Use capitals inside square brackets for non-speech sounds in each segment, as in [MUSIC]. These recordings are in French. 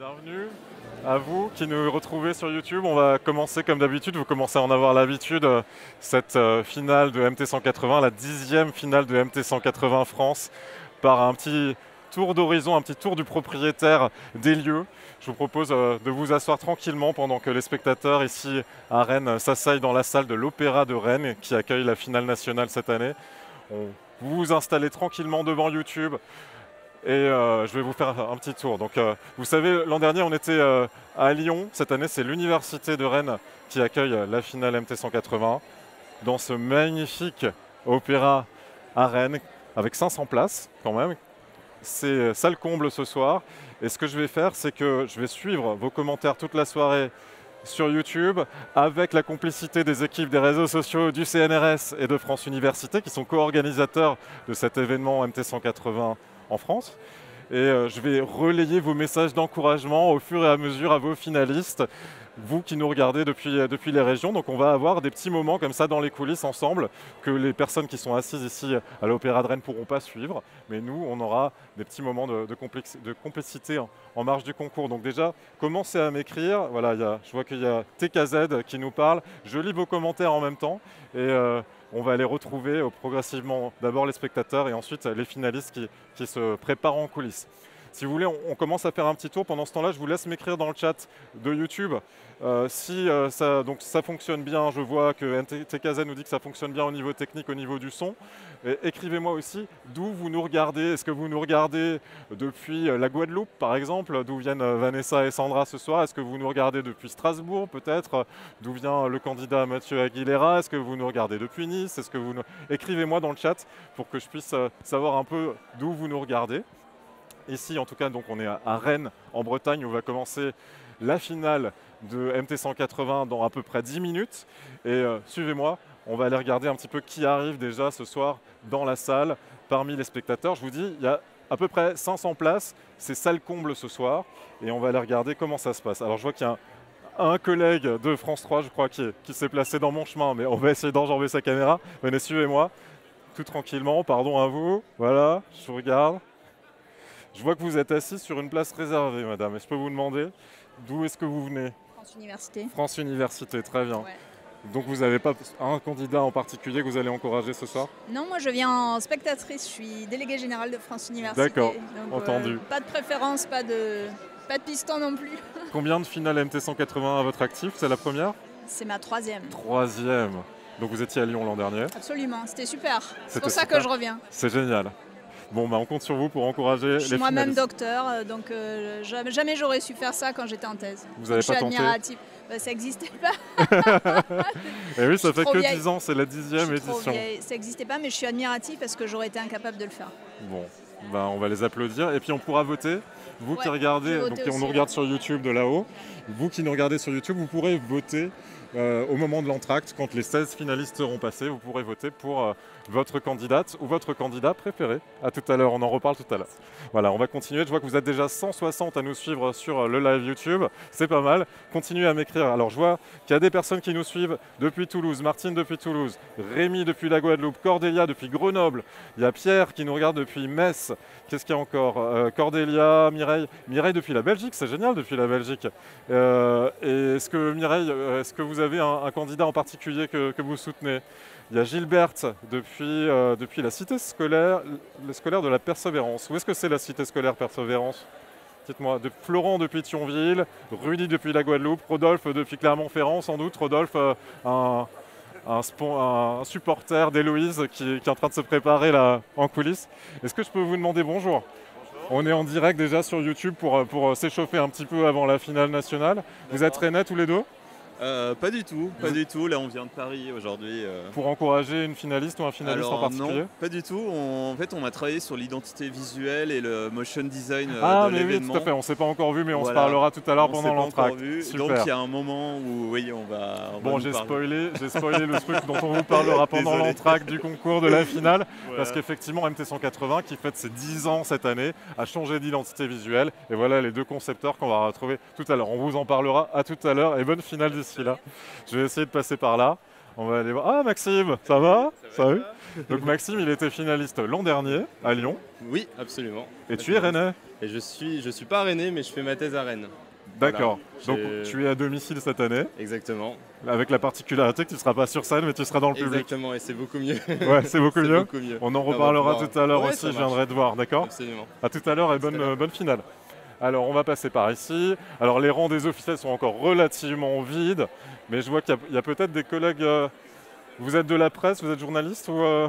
Bienvenue à vous qui nous retrouvez sur YouTube. On va commencer comme d'habitude, vous commencez à en avoir l'habitude, euh, cette euh, finale de MT180, la dixième finale de MT180 France, par un petit tour d'horizon, un petit tour du propriétaire des lieux. Je vous propose euh, de vous asseoir tranquillement pendant que les spectateurs ici à Rennes s'asseillent dans la salle de l'Opéra de Rennes qui accueille la finale nationale cette année. Vous vous installez tranquillement devant YouTube et euh, je vais vous faire un petit tour. Donc, euh, vous savez, l'an dernier, on était euh, à Lyon. Cette année, c'est l'Université de Rennes qui accueille la finale MT180 dans ce magnifique opéra à Rennes avec 500 places quand même. C'est salle comble ce soir. Et ce que je vais faire, c'est que je vais suivre vos commentaires toute la soirée sur YouTube avec la complicité des équipes des réseaux sociaux du CNRS et de France Université qui sont co-organisateurs de cet événement MT180 en France. Et euh, je vais relayer vos messages d'encouragement au fur et à mesure à vos finalistes, vous qui nous regardez depuis, euh, depuis les régions. Donc on va avoir des petits moments comme ça dans les coulisses ensemble que les personnes qui sont assises ici à l'Opéra de Rennes ne pourront pas suivre. Mais nous, on aura des petits moments de, de, en, marge du concours. Donc déjà, commencez à m'écrire. Voilà, je vois qu'il y a TKZ qui nous parle. Je lis vos commentaires en même temps. Et euh, on va aller retrouver progressivement d'abord les spectateurs et ensuite les finalistes qui, qui, se préparent en coulisses. Si vous voulez, on, commence à faire un petit tour. Pendant ce temps-là, je vous laisse m'écrire dans le chat de YouTube euh, si euh, ça, donc ça, fonctionne bien. Je vois que TKZ nous dit que ça fonctionne bien au niveau technique, au niveau du son. Écrivez-moi aussi d'où vous nous regardez. Est-ce que vous nous regardez depuis la Guadeloupe, par exemple, d'où viennent Vanessa et Sandra ce soir? Est-ce que vous nous regardez depuis Strasbourg, peut-être? D'où vient le candidat Mathieu Aguilera? Est-ce que vous nous regardez depuis Nice? Écrivez-moi dans le chat pour que je puisse savoir un peu d'où vous nous regardez. Ici, en tout cas, donc on est à Rennes, en Bretagne, où va commencer la finale de MT180 dans à peu près 10 minutes. Et euh, suivez-moi, on va aller regarder un petit peu qui arrive déjà ce soir dans la salle parmi les spectateurs. Je vous dis, il y a à peu près 500 places, c'est salle comble ce soir, et on va aller regarder comment ça se passe. Alors je vois qu'il y a un, un, collègue de France 3, je crois, qui, qui s'est placé dans mon chemin, mais on va essayer d'enjamber sa caméra. Venez, suivez-moi, tout tranquillement, pardon à vous. Voilà, je vous regarde. Je vois que vous êtes assis sur une place réservée, madame. Et je peux vous demander d'où est-ce que vous venez? France Université. France Université, très bien. Ouais. Donc vous n'avez pas un candidat en particulier que vous allez encourager ce soir? Non, moi je viens en spectatrice, je suis déléguée générale de France Université. D'accord, entendu. Euh, pas de préférence, pas de, pas de piston non plus. [LAUGHS] Combien de finales MT180 à votre actif? C'est la première? C'est ma troisième. Troisième. Donc vous étiez à Lyon l'an dernier Absolument, c'était super. C'est pour ça super. que je reviens. C'est génial. Bon, bah, on compte sur vous pour encourager je suis moi-même docteur, donc euh, jamais, j'aurais su faire ça quand j'étais en thèse. Vous avez je pas suis tenté admirative. Bah, ça n'existait pas. [LAUGHS] Et oui, ça fait que vieille. 10 ans, c'est la dixième édition. Ça n'existait pas, mais je suis admirative parce que j'aurais été incapable de le faire. Bon, bah, on va les applaudir. Et puis on pourra voter. Vous ouais, qui regardez, donc on nous regarde là. sur YouTube de là-haut, vous qui nous regardez sur YouTube, vous pourrez voter euh, au moment de l'entracte, quand les 16 finalistes seront passés, vous pourrez voter pour euh, votre candidate ou votre candidat préféré. À tout à l'heure, on en reparle tout à l'heure. Voilà, on va continuer. Je vois que vous êtes déjà 160 à nous suivre sur le live YouTube. C'est pas mal. Continuez à m'écrire. Alors, je vois qu'il y a des personnes qui nous suivent depuis Toulouse, Martine depuis Toulouse, Rémi depuis la Guadeloupe, Cordélia depuis Grenoble. Il y a Pierre qui nous regarde depuis Metz. Qu'est-ce qu'il y a encore? Euh, Cordélia, Mireille. Mireille depuis la Belgique, c'est génial depuis la Belgique. Euh, est-ce que Mireille, est-ce que vous avez un, candidat en particulier que, vous soutenez? Il y a Gilberte depuis, euh, depuis la cité scolaire, le scolaire de la Persévérance. Où est-ce que c'est la cité scolaire Persévérance? Dites-moi, de Florent depuis Thionville, Rudy depuis la Guadeloupe, Rodolphe depuis Clermont-Ferrand, sans doute Rodolphe, euh, un, un, un, supporter d'Héloïse qui, qui, est en train de se préparer là en coulisses. Est-ce que je peux vous demander bonjour? On est en direct déjà sur YouTube pour, pour s'échauffer un petit peu avant la finale nationale. Vous êtes rennais tous les deux? Euh, pas du tout, pas du tout. Là, on vient de Paris aujourd'hui. Euh... Pour encourager une finaliste ou un finaliste Alors, en particulier Non, pas du tout. On, en fait, on a travaillé sur l'identité visuelle et le motion design euh, ah, de mais l'événement. Oui, tout à fait. On ne s'est pas encore vu, mais on voilà. se parlera tout à l'heure pendant l'entracte. Donc, il y a un moment où, oui, on va. On bon, j'ai spoilé, j'ai spoilé le truc dont on vous parlera pendant l'entracte du concours de la finale, [LAUGHS] voilà. parce qu'effectivement, MT180, qui fête ses 10 ans cette année, a changé d'identité visuelle. Et voilà les deux concepteurs qu'on va retrouver tout à l'heure. On vous en parlera à tout à l'heure. Et bonne finale d'ici Je vais essayer de passer par là. On va aller voir. Ah Maxime, ça va Ça va Donc Maxime, il était finaliste l'an dernier à Lyon. Oui, absolument. Et tu es rennais Et je suis, je suis pas rennais, mais je fais ma thèse à Rennes. D'accord. Voilà. Donc tu es à domicile cette année, Exactement. avec la particularité que tu ne seras pas sur scène, mais tu seras dans le public. Exactement, et c'est beaucoup mieux. Ouais, c'est beaucoup [LAUGHS] mieux. beaucoup mieux. On en reparlera tout à l'heure Ouais, aussi, je viendrai te voir, d'accord Absolument. À tout à l'heure et bonne finale. Alors on va passer par ici. Alors les rangs des officiels sont encore relativement vides, mais je vois qu'il y a- peut-être des collègues. euh, vous êtes de la presse, vous êtes journaliste ou euh,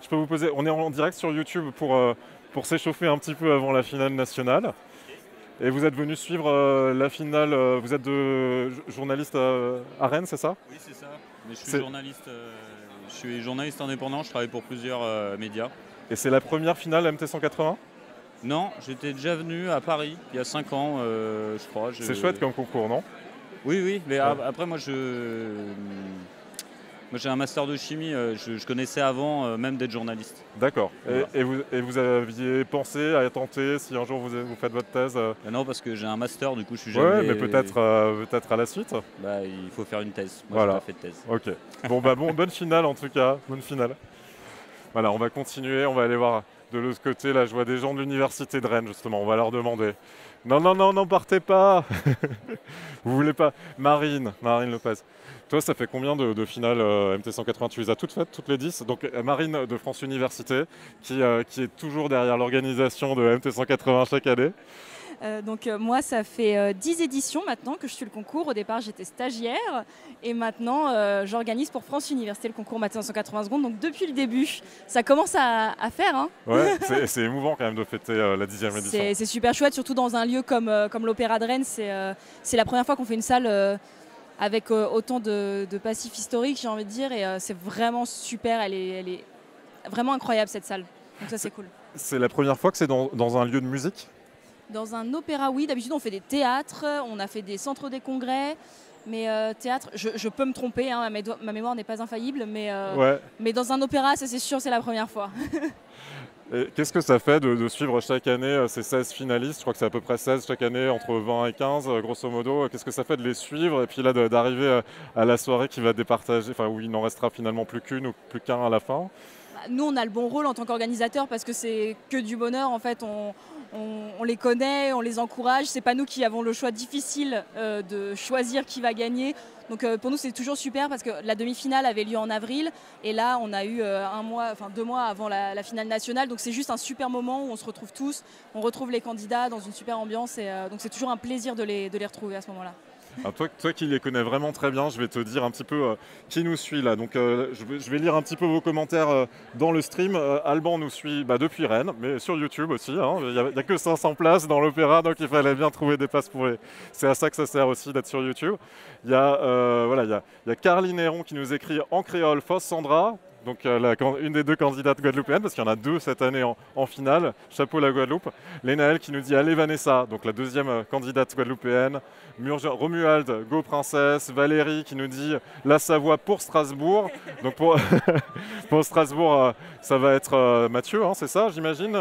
je peux vous poser. On est en direct sur YouTube pour, euh, pour s'échauffer un petit peu avant la finale nationale. Et vous êtes venu suivre la finale. vous êtes de journaliste à, Rennes, c'est ça? Oui, c'est ça. Mais je suis journaliste. je suis journaliste indépendant. Je travaille pour plusieurs médias. Et c'est la première finale MT180 Non, j'étais déjà venu à Paris il y a 5 ans, euh, je crois. Je- C'est chouette comme concours, non? Oui, oui. Mais Ouais. après, moi, je. Moi, j'ai un master de chimie. euh, Je, je connaissais avant euh, même d'être journaliste. D'accord. Et- Voilà. Et, vous, et vous aviez pensé à tenter si un jour vous, vous faites votre thèse euh, Euh, non, parce que j'ai un master. Du coup, je suis Ouais, jamais. mais peut-être peut-être à la suite. Bah, il faut faire une thèse. Moi, Voilà. j'ai pas fait de thèse. Ok. Bon bah bon, bonne finale en tout cas, bonne finale. Voilà, on va continuer, on va aller voir de l'autre côté. Là, je vois des gens de l'université de Rennes justement. On va leur demander. Non, non, non, non, partez pas. [LAUGHS] Vous voulez pas Marine, Marine Lopez. Toi, ça fait combien de, finales euh, MT180 Tu les as toutes faites, toutes les 10 Donc euh, Marine de France Université, qui, euh, qui est toujours derrière l'organisation de MT180 chaque année. Euh, donc euh, moi, ça fait euh, 10 éditions maintenant que je suis le concours. Au départ, j'étais stagiaire et maintenant, euh, j'organise pour France Université le concours matin 180 secondes. Donc depuis le début, ça commence à, à faire. hein. Ouais, [LAUGHS] c'est émouvant quand même de fêter euh, la dixième édition. C'est super chouette, surtout dans un lieu comme, euh, comme l'Opéra de Rennes. C'est euh, la première fois qu'on fait une salle euh, avec euh, autant de, de passifs historiques, j'ai envie de dire. Et euh, c'est vraiment super. Elle est, elle est vraiment incroyable cette salle. Donc ça, c'est cool. C'est la première fois que c'est dans, dans un lieu de musique? Dans un opéra, oui. D'habitude, on fait des théâtres, on a fait des centres des congrès. Mais euh, théâtre, je, je peux me tromper, hein, ma, mémoire n'est pas infaillible, mais, euh, Ouais. mais dans un opéra, ça c'est sûr, c'est la première fois. [LAUGHS] Qu'est-ce que ça fait de, de suivre chaque année euh, ces 16 finalistes? Je crois que c'est à peu près 16 chaque année, entre 20 et 15, euh, grosso modo. Qu'est-ce que ça fait de les suivre? Et puis là d'arriver à la soirée qui va départager, enfin où il n'en restera finalement plus qu'une ou plus qu'un à la fin? Nous, on a le bon rôle en tant qu'organisateur parce que c'est que du bonheur. En fait, on, les connaît, on les encourage. C'est pas nous qui avons le choix difficile euh, de choisir qui va gagner. Donc euh, pour nous, c'est toujours super parce que la demi-finale avait lieu en avril et là, on a eu euh, deux mois avant la, finale nationale. Donc c'est juste un super moment où on se retrouve tous, on retrouve les candidats dans une super ambiance et donc c'est toujours un plaisir de les retrouver à ce moment-là. Alors toi, toi qui les connais vraiment très bien, je vais te dire un petit peu euh, qui nous suit là. Donc euh, je, vais, lire un petit peu vos commentaires euh, dans le stream. Alban nous suit bah, depuis Rennes, mais sur YouTube aussi. hein. Il n'y a, que 500 places dans l'opéra, donc il fallait bien trouver des places pour les... C'est à ça que ça sert aussi d'être sur YouTube. Il y a, voilà, il y a, il y a Caroline Héron qui nous écrit en créole Foss Sandra. Donc euh, une des deux candidates guadeloupéennes, parce qu'il y en a deux cette année en, finale. Chapeau la Guadeloupe. Lénaël qui nous dit Allez Vanessa, donc la deuxième euh, candidate guadeloupéenne. Romuald, Go Princesse. Valérie qui nous dit La Savoie pour Strasbourg. Donc pour, [LAUGHS] Strasbourg, euh, ça va être Mathieu, hein, c'est ça, j'imagine?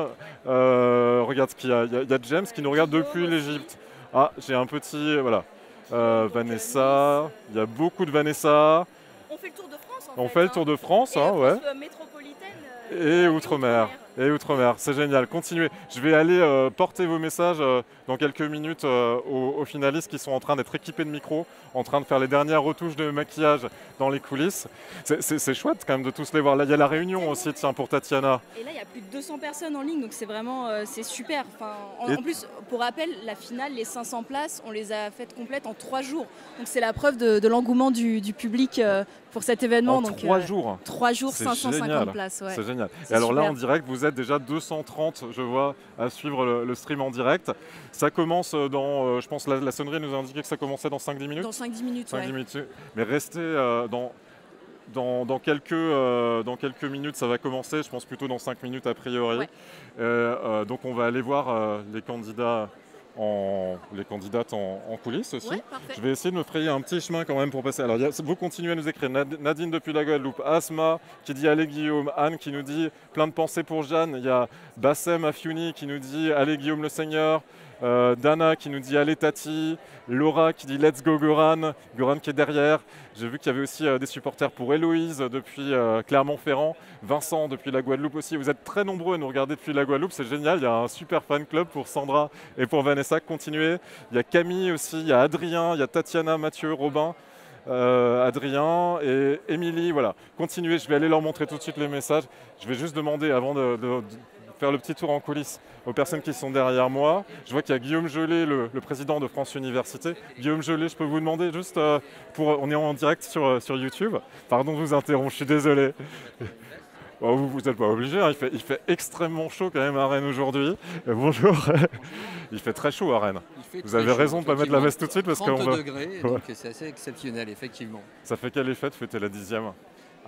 Regarde, il y a- il y a James qui nous regarde depuis l'Égypte. Ah, j'ai un petit. Voilà. Vanessa, il y a beaucoup de Vanessa. On fait le tour de France On fait le tour de France, hein, ouais. métropolitaine. Et Outre-mer. Et Outre-mer, c'est génial. Continuez. Je vais aller euh, porter vos messages euh, dans quelques minutes euh, aux, aux finalistes qui sont en train d'être équipés de micros, en train de faire les dernières retouches de maquillage dans les coulisses. C'est- chouette quand même de tous les voir. Là, il y a la réunion aussi, tiens, pour Tatiana. Et là, il y a plus de 200 personnes en ligne, donc c'est vraiment euh, c'est super. Enfin, en, Et- en plus, pour rappel, la finale, les 500 places, on les a faites complètes en trois jours. Donc c'est la preuve de, de l'engouement du, du public euh, pour cet événement. En donc, trois euh, jours. Trois jours, C'est 550 génial. places. ouais. C'est génial. C'est Et alors là, en direct, vous êtes déjà 230, je vois, à suivre le, le stream en direct. Ça commence dans, je pense, la, la sonnerie nous a indiqué que ça commençait dans 5-10 minutes. Dans 5-10 minutes, 5-10 ouais. minutes. Mais restez euh, dans, dans, dans quelques, euh, dans quelques minutes, ça va commencer, je pense plutôt dans 5 minutes a priori. Ouais. Euh, donc on va aller voir les candidats. En, les candidates en, en coulisses aussi. Ouais. Je vais essayer de me frayer un petit chemin quand même pour passer. Alors, y a- vous continuez à nous écrire. Nad- Nadine depuis la Guadeloupe, Asma qui dit Allez Guillaume, Anne qui nous dit plein de pensées pour Jeanne. Il y a Bassem Afiouni qui nous dit Allez Guillaume le Seigneur. Euh, Dana qui nous dit Allez Tati. Laura qui dit Let's go Goran. Goran qui est derrière. J'ai vu qu'il y avait aussi euh, des supporters pour Héloïse depuis euh, Clermont-Ferrand. Vincent depuis la Guadeloupe aussi. Vous êtes très nombreux à nous regarder depuis la Guadeloupe. C'est génial. Il y a un super fan club pour Sandra et pour Vanessa. Continuez. Il y a Camille aussi. Il y a Adrien. Il y a Tatiana, Mathieu, Robin. Adrien et Émilie, voilà. Continuez, je vais aller leur montrer tout de suite les messages. Je vais juste demander, avant de faire le petit tour en coulisses, aux personnes qui sont derrière moi. Je vois qu'il y a Guillaume Gelé, le, le président de France Université. Guillaume Gelé, je peux vous demander juste, euh, pour, on est en direct sur, euh, sur YouTube. Pardon de vous interrompre, je suis désolé. Bon, [LAUGHS] vous n'êtes pas obligé, hein, il, fait, il fait extrêmement chaud quand même à Rennes aujourd'hui. Euh, bonjour. [LAUGHS] il fait très chaud à Rennes. Vous avez chaud, raison de pas mettre la veste tout de suite parce qu'on 30 va. degrés, [LAUGHS] donc c'est assez exceptionnel, effectivement. Ça fait quel effet de fêter la dixième?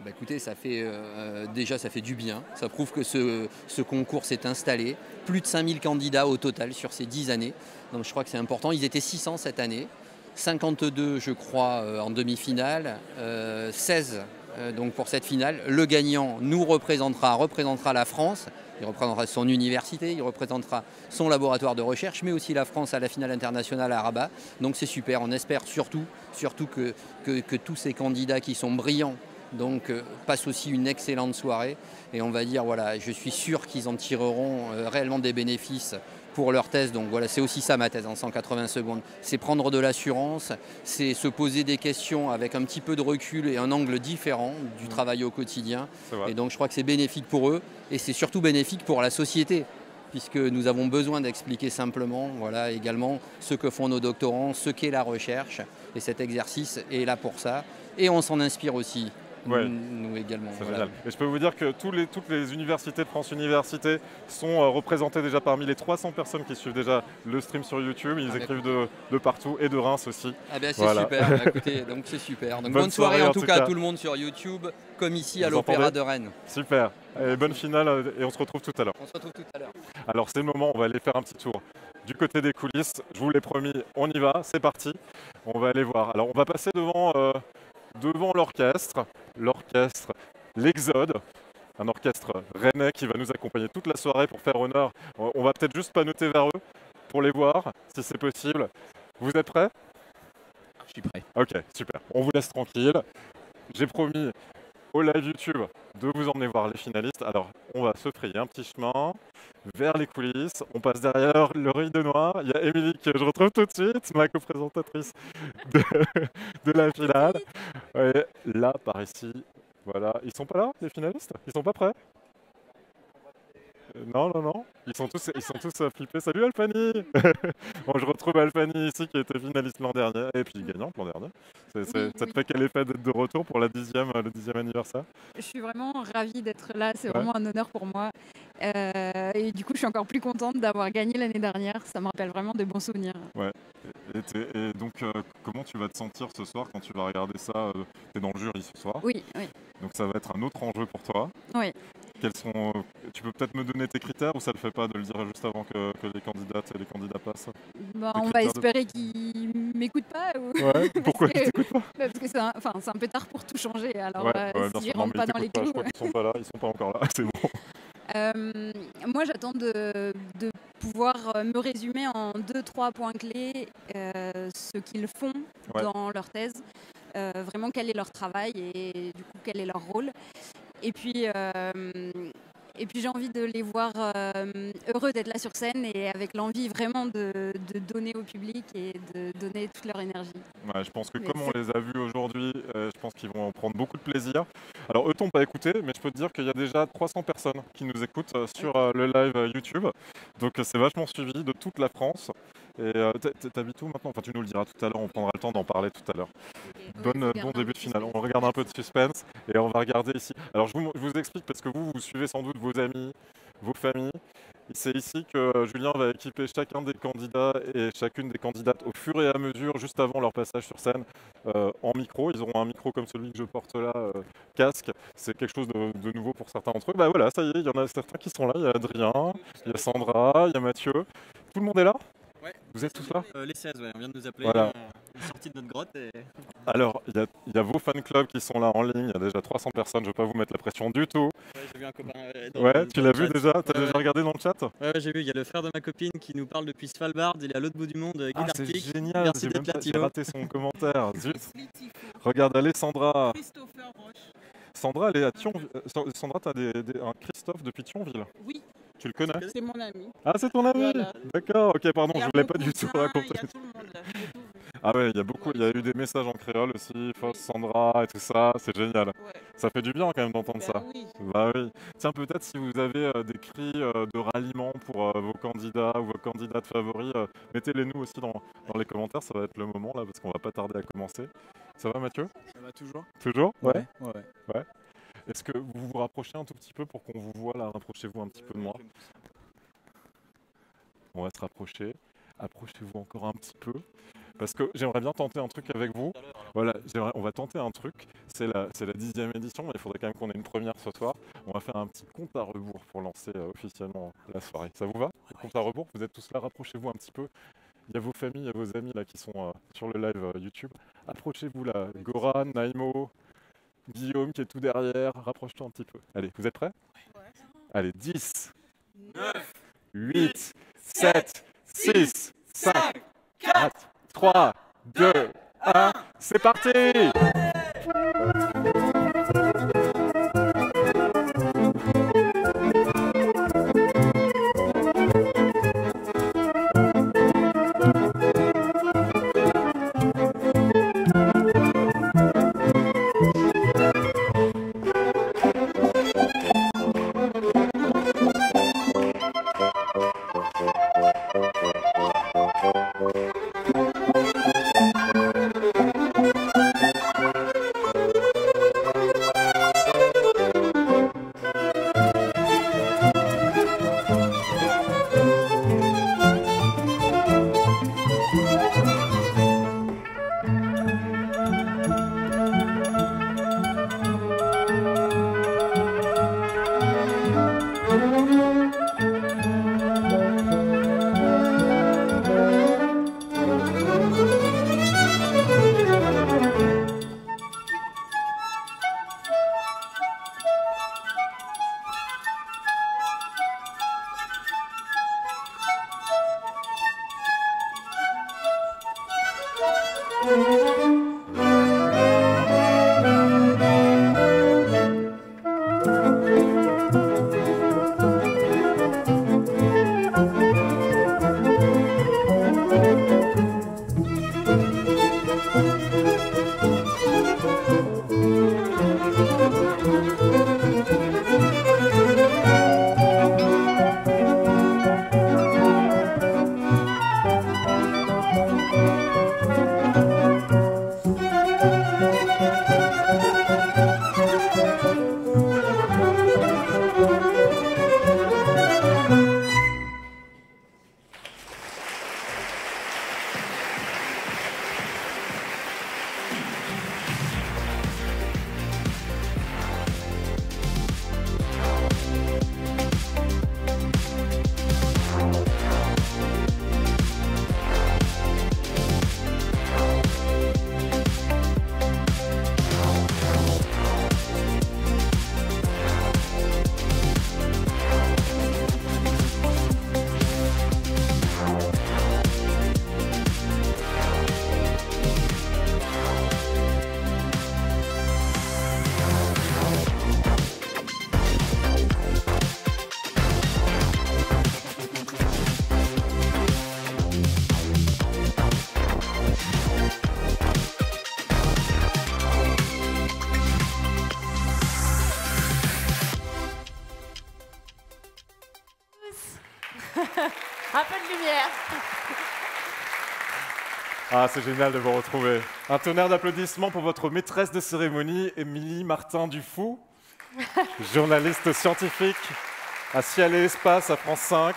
Ah bah écoutez, ça fait euh, déjà ça fait du bien. Ça prouve que ce, concours s'est installé. Plus de 5000 candidats au total sur ces 10 années. Donc je crois que c'est important. Ils étaient 600 cette année. 52 je crois euh, en demi-finale, euh, 16 euh, donc pour cette finale. Le gagnant nous représentera, représentera la France. Il représentera son université, il représentera son laboratoire de recherche, mais aussi la France à la finale internationale à Rabat. Donc c'est super. On espère surtout, surtout que, que tous ces candidats qui sont brillants donc euh, passent aussi une excellente soirée. Et on va dire, voilà, je suis sûr qu'ils en tireront euh, réellement des bénéfices pour leur thèse. Donc voilà, c'est aussi ça ma thèse en 180 secondes. C'est prendre de l'assurance, c'est se poser des questions avec un petit peu de recul et un angle différent du travail au quotidien. Et donc je crois que c'est bénéfique pour eux et c'est surtout bénéfique pour la société puisque nous avons besoin d'expliquer simplement voilà, également ce que font nos doctorants, ce qu'est la recherche. Et cet exercice est là pour ça. Et on s'en inspire aussi, Ouais. nous, également. C'est voilà. génial. Et je peux vous dire que tous les- toutes les universités de France Université sont euh, représentées déjà parmi les 300 personnes qui suivent déjà le stream sur YouTube. Ils Ah, écrivent de, de partout et de Reims aussi. Ah ben c'est Voilà. super, Bah, écoutez, [LAUGHS] donc c'est super. Donc Bonne bonne, soirée, soirée, en tout cas, à tout le monde sur YouTube, comme ici à l'Opéra de Rennes. Super. Et bonne finale euh, et on se retrouve tout à l'heure. On se retrouve tout à l'heure. Alors c'est le moment, on va aller faire un petit tour du côté des coulisses. Je vous l'ai promis, on y va, c'est parti. On va aller voir. Alors on va passer devant, euh, devant l'orchestre, l'orchestre, l'Exode, un orchestre rennais qui va nous accompagner toute la soirée pour faire honneur. On va peut-être juste pas noter vers eux pour les voir, si c'est possible. Vous êtes prêts? Je suis prêt. Ok, super. On vous laisse tranquille. J'ai promis au live YouTube de vous emmener voir les finalistes. Alors, on va se frayer un petit chemin vers les coulisses. On passe derrière le rideau noir. Il y a Émilie que je retrouve tout de suite, ma co-présentatrice de, [LAUGHS] de la finale. Ouais, là, par ici, voilà. Ils sont pas là, les finalistes? Ils sont pas prêts? Non, non, non. Ils sont tous, ils sont tous euh, flippés. Salut Alfani [LAUGHS] Bon, je retrouve Alfani ici qui était finaliste l'an dernier et puis gagnante l'an dernier. Oui, ça te oui. fait quel effet d'être de retour pour la dixième, euh, le dixième anniversaire? Je suis vraiment ravie d'être là, c'est Ouais. vraiment un honneur pour moi. Euh, et du coup, je suis encore plus contente d'avoir gagné l'année dernière. Ça me rappelle vraiment de bons souvenirs. et, t'es- et donc, euh, comment tu vas te sentir ce soir quand tu vas regarder ça Tu es dans le jury ce soir, Oui, oui. donc ça va être un autre enjeu pour toi. Oui. Quels sont, euh, tu peux peut-être me donner tes critères ou ça ne le fait pas de le dire juste avant que, que les candidates et les candidats passent Bah, on va de- espérer qu'ils m'écoutent pas. Ou... Ouais, [LAUGHS] pourquoi ils t'écoutent pas Parce que c'est un, enfin, c'est un peu tard pour tout changer. Alors, Ouais, euh, ouais, s'ils. Non, rentrent pas dans ils les pas, je clous. crois qu'ils sont pas là, ils sont pas encore là, [LAUGHS] c'est bon. Euh, moi, j'attends de, de pouvoir me résumer en deux, trois points clés euh, ce qu'ils font dans leur thèse, euh, vraiment quel est leur travail et du coup quel est leur rôle. Et puis, euh, et puis j'ai envie de les voir euh, heureux d'être là sur scène et avec l'envie vraiment de, de donner au public et de donner toute leur énergie. Ouais, je pense que Mais comme on les a vus aujourd'hui, euh, je pense qu'ils vont en prendre beaucoup de plaisir. Alors eux t'ont pas écouté, mais je peux te dire qu'il y a déjà 300 personnes qui nous écoutent sur le live YouTube. Donc c'est vachement suivi de toute la France. Et euh, t'ha- t'ha- t'habites où maintenant? Enfin tu nous le diras tout à l'heure, on prendra le temps d'en parler tout à l'heure. Bonne, bon début de finale. On regarde un peu de suspense et on va regarder ici. Alors je vous, je vous explique parce que vous, vous suivez sans doute vos amis, vos familles. C'est ici que Julien va équiper chacun des candidats et chacune des candidates au fur et à mesure, juste avant leur passage sur scène, euh, en micro. Ils auront un micro comme celui que je porte là, euh, casque. C'est quelque chose de, de nouveau pour certains d'entre eux. Bah voilà, ça y est, il y en a certains qui sont là. Il y a Adrien, il y a Sandra, il y a Mathieu. Tout le monde est là? Vous êtes tous là Euh, Les 16, ouais, on vient de nous appeler. Voilà. On est sorti de notre grotte et. Alors, il y, a- il y a vos fan clubs qui sont là en ligne, il y a déjà 300 personnes, je ne vais pas vous mettre la pression du tout. Ouais, j'ai vu un copain. euh, dans- Ouais, dans tu l'as vu chat. déjà T'as Ouais, déjà ouais. regardé dans le chat Ouais, ouais, j'ai vu, il y a le frère de ma copine qui nous parle depuis Svalbard, il est à l'autre bout du monde, Guy Ah, c'est génial, Merci j'ai d'être même là, pas- raté son commentaire. [LAUGHS] Zut. Regarde Alessandra. Sandra, elle est à Thionville. Euh, Sa- Sandra, t'as des, des- un Christophe depuis Thionville. Oui. Tu le connais C'est mon ami. Ah, c'est ton ami Voilà. D'accord, ok, pardon, je a voulais pas du tout raconter. Il y a tout le monde là. j'ai tout vu. Ah ouais, il y a beaucoup, il y a eu des messages en créole aussi, Foss, Sandra et tout ça, c'est génial. Ça fait du bien quand même d'entendre ça. oui. Bah oui. Tiens, peut-être si vous avez euh, des cris euh, de ralliement pour euh, vos candidats ou vos candidates favoris, mettez-les nous aussi dans, dans les commentaires, ça va être le moment là parce qu'on va pas tarder à commencer. Ça va Mathieu? Ça va toujours? Toujours? Ouais, ouais, ouais. Ouais. Est-ce que vous vous rapprochez un tout petit peu pour qu'on vous voit là? Rapprochez-vous un petit peu de moi. On va se rapprocher. Approchez-vous encore un petit peu. Parce que j'aimerais bien tenter un truc avec vous. Voilà, on va tenter un truc. C'est la, c'est la dixième édition, mais il faudrait quand même qu'on ait une première ce soir. On va faire un petit compte à rebours pour lancer euh, officiellement la soirée. Ça vous va? Le compte à rebours, vous êtes tous là, rapprochez-vous un petit peu. Il y a vos familles, il y a vos amis là qui sont euh, sur le live euh, YouTube. Approchez-vous là. Goran, Naimo, Guillaume qui est tout derrière. Rapproche-toi un petit peu. Allez, vous êtes prêts? Allez, 10, 9, 8, 7, 6, 5, 4, 3, 2, 1, c'est parti c'est génial de vous retrouver. Un tonnerre d'applaudissements pour votre maîtresse de cérémonie, Émilie Martin Dufou, [LAUGHS] journaliste scientifique à Ciel et Espace à France 5.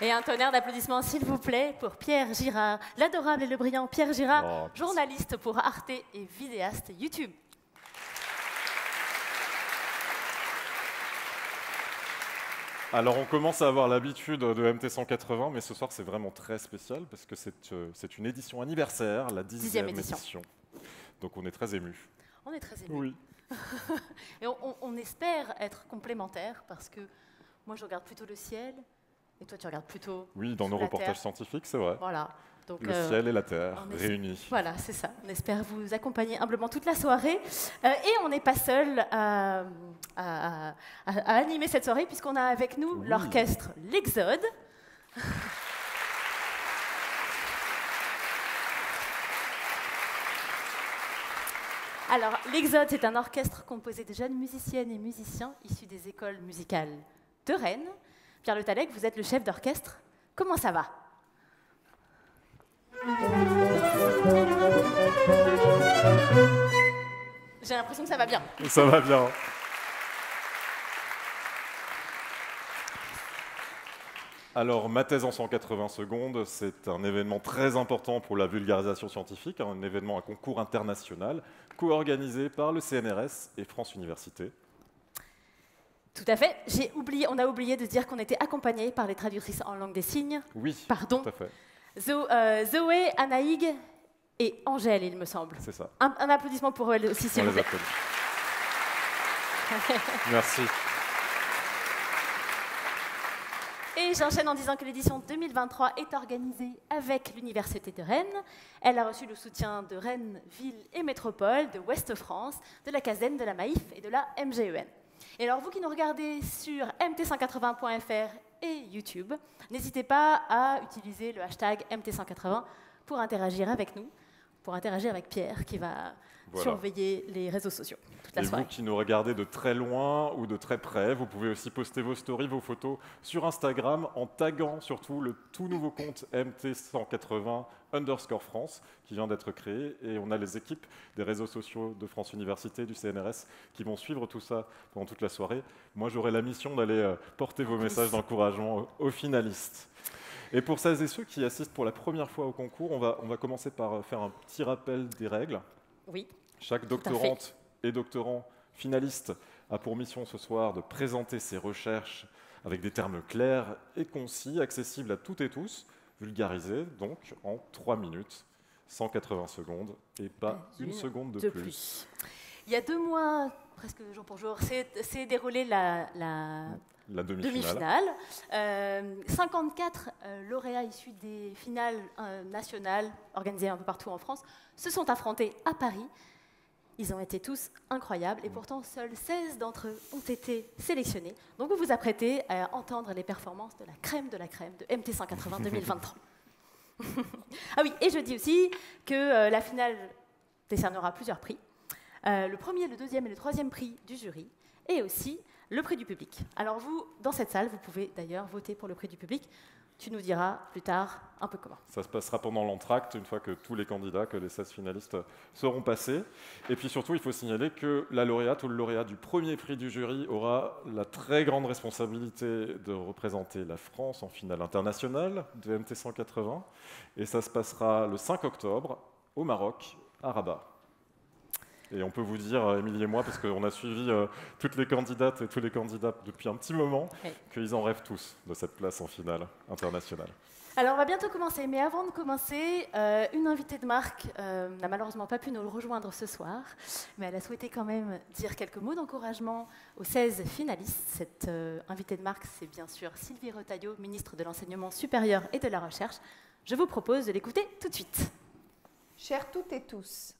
Et un tonnerre d'applaudissements, s'il vous plaît, pour Pierre Girard, l'adorable et le brillant Pierre Girard, Oh, journaliste pour Arte et vidéaste YouTube. Alors on commence à avoir l'habitude de MT180, mais ce soir c'est vraiment très spécial parce que c'est euh, une édition anniversaire, la dixième Dixième édition. édition. Donc on est très ému. On est très émus. Oui. [LAUGHS] Et on, on- on espère être complémentaires parce que moi, je regarde plutôt le ciel et toi, tu regardes plutôt. Oui, dans nos reportages terre. scientifiques, c'est vrai. Voilà. Donc, Le euh, ciel et la terre réunis. Voilà, c'est ça. On espère vous accompagner humblement toute la soirée. Euh, et on n'est pas seul à, à- à- à animer cette soirée, puisqu'on a avec nous Oui. l'orchestre L'Exode. Alors, l'Exode, c'est un orchestre composé de jeunes musiciennes et musiciens issus des écoles musicales de Rennes. Pierre Le Talec, vous êtes le chef d'orchestre. Comment ça va? J'ai l'impression que ça va bien. Ça va bien. Alors, ma thèse en 180 secondes, c'est un événement très important pour la vulgarisation scientifique, un événement à concours international, co-organisé par le CNRS et France Université. Tout à fait. J'ai oublié, on a oublié de dire qu'on était accompagné par les traductrices en langue des signes. Oui, Pardon. tout à fait, Zo- euh, Zoé, Anaïg et Angèle, il me semble. c'est ça. Un, un applaudissement pour elles aussi, s'il vous plaît. applaudit. [LAUGHS] Merci. Et j'enchaîne en disant que l'édition 2023 est organisée avec l'Université de Rennes. Elle a reçu le soutien de Rennes, Ville et Métropole, de Ouest France, de la CASEN, de la MAIF et de la MGEN. Et alors, vous qui nous regardez sur mt180.fr et YouTube, n'hésitez pas à utiliser le hashtag MT180 pour interagir avec nous, pour interagir avec Pierre qui va Voilà. surveiller les réseaux sociaux toute la Et soirée. vous qui nous regardez de très loin ou de très près, vous pouvez aussi poster vos stories, vos photos sur Instagram en taguant surtout le tout nouveau compte MT180 underscore France qui vient d'être créé. Et on a les équipes des réseaux sociaux de France Université, du CNRS qui vont suivre tout ça pendant toute la soirée. Moi, j'aurai la mission d'aller euh, porter vos messages d'encouragement aux, finalistes. Et pour celles et ceux qui assistent pour la première fois au concours, on va, on va commencer par euh, faire un petit rappel des règles. Oui. Chaque doctorante et doctorant finaliste a pour mission ce soir de présenter ses recherches avec des termes clairs et concis, accessibles à toutes et tous, vulgarisés donc en 3 minutes, 180 secondes et pas une, seconde de, de plus. plus. Il y a deux mois, presque jour pour jour, s'est déroulée la, la La demi-finale. demi-finale. Euh, 54 euh, lauréats issus des finales euh, nationales organisées un peu partout en France se sont affrontés à Paris. Ils ont été tous incroyables et pourtant seuls 16 d'entre eux ont été sélectionnés. Donc vous vous apprêtez à entendre les performances de la crème de la crème de MT180 2023. [LAUGHS] [LAUGHS] ah oui, et je dis aussi que euh, la finale décernera plusieurs prix. Euh, le premier, le deuxième et le troisième prix du jury, et aussi le prix du public. Alors vous, dans cette salle, vous pouvez d'ailleurs voter pour le prix du public. Tu nous diras plus tard un peu comment. Ça se passera pendant l'entracte, une fois que tous les candidats, que les 16 finalistes seront passés. Et puis surtout, il faut signaler que la lauréate ou le lauréat du premier prix du jury aura la très grande responsabilité de représenter la France en finale internationale de MT 180. Et ça se passera le 5 octobre au Maroc, à Rabat. Et on peut vous dire, euh, Émilie et moi, parce qu'on a suivi euh, toutes les candidates et tous les candidats depuis un petit moment, Oui. qu'ils en rêvent tous de cette place en finale internationale. Alors, on va bientôt commencer, mais avant de commencer, euh, une invitée de marque euh, n'a malheureusement pas pu nous rejoindre ce soir, mais elle a souhaité quand même dire quelques mots d'encouragement aux 16 finalistes. Cette euh, invitée de marque, c'est bien sûr Sylvie Retailleau, ministre de l'Enseignement supérieur et de la Recherche. Je vous propose de l'écouter tout de suite. Chers toutes et tous,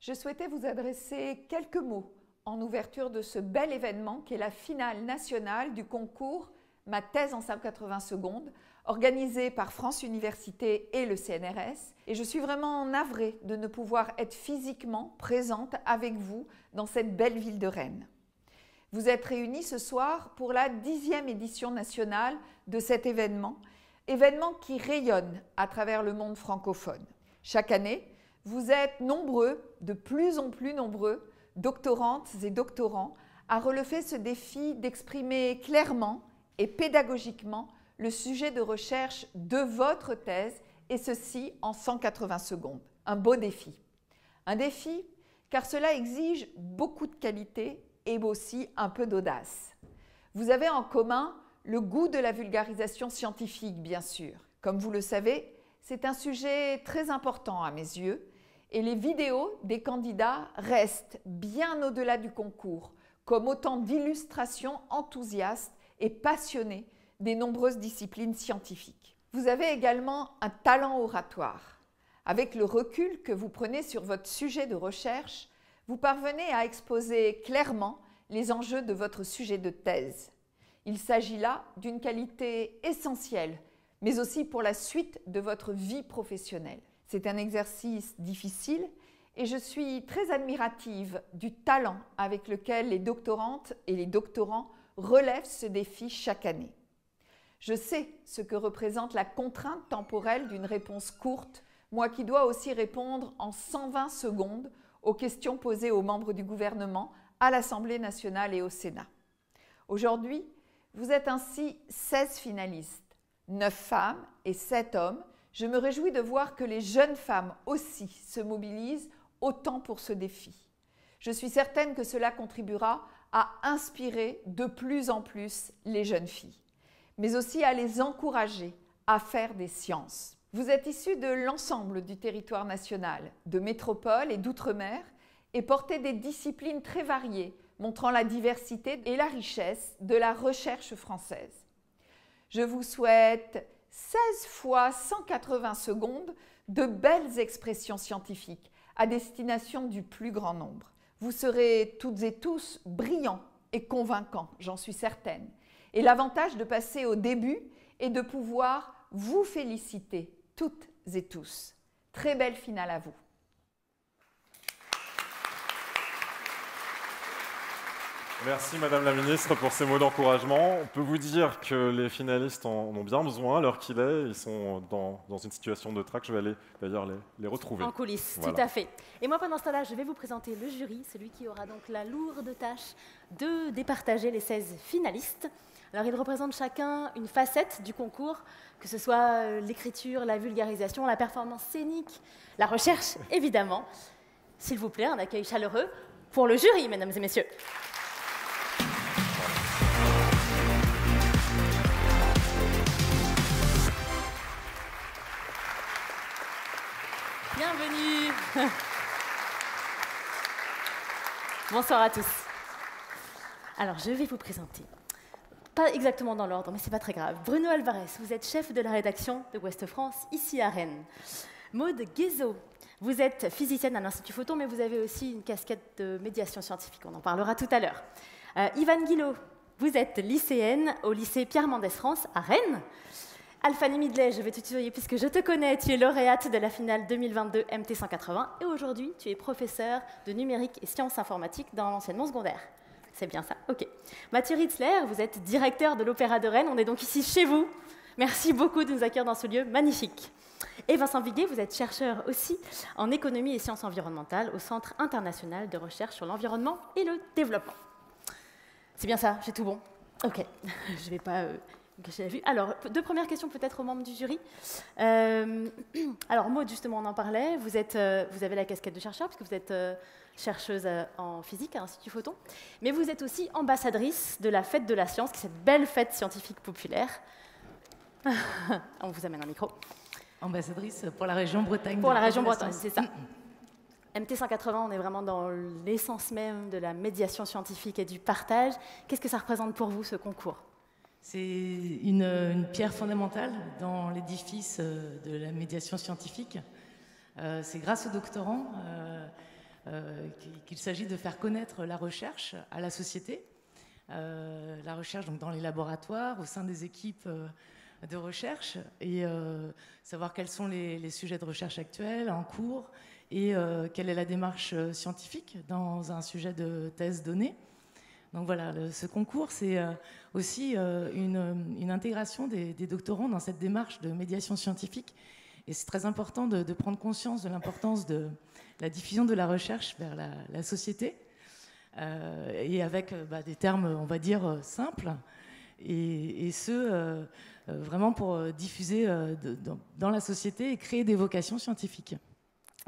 je souhaitais vous adresser quelques mots en ouverture de ce bel événement qui est la finale nationale du concours Ma thèse en 180 secondes, organisé par France Université et le CNRS. Et je suis vraiment navrée de ne pouvoir être physiquement présente avec vous dans cette belle ville de Rennes. Vous êtes réunis ce soir pour la dixième édition nationale de cet événement, événement qui rayonne à travers le monde francophone. Chaque année, vous êtes nombreux, de plus en plus nombreux, doctorantes et doctorants, à relever ce défi d'exprimer clairement et pédagogiquement le sujet de recherche de votre thèse, et ceci en 180 secondes. Un beau défi. Un défi car cela exige beaucoup de qualité et aussi un peu d'audace. Vous avez en commun le goût de la vulgarisation scientifique, bien sûr. Comme vous le savez, c'est un sujet très important à mes yeux et les vidéos des candidats restent bien au-delà du concours, comme autant d'illustrations enthousiastes et passionnées des nombreuses disciplines scientifiques. Vous avez également un talent oratoire. Avec le recul que vous prenez sur votre sujet de recherche, vous parvenez à exposer clairement les enjeux de votre sujet de thèse. Il s'agit là d'une qualité essentielle, mais aussi pour la suite de votre vie professionnelle. C'est un exercice difficile et je suis très admirative du talent avec lequel les doctorantes et les doctorants relèvent ce défi chaque année. Je sais ce que représente la contrainte temporelle d'une réponse courte, moi qui dois aussi répondre en 120 secondes aux questions posées aux membres du gouvernement, à l'Assemblée nationale et au Sénat. Aujourd'hui, vous êtes ainsi 16 finalistes, 9 femmes et 7 hommes. Je me réjouis de voir que les jeunes femmes aussi se mobilisent autant pour ce défi. Je suis certaine que cela contribuera à inspirer de plus en plus les jeunes filles, mais aussi à les encourager à faire des sciences. Vous êtes issus de l'ensemble du territoire national, de métropole et d'outre-mer, et portez des disciplines très variées, montrant la diversité et la richesse de la recherche française. Je vous souhaite 16 fois 180 secondes de belles expressions scientifiques à destination du plus grand nombre. Vous serez toutes et tous brillants et convaincants, j'en suis certaine. Et l'avantage de passer au début est de pouvoir vous féliciter toutes et tous. Très belle finale à vous. Merci Madame la Ministre pour ces mots d'encouragement. On peut vous dire que les finalistes en ont bien besoin à l'heure qu'il est. Ils sont dans, dans, une situation de trac. Je vais aller d'ailleurs les, les, retrouver. En coulisses, voilà. tout à fait. Et moi pendant ce temps-là, je vais vous présenter le jury, celui qui aura donc la lourde tâche de départager les 16 finalistes. Alors ils représentent chacun une facette du concours, que ce soit euh, l'écriture, la vulgarisation, la performance scénique, la recherche, [LAUGHS] évidemment. S'il vous plaît, un accueil chaleureux pour le jury, mesdames et messieurs. [LAUGHS] Bonsoir à tous. Alors, je vais vous présenter pas exactement dans l'ordre, mais c'est pas très grave. Bruno Alvarez, vous êtes chef de la rédaction de Ouest France, ici à Rennes. Maude Guézo, vous êtes physicienne à l'Institut Photon, mais vous avez aussi une casquette de médiation scientifique, on en parlera tout à l'heure. Euh, Ivan Guillot, vous êtes lycéenne au lycée Pierre Mendès France à Rennes. Alphanie Midley, je vais te tutoyer puisque je te connais, tu es lauréate de la finale 2022 MT180 et aujourd'hui tu es professeur de numérique et sciences informatiques dans l'enseignement secondaire. C'est bien ça? Ok. Mathieu Ritzler, vous êtes directeur de l'Opéra de Rennes. On est donc ici chez vous. Merci beaucoup de nous accueillir dans ce lieu magnifique. Et Vincent Viguet, vous êtes chercheur aussi en économie et sciences environnementales au Centre international de recherche sur l'environnement et le développement. C'est bien ça, j'ai tout bon? Ok, [LAUGHS] je ne vais pas euh, Alors, deux premières questions peut-être aux membres du jury. Euh, [CLEARS THROAT] alors, Maud, justement, on en parlait. Vous, êtes, euh, vous avez la casquette de chercheur, puisque vous êtes euh, chercheuse en physique à l'Institut Photon, mais vous êtes aussi ambassadrice de la Fête de la Science, qui est cette belle fête scientifique populaire. [LAUGHS] on vous amène un micro. Ambassadrice pour la région Bretagne. Pour la région Bretagne, c'est ça. MT 180, on est vraiment dans l'essence même de la médiation scientifique et du partage. Qu'est-ce que ça représente pour vous, ce concours? C'est une, pierre fondamentale dans l'édifice de la médiation scientifique. Euh, c'est grâce aux doctorants euh, euh, qu'il s'agit de faire connaître la recherche à la société. Euh, la recherche donc, dans les laboratoires, au sein des équipes euh, de recherche, et euh, savoir quels sont les, sujets de recherche actuels, en cours, et euh, quelle est la démarche scientifique dans un sujet de thèse donnée. Donc voilà, ce concours, c'est euh, aussi euh, une, intégration des, doctorants dans cette démarche de médiation scientifique. Et c'est très important de, prendre conscience de l'importance de la diffusion de la recherche vers la, société, euh, et avec bah, des termes, on va dire, simples, et, ce, vraiment pour diffuser dans la société et créer des vocations scientifiques.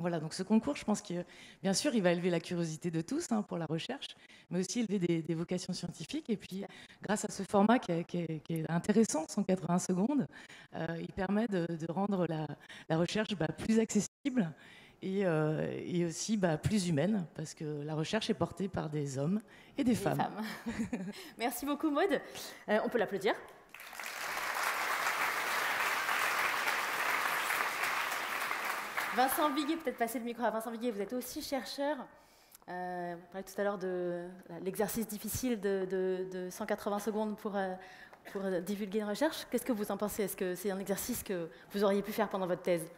Voilà, donc ce concours, je pense que bien sûr, il va élever la curiosité de tous hein, pour la recherche, mais aussi élever des, vocations scientifiques. Et puis, grâce à ce format qui est, intéressant, 180 secondes, euh, il permet de, rendre la, recherche bah, plus accessible euh, et, aussi bah, plus humaine, parce que la recherche est portée par des hommes et des, femmes. [LAUGHS] Merci beaucoup, Maude. Euh, on peut l'applaudir. Vincent Viguier, peut-être passer le micro à Vincent Viguier, vous êtes aussi chercheur. Euh, on parlait tout à l'heure de l'exercice difficile de, 180 secondes pour, euh, pour divulguer une recherche. Qu'est-ce que vous en pensez? Est-ce que c'est un exercice que vous auriez pu faire pendant votre thèse?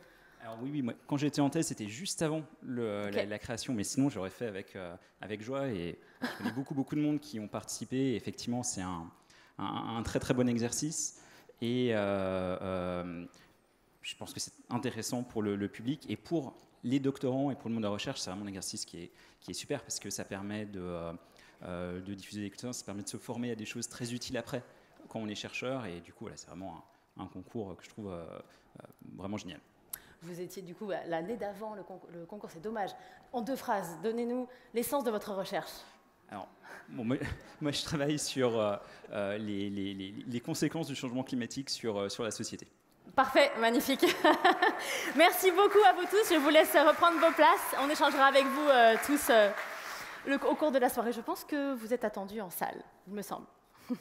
Alors oui, oui quand j'étais en thèse, c'était juste avant la, création, mais sinon j'aurais fait avec, euh, avec joie. Et je connais beaucoup, beaucoup de monde qui ont participé. effectivement, c'est un, un, très, très bon exercice. Et euh, je pense que c'est intéressant pour le, public et pour les doctorants et pour le monde de la recherche, c'est vraiment un exercice qui est, qui est super parce que ça permet de, euh, euh, de diffuser des connaissances, ça permet de se former à des choses très utiles après quand on est chercheur et du coup voilà, c'est vraiment un, concours que je trouve euh, vraiment génial. Vous étiez du coup l'année d'avant le concours, c'est dommage. En deux phrases, donnez-nous l'essence de votre recherche. Alors, moi, [LAUGHS] moi, je travaille sur les, les, les, conséquences du changement climatique sur, sur la société. Parfait, magnifique. [LAUGHS] Merci beaucoup à vous tous. Je vous laisse reprendre vos places. On échangera avec vous euh, tous euh, au cours de la soirée. Je pense que vous êtes attendus en salle, il me semble. [LAUGHS]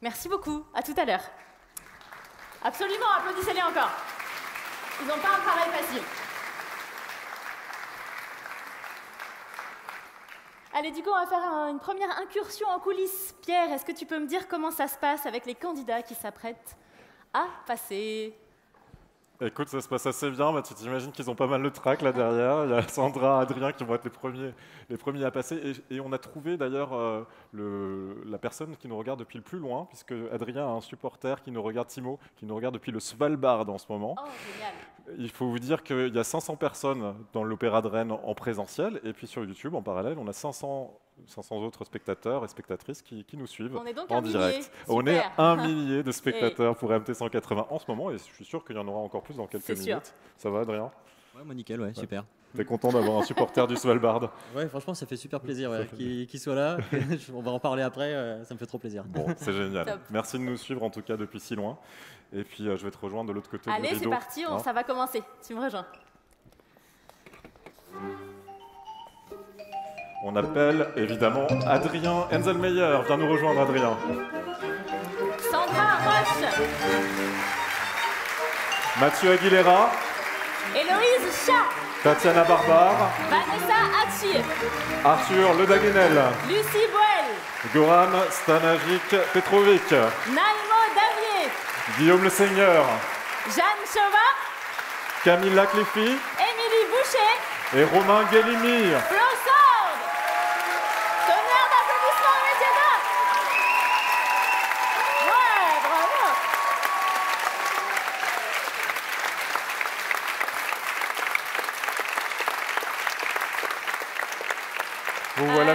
Merci beaucoup. À tout à l'heure. Absolument, applaudissez-les encore. Ils n'ont pas un travail facile. Allez, du coup, on va faire une première incursion en coulisses. Pierre, est-ce que tu peux me dire comment ça se passe avec les candidats qui s'apprêtent à passer. Écoute, ça se passe assez bien. Bah, tu t'imagines qu'ils ont pas mal de trac là derrière. Il y a Sandra, Adrien qui vont être les premiers, les premiers à passer. Et, on a trouvé d'ailleurs euh, la personne qui nous regarde depuis le plus loin, puisque Adrien a un supporter qui nous regarde, Timo, qui nous regarde depuis le Svalbard en ce moment. Oh, génial. Il faut vous dire qu'il y a 500 personnes dans l'Opéra de Rennes en présentiel. Et puis sur YouTube, en parallèle, on a 500 500 autres spectateurs et spectatrices qui, nous suivent en direct. On est un millier de [LAUGHS] spectateurs pour MT180 en ce moment et je suis sûr qu'il y en aura encore plus dans quelques minutes. Ça va, Adrien? Ouais, moi nickel, ouais, super. T'es content d'avoir un supporter du Svalbard? [LAUGHS] Ouais, franchement, ça fait super [LAUGHS] plaisir qu'il soit là. On va en parler après, euh, ça me fait trop plaisir. Bon, c'est génial. Merci de nous suivre en tout cas depuis si loin. Et puis euh, je vais te rejoindre de l'autre côté Allez, c'est parti, hein ça va commencer. Tu me rejoins. On appelle évidemment Adrien Enzelmeyer. Viens nous rejoindre, Adrien. Sandra Roche. Mathieu Aguilera. Héloïse Chat. Tatiana Barbar. Vanessa Hachi. Arthur Ledaguenel. Lucie Boel. Goran Stanagic Petrovic. Naimo Davier. Guillaume Le Seigneur. Jeanne Chauvat. Camille Lacliffi. Émilie Boucher. Et Romain Guélimir. Vous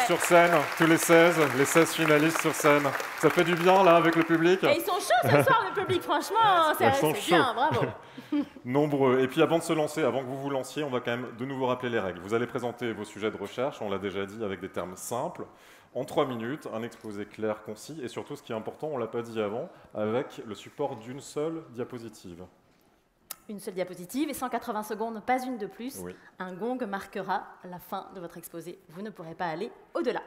sur scène, tous les 16, les 16 finalistes sur scène. Ça fait du bien là avec le public Et ils sont chauds ce soir le public, franchement, c'est bien, bravo. [LAUGHS] Nombreux. Et puis avant de se lancer, avant que vous vous lanciez, on va quand même de nouveau rappeler les règles. Vous allez présenter vos sujets de recherche, on l'a déjà dit, avec des termes simples, en trois minutes, un exposé clair, concis, et surtout ce qui est important, on ne l'a pas dit avant, avec le support d'une seule diapositive une seule diapositive et 180 secondes, pas une de plus. Un gong marquera la fin de votre exposé. Vous ne pourrez pas aller au-delà.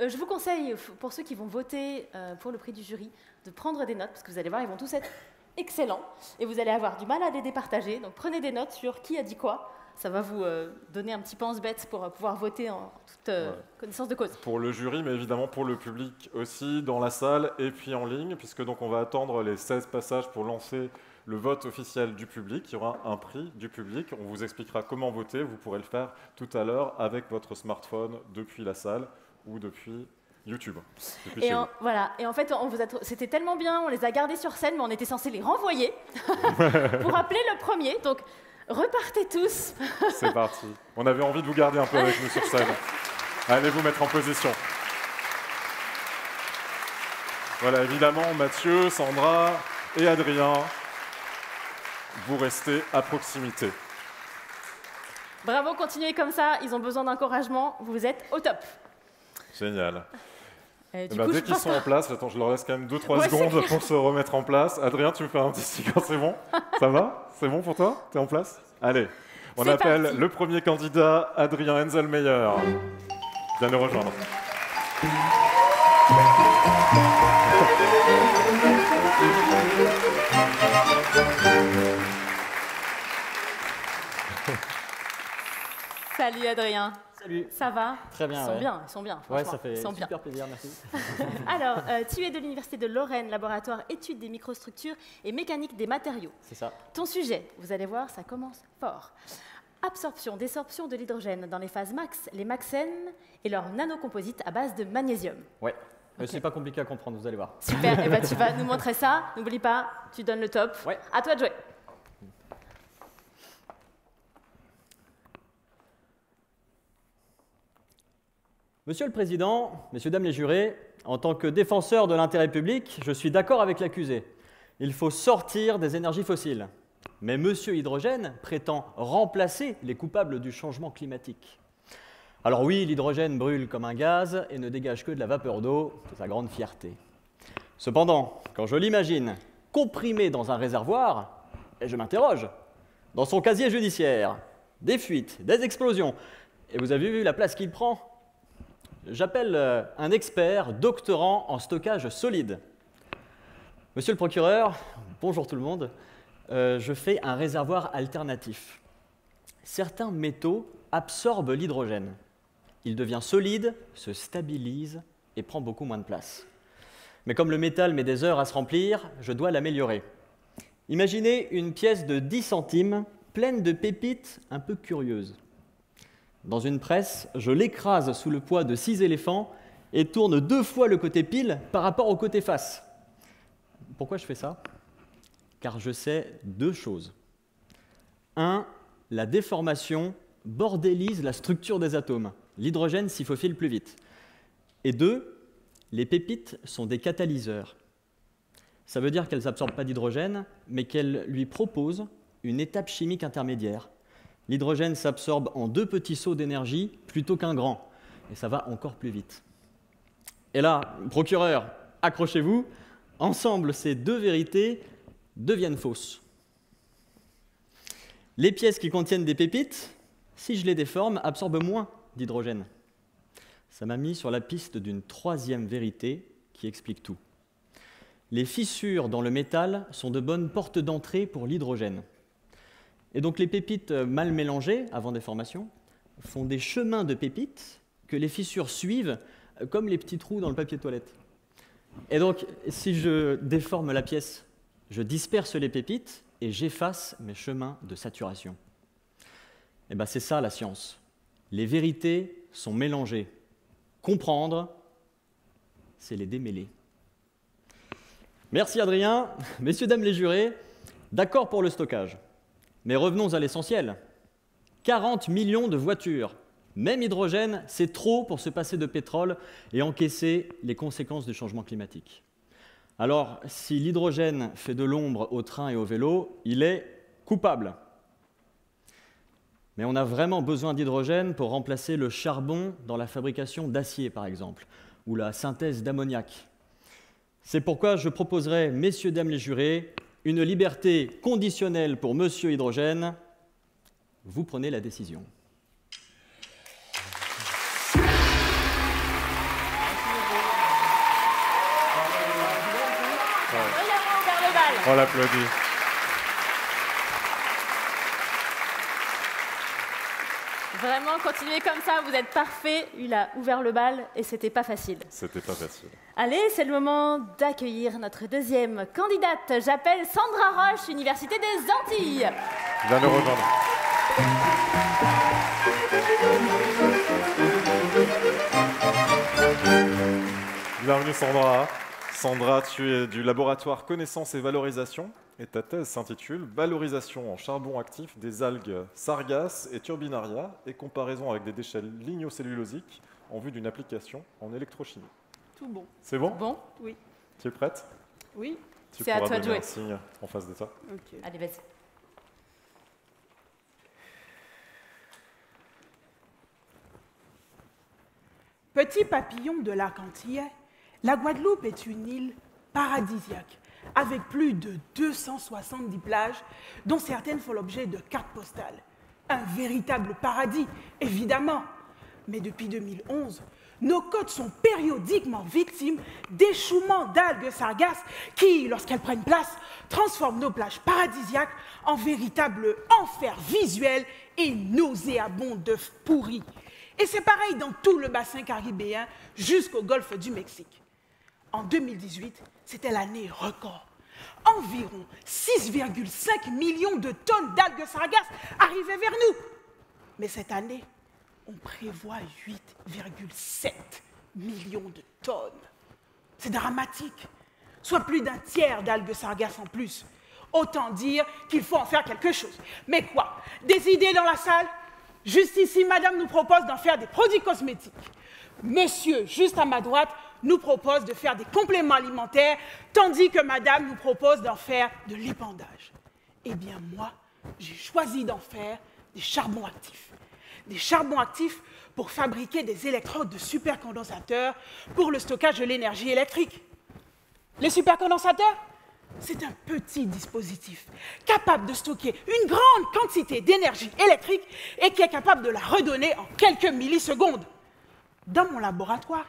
Euh, je vous conseille, pour ceux qui vont voter euh, pour le prix du jury, de prendre des notes, parce que vous allez voir, ils vont tous être excellents, et vous allez avoir du mal à les départager. Donc prenez des notes sur qui a dit quoi. Ça va vous euh, donner un petit pense-bête pour pouvoir voter en toute connaissance de cause. Pour le jury, mais évidemment pour le public aussi, dans la salle et puis en ligne, puisque donc on va attendre les 16 passages pour lancer le vote officiel du public. Il y aura un prix du public. On vous expliquera comment voter. Vous pourrez le faire tout à l'heure avec votre smartphone depuis la salle ou depuis YouTube. et en, voilà. Et en fait, c'était tellement bien, on les a gardés sur scène, mais on était censé les renvoyer [LAUGHS] pour appeler le premier. Donc, repartez tous. [LAUGHS] C'est parti. On avait envie de vous garder un peu avec nous sur scène. Allez vous mettre en position. Voilà, évidemment, Mathieu, Sandra et Adrien vous restez à proximité. Bravo, continuez comme ça. Ils ont besoin d'encouragement. Vous êtes au top. Génial. Eh du ben, coup, dès qu'ils sont que- en place, attends, je leur laisse quand même 2-3 Ouais, c'est secondes pour se remettre en place. Adrien, tu me fais un petit sticker, c'est bon? Ça va? C'est bon pour toi? T'es en place? Allez, on appelle parti. le premier candidat, Adrien Enzelmeyer. Viens nous rejoindre. Salut Adrien. Salut. Ça va? Très bien, Ils sont ouais. bien, ils sont bien. Ouais, ça fait ils sont bien. super plaisir, merci. [LAUGHS] Alors, euh, tu es de l'Université de Lorraine, laboratoire études des microstructures et mécanique des matériaux. C'est ça. Ton sujet, vous allez voir, ça commence fort. Absorption, désorption de l'hydrogène dans les phases max, les maxènes et leurs nanocomposites à base de magnésium. Ouais. Mais Ok. c'est pas compliqué à comprendre, vous allez voir. Super, et ben tu vas [LAUGHS] nous montrer ça. N'oublie pas, tu donnes le top. À toi de jouer. Monsieur le Président, messieurs, dames les jurés, en tant que défenseur de l'intérêt public, je suis d'accord avec l'accusé. Il faut sortir des énergies fossiles. Mais Monsieur Hydrogène prétend remplacer les coupables du changement climatique. Alors oui, l'hydrogène brûle comme un gaz et ne dégage que de la vapeur d'eau, c'est sa grande fierté. Cependant, quand je l'imagine comprimé dans un réservoir, et je m'interroge, dans son casier judiciaire, des fuites, des explosions, et vous avez vu la place qu'il prend? J'appelle euh, un expert doctorant en stockage solide. Monsieur le procureur, bonjour tout le monde, Euh, je fais un réservoir alternatif. Certains métaux absorbent l'hydrogène. Il devient solide, se stabilise et prend beaucoup moins de place. Mais comme le métal met des heures à se remplir, je dois l'améliorer. Imaginez une pièce de 10 centimes pleine de pépites un peu curieuses. Dans une presse, je l'écrase sous le poids de 6 éléphants et tourne deux fois le côté pile par rapport au côté face. Pourquoi je fais ça? Car je sais deux choses. Un, la déformation bordélise la structure des atomes. L'hydrogène s'y faufile plus vite. Et deux, les pépites sont des catalyseurs. Ça veut dire qu'elles n'absorbent pas d'hydrogène, mais qu'elles lui proposent une étape chimique intermédiaire. L'hydrogène s'absorbe en deux petits sauts d'énergie plutôt qu'un grand, et ça va encore plus vite. Et là, procureur, accrochez-vous, ensemble ces deux vérités deviennent fausses. Les pièces qui contiennent des pépites, si je les déforme, absorbent moins d'hydrogène. Ça m'a mis sur la piste d'une troisième vérité qui explique tout. Les fissures dans le métal sont de bonnes portes d'entrée pour l'hydrogène. Et donc les pépites mal mélangées avant déformation font des chemins de pépites que les fissures suivent comme les petits trous dans le papier toilette. Et donc si je déforme la pièce, je disperse les pépites et j'efface mes chemins de saturation. Et ben c'est ça la science. Les vérités sont mélangées. Comprendre, c'est les démêler. Merci Adrien. [LAUGHS] Messieurs, dames les jurés, d'accord pour le stockage. Mais revenons à l'essentiel. 40 millions de voitures. Même hydrogène, c'est trop pour se passer de pétrole et encaisser les conséquences du changement climatique. Alors, si l'hydrogène fait de l'ombre au train et au vélo, il est coupable. Mais on a vraiment besoin d'hydrogène pour remplacer le charbon dans la fabrication d'acier, par exemple, ou la synthèse d'ammoniac. C'est pourquoi je proposerai, messieurs, dames les jurés, une liberté conditionnelle pour monsieur Hydrogène. Vous prenez la décision. On l'applaudit. Vraiment, continuez comme ça, vous êtes parfait. Il a ouvert le bal et c'était pas facile. C'était pas facile. Allez, c'est le moment d'accueillir notre deuxième candidate. J'appelle Sandra Roche, Université des Antilles. Viens nous rejoindre. Bienvenue Sandra. Sandra, tu es du laboratoire Connaissance et Valorisation et ta thèse s'intitule Valorisation en charbon actif des algues sargasses et turbinaria et comparaison avec des déchets lignocellulosiques en vue d'une application en électrochimie. Tout bon. C'est bon? Bon, oui. Tu es prête? Oui. Tu C'est à toi de jouer. un signe en face de toi. Allez, vas-y. Petit papillon de l'arc la Guadeloupe est une île paradisiaque avec plus de 270 plages, dont certaines font l'objet de cartes postales. Un véritable paradis, évidemment. Mais depuis 2011, nos côtes sont périodiquement victimes d'échouements d'algues sargasses qui, lorsqu'elles prennent place, transforment nos plages paradisiaques en véritables enfers visuels et nauséabonds d'œufs pourris. Et c'est pareil dans tout le bassin caribéen jusqu'au golfe du Mexique. En 2018, c'était l'année record. Environ 6,5 millions de tonnes d'algues sargasses arrivaient vers nous. Mais cette année, on prévoit 8,7 millions de tonnes. C'est dramatique. Soit plus d'un tiers d'algues sargasses en plus. Autant dire qu'il faut en faire quelque chose. Mais quoi? Des idées dans la salle? Juste ici, madame nous propose d'en faire des produits cosmétiques. Monsieur, juste à ma droite, nous propose de faire des compléments alimentaires, tandis que madame nous propose d'en faire de l'épandage. Eh bien, moi, j'ai choisi d'en faire des charbons actifs. Des charbons actifs pour fabriquer des électrodes de supercondensateurs pour le stockage de l'énergie électrique. Les supercondensateurs c'est un petit dispositif capable de stocker une grande quantité d'énergie électrique et qui est capable de la redonner en quelques millisecondes. Dans mon laboratoire,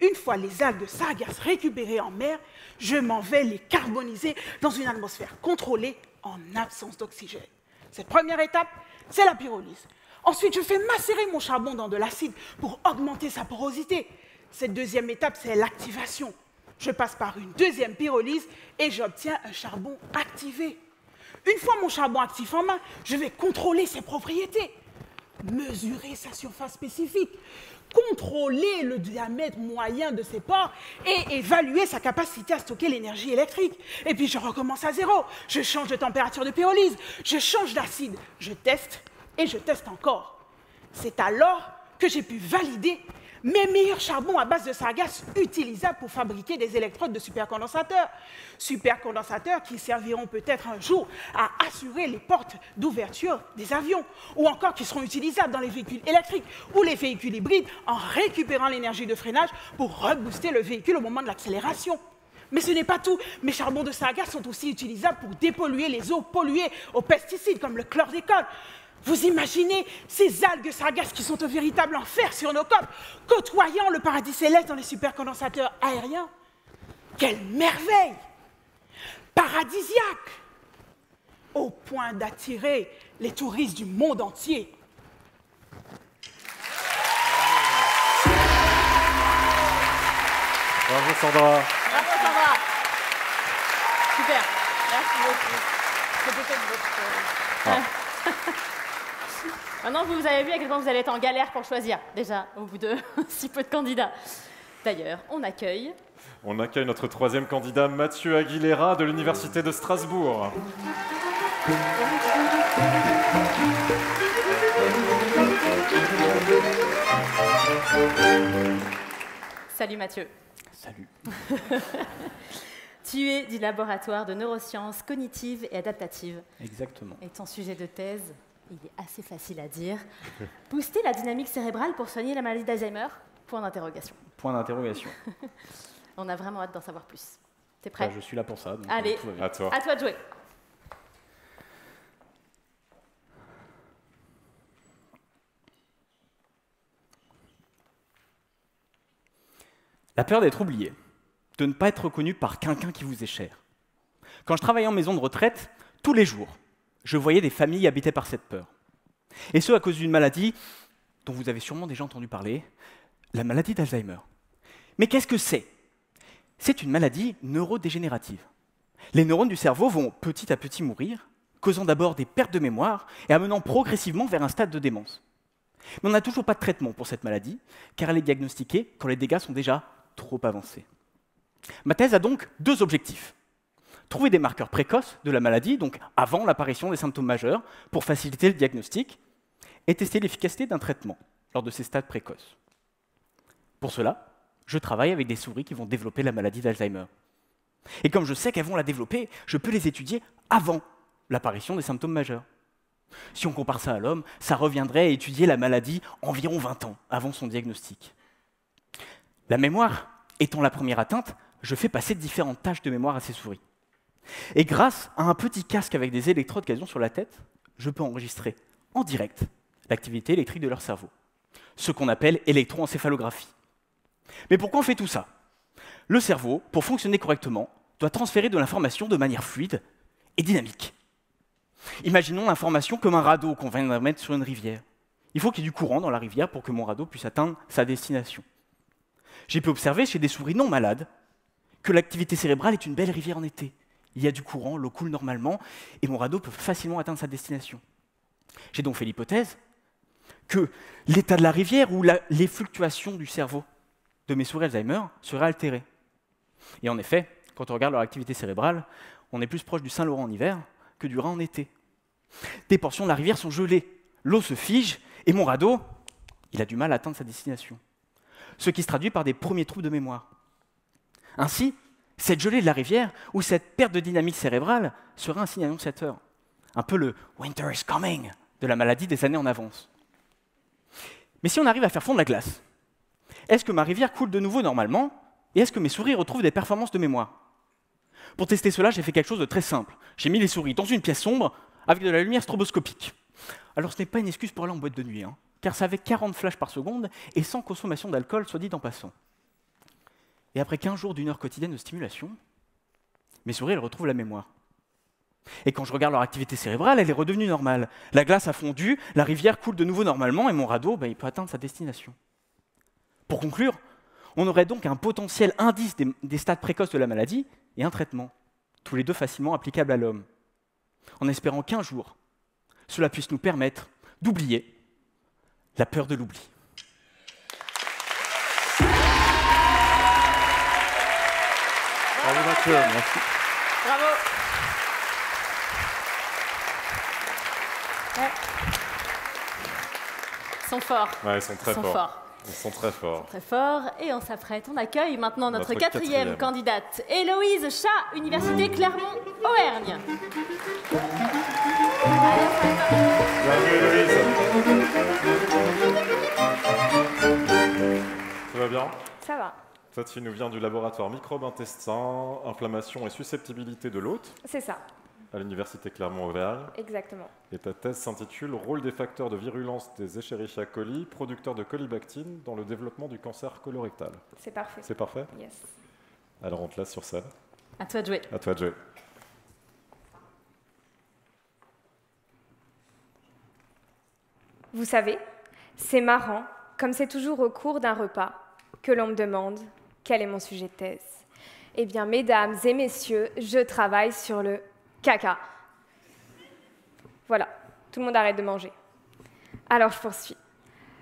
une fois les algues sargasses récupérées en mer, je m'en vais les carboniser dans une atmosphère contrôlée en absence d'oxygène. Cette première étape, c'est la pyrolyse. Ensuite, je fais macérer mon charbon dans de l'acide pour augmenter sa porosité. Cette deuxième étape, c'est l'activation je passe par une deuxième pyrolyse et j'obtiens un charbon activé. Une fois mon charbon actif en main, je vais contrôler ses propriétés, mesurer sa surface spécifique, contrôler le diamètre moyen de ses pores et évaluer sa capacité à stocker l'énergie électrique. Et puis je recommence à zéro. Je change de température de pyrolyse, je change d'acide, je teste et je teste encore. C'est alors que j'ai pu valider mes meilleurs charbons à base de sargasse utilisables pour fabriquer des électrodes de supercondensateurs. Supercondensateurs qui serviront peut-être un jour à assurer les portes d'ouverture des avions, ou encore qui seront utilisables dans les véhicules électriques ou les véhicules hybrides en récupérant l'énergie de freinage pour rebooster le véhicule au moment de l'accélération. Mais ce n'est pas tout. Mes charbons de sargasse sont aussi utilisables pour dépolluer les eaux polluées aux pesticides comme le chlordécone. Vous imaginez ces algues sargasses qui sont un véritable enfer sur nos côtes, côtoyant le paradis céleste dans les supercondensateurs aériens Quelle merveille Paradisiaque Au point d'attirer les touristes du monde entier. Bravo Sandra. Bravo Sandra. Super. Merci beaucoup. C'est peut-être votre... Ah. [LAUGHS] Maintenant, vous avez vu à quel point vous allez être en galère pour choisir, déjà, au bout de [LAUGHS] si peu de candidats. D'ailleurs, on accueille. On accueille notre troisième candidat, Mathieu Aguilera, de l'Université de Strasbourg. Salut Mathieu. Salut. [LAUGHS] tu es du laboratoire de neurosciences cognitives et adaptatives. Exactement. Et ton sujet de thèse, il est assez facile à dire. [LAUGHS] Booster la dynamique cérébrale pour soigner la maladie d'Alzheimer Point d'interrogation. Point d'interrogation. [LAUGHS] On a vraiment hâte d'en savoir plus. T'es prêt? Bah, Je suis là pour ça. donc, Allez, euh, tout va bien. À toi. à toi de jouer. La peur d'être oublié, de ne pas être reconnu par quelqu'un qui vous est cher. Quand je travaillais en maison de retraite, tous les jours, je voyais des familles habitées par cette peur. Et ce, à cause d'une maladie dont vous avez sûrement déjà entendu parler, la maladie d'Alzheimer. Mais qu'est-ce que c'est? C'est une maladie neurodégénérative. Les neurones du cerveau vont petit à petit mourir, causant d'abord des pertes de mémoire et amenant progressivement vers un stade de démence. Mais on n'a toujours pas de traitement pour cette maladie, car elle est diagnostiquée quand les dégâts sont déjà trop avancés. Ma thèse a donc deux objectifs. Trouver des marqueurs précoces de la maladie, donc avant l'apparition des symptômes majeurs, pour faciliter le diagnostic, et tester l'efficacité d'un traitement lors de ces stades précoces. Pour cela, je travaille avec des souris qui vont développer la maladie d'Alzheimer. Et comme je sais qu'elles vont la développer, je peux les étudier avant l'apparition des symptômes majeurs. Si on compare ça à l'homme, ça reviendrait à étudier la maladie environ 20 ans avant son diagnostic. La mémoire étant la première atteinte, je fais passer différentes tâches de mémoire à ces souris. Et grâce à un petit casque avec des électrodes qu'elles ont sur la tête, je peux enregistrer en direct l'activité électrique de leur cerveau, ce qu'on appelle électroencéphalographie. Mais pourquoi on fait tout ça? Le cerveau, pour fonctionner correctement, doit transférer de l'information de manière fluide et dynamique. Imaginons l'information comme un radeau qu'on vient de mettre sur une rivière. Il faut qu'il y ait du courant dans la rivière pour que mon radeau puisse atteindre sa destination. J'ai pu observer chez des souris non malades que l'activité cérébrale est une belle rivière en été. Il y a du courant, l'eau coule normalement, et mon radeau peut facilement atteindre sa destination. J'ai donc fait l'hypothèse que l'état de la rivière ou les fluctuations du cerveau de mes souris Alzheimer seraient altérées. Et en effet, quand on regarde leur activité cérébrale, on est plus proche du Saint-Laurent en hiver que du Rhin en été. Des portions de la rivière sont gelées, l'eau se fige, et mon radeau, il a du mal à atteindre sa destination. Ce qui se traduit par des premiers troubles de mémoire. Ainsi, cette gelée de la rivière ou cette perte de dynamique cérébrale serait un signe annonciateur. Un peu le Winter is coming de la maladie des années en avance. Mais si on arrive à faire fondre la glace, est-ce que ma rivière coule de nouveau normalement et est-ce que mes souris retrouvent des performances de mémoire? Pour tester cela, j'ai fait quelque chose de très simple. J'ai mis les souris dans une pièce sombre avec de la lumière stroboscopique. Alors ce n'est pas une excuse pour aller en boîte de nuit, hein, car ça avait 40 flashs par seconde et sans consommation d'alcool, soit dit en passant. Et après 15 jours d'une heure quotidienne de stimulation, mes souris, retrouvent la mémoire. Et quand je regarde leur activité cérébrale, elle est redevenue normale. La glace a fondu, la rivière coule de nouveau normalement et mon radeau, ben, il peut atteindre sa destination. Pour conclure, on aurait donc un potentiel indice des, des stades précoces de la maladie et un traitement, tous les deux facilement applicables à l'homme. En espérant qu'un jour, cela puisse nous permettre d'oublier la peur de l'oubli. Mathieu. Merci. Bravo. Ouais. Ils sont forts. Ouais, ils sont très Ils sont forts. forts. Ils sont très forts. Très fort. Et on s'apprête. On accueille maintenant notre, Notre quatrième, quatrième. candidate, Héloïse Chat, Université Clermont-Auvergne. Ça va bien? Ça va, Toi, tu nous viens du laboratoire microbes intestin, inflammation et susceptibilité de l'hôte c'est ça, à l'université Clermont-Auvergne. exactement. Et ta thèse s'intitule Rôle des facteurs de virulence des Escherichia coli, producteurs de colibactine, dans le développement du cancer colorectal. C'est parfait. C'est parfait Yes. Alors on te laisse sur scène. À toi de jouer. À toi de jouer. Vous savez, c'est marrant, comme c'est toujours au cours d'un repas que l'on me demande quel est mon sujet de thèse. Eh bien, mesdames et messieurs, je travaille sur le caca. Voilà, tout le monde arrête de manger. Alors, je poursuis.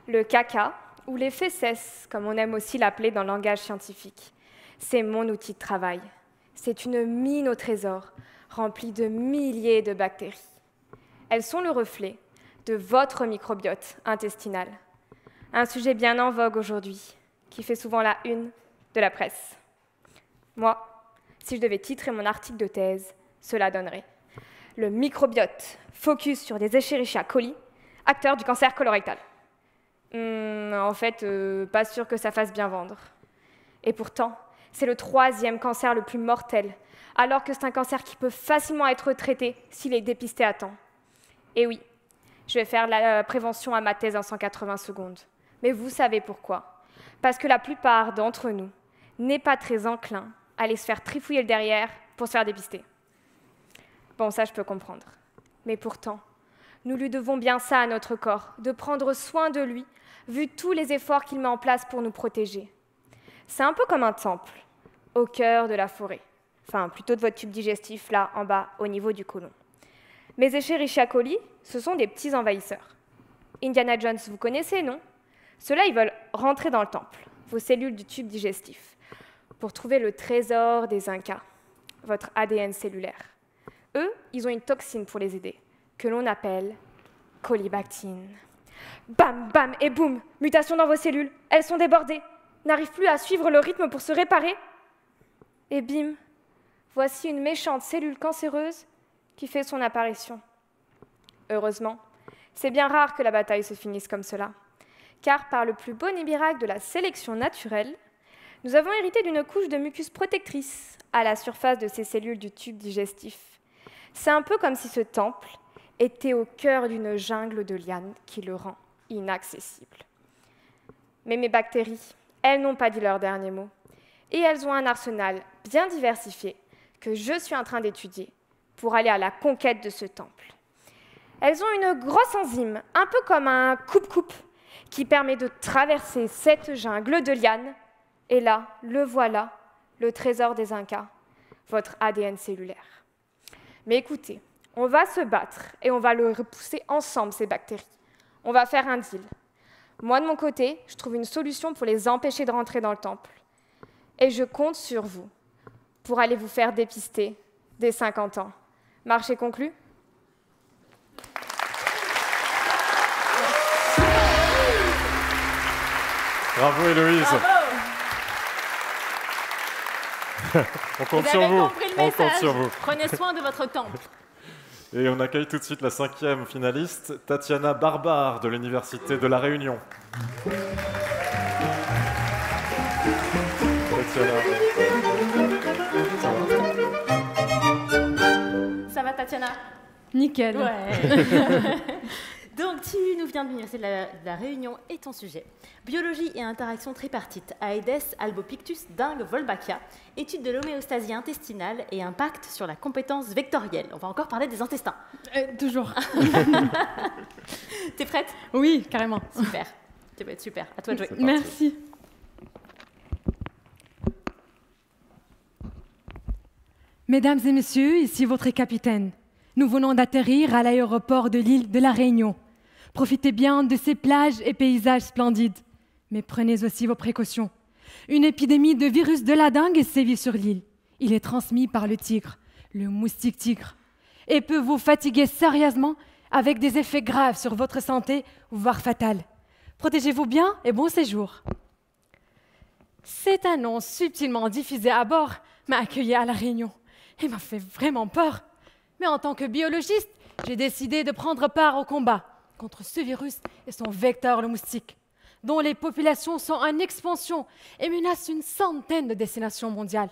Le caca, ou les fesses, comme on aime aussi l'appeler dans le langage scientifique, c'est mon outil de travail. C'est une mine au trésor, remplie de milliers de bactéries. Elles sont le reflet de votre microbiote intestinal. Un sujet bien en vogue aujourd'hui, qui fait souvent la une de la presse. Moi, si je devais titrer mon article de thèse, cela donnerait Le microbiote, focus sur des Escherichia coli, acteur du cancer colorectal. Hmm, en fait, euh, pas sûr que ça fasse bien vendre. Et pourtant, c'est le troisième cancer le plus mortel, alors que c'est un cancer qui peut facilement être traité s'il est dépisté à temps. Et oui, je vais faire la euh, prévention à ma thèse en 180 secondes. Mais vous savez pourquoi? Parce que la plupart d'entre nous n'est pas très enclin à aller se faire trifouiller le derrière pour se faire dépister. Bon, ça, je peux comprendre. Mais pourtant, nous lui devons bien ça à notre corps, de prendre soin de lui, vu tous les efforts qu'il met en place pour nous protéger. C'est un peu comme un temple, au cœur de la forêt. Enfin, plutôt de votre tube digestif, là, en bas, au niveau du côlon. Mes Escherichia coli, ce sont des petits envahisseurs. Indiana Jones, vous connaissez, non? Ceux-là, ils veulent rentrer dans le temple, vos cellules du tube digestif, pour trouver le trésor des Incas, votre ADN cellulaire. Eux, ils ont une toxine pour les aider, que l'on appelle colibactine. Bam, bam et boum, mutation dans vos cellules, elles sont débordées, n'arrivent plus à suivre le rythme pour se réparer. Et bim, voici une méchante cellule cancéreuse qui fait son apparition. Heureusement, c'est bien rare que la bataille se finisse comme cela, car par le plus beau miracle de la sélection naturelle, Nous avons hérité d'une couche de mucus protectrice à la surface de ces cellules du tube digestif. C'est un peu comme si ce temple était au cœur d'une jungle de lianes qui le rend inaccessible. Mais mes bactéries, elles n'ont pas dit leur dernier mot. Et elles ont un arsenal bien diversifié que je suis en train d'étudier pour aller à la conquête de ce temple. Elles ont une grosse enzyme, un peu comme un coupe-coupe, qui permet de traverser cette jungle de lianes. Et là, le voilà, le trésor des Incas, votre ADN cellulaire. Mais écoutez, on va se battre et on va le repousser ensemble, ces bactéries. On va faire un deal. Moi, de mon côté, je trouve une solution pour les empêcher de rentrer dans le temple. Et je compte sur vous pour aller vous faire dépister dès 50 ans. Marché conclu Bravo Héloïse. [LAUGHS] on compte Vous sur avez vous. compris le On compte message. sur vous. Prenez soin de votre temple. [LAUGHS] Et on accueille tout de suite la cinquième finaliste, Tatiana Barbare de l'Université de La Réunion. Tatiana. Ça va, Tatiana? Nickel. Ouais. [LAUGHS] Tu nous viens de l'Université de la, de la Réunion et ton sujet Biologie et interaction tripartite, Aedes albopictus dingue Wolbachia, étude de l'homéostasie intestinale et impact sur la compétence vectorielle. On va encore parler des intestins. toujours. [LAUGHS] T'es prête? Oui, carrément. Super. Tu vas être super. À toi de jouer. Merci. Mesdames et messieurs, ici votre capitaine. Nous venons d'atterrir à l'aéroport de l'île de la Réunion. Profitez bien de ces plages et paysages splendides, mais prenez aussi vos précautions. Une épidémie de virus de la dengue sévit sur l'île. Il est transmis par le tigre, le moustique tigre, et peut vous fatiguer sérieusement avec des effets graves sur votre santé, voire fatals. Protégez-vous bien et bon séjour. Cette annonce subtilement diffusée à bord m'a accueilli à la Réunion et m'a fait vraiment peur. Mais en tant que biologiste, j'ai décidé de prendre part au combat contre ce virus et son vecteur, le moustique, dont les populations sont en expansion et menacent une centaine de destinations mondiales.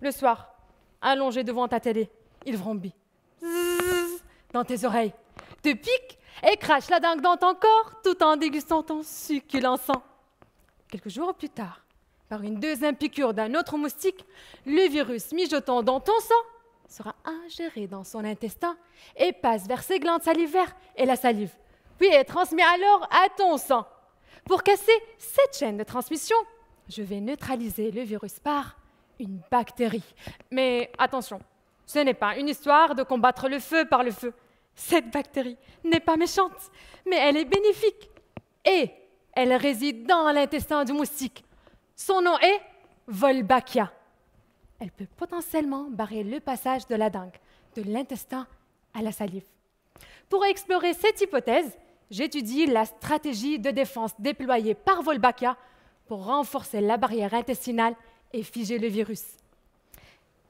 Le soir, allongé devant ta télé, il vrombit dans tes oreilles, te pique et crache la dingue dans ton corps tout en dégustant ton succulent sang. Quelques jours plus tard, par une deuxième piqûre d'un autre moustique, le virus mijotant dans ton sang sera ingéré dans son intestin et passe vers ses glandes salivaires et la salive, puis est transmis alors à ton sang. Pour casser cette chaîne de transmission, je vais neutraliser le virus par une bactérie. Mais attention, ce n'est pas une histoire de combattre le feu par le feu. Cette bactérie n'est pas méchante, mais elle est bénéfique. Et elle réside dans l'intestin du moustique. Son nom est Wolbachia. Elle peut potentiellement barrer le passage de la dengue, de l'intestin à la salive. Pour explorer cette hypothèse, j'étudie la stratégie de défense déployée par Wolbachia pour renforcer la barrière intestinale et figer le virus.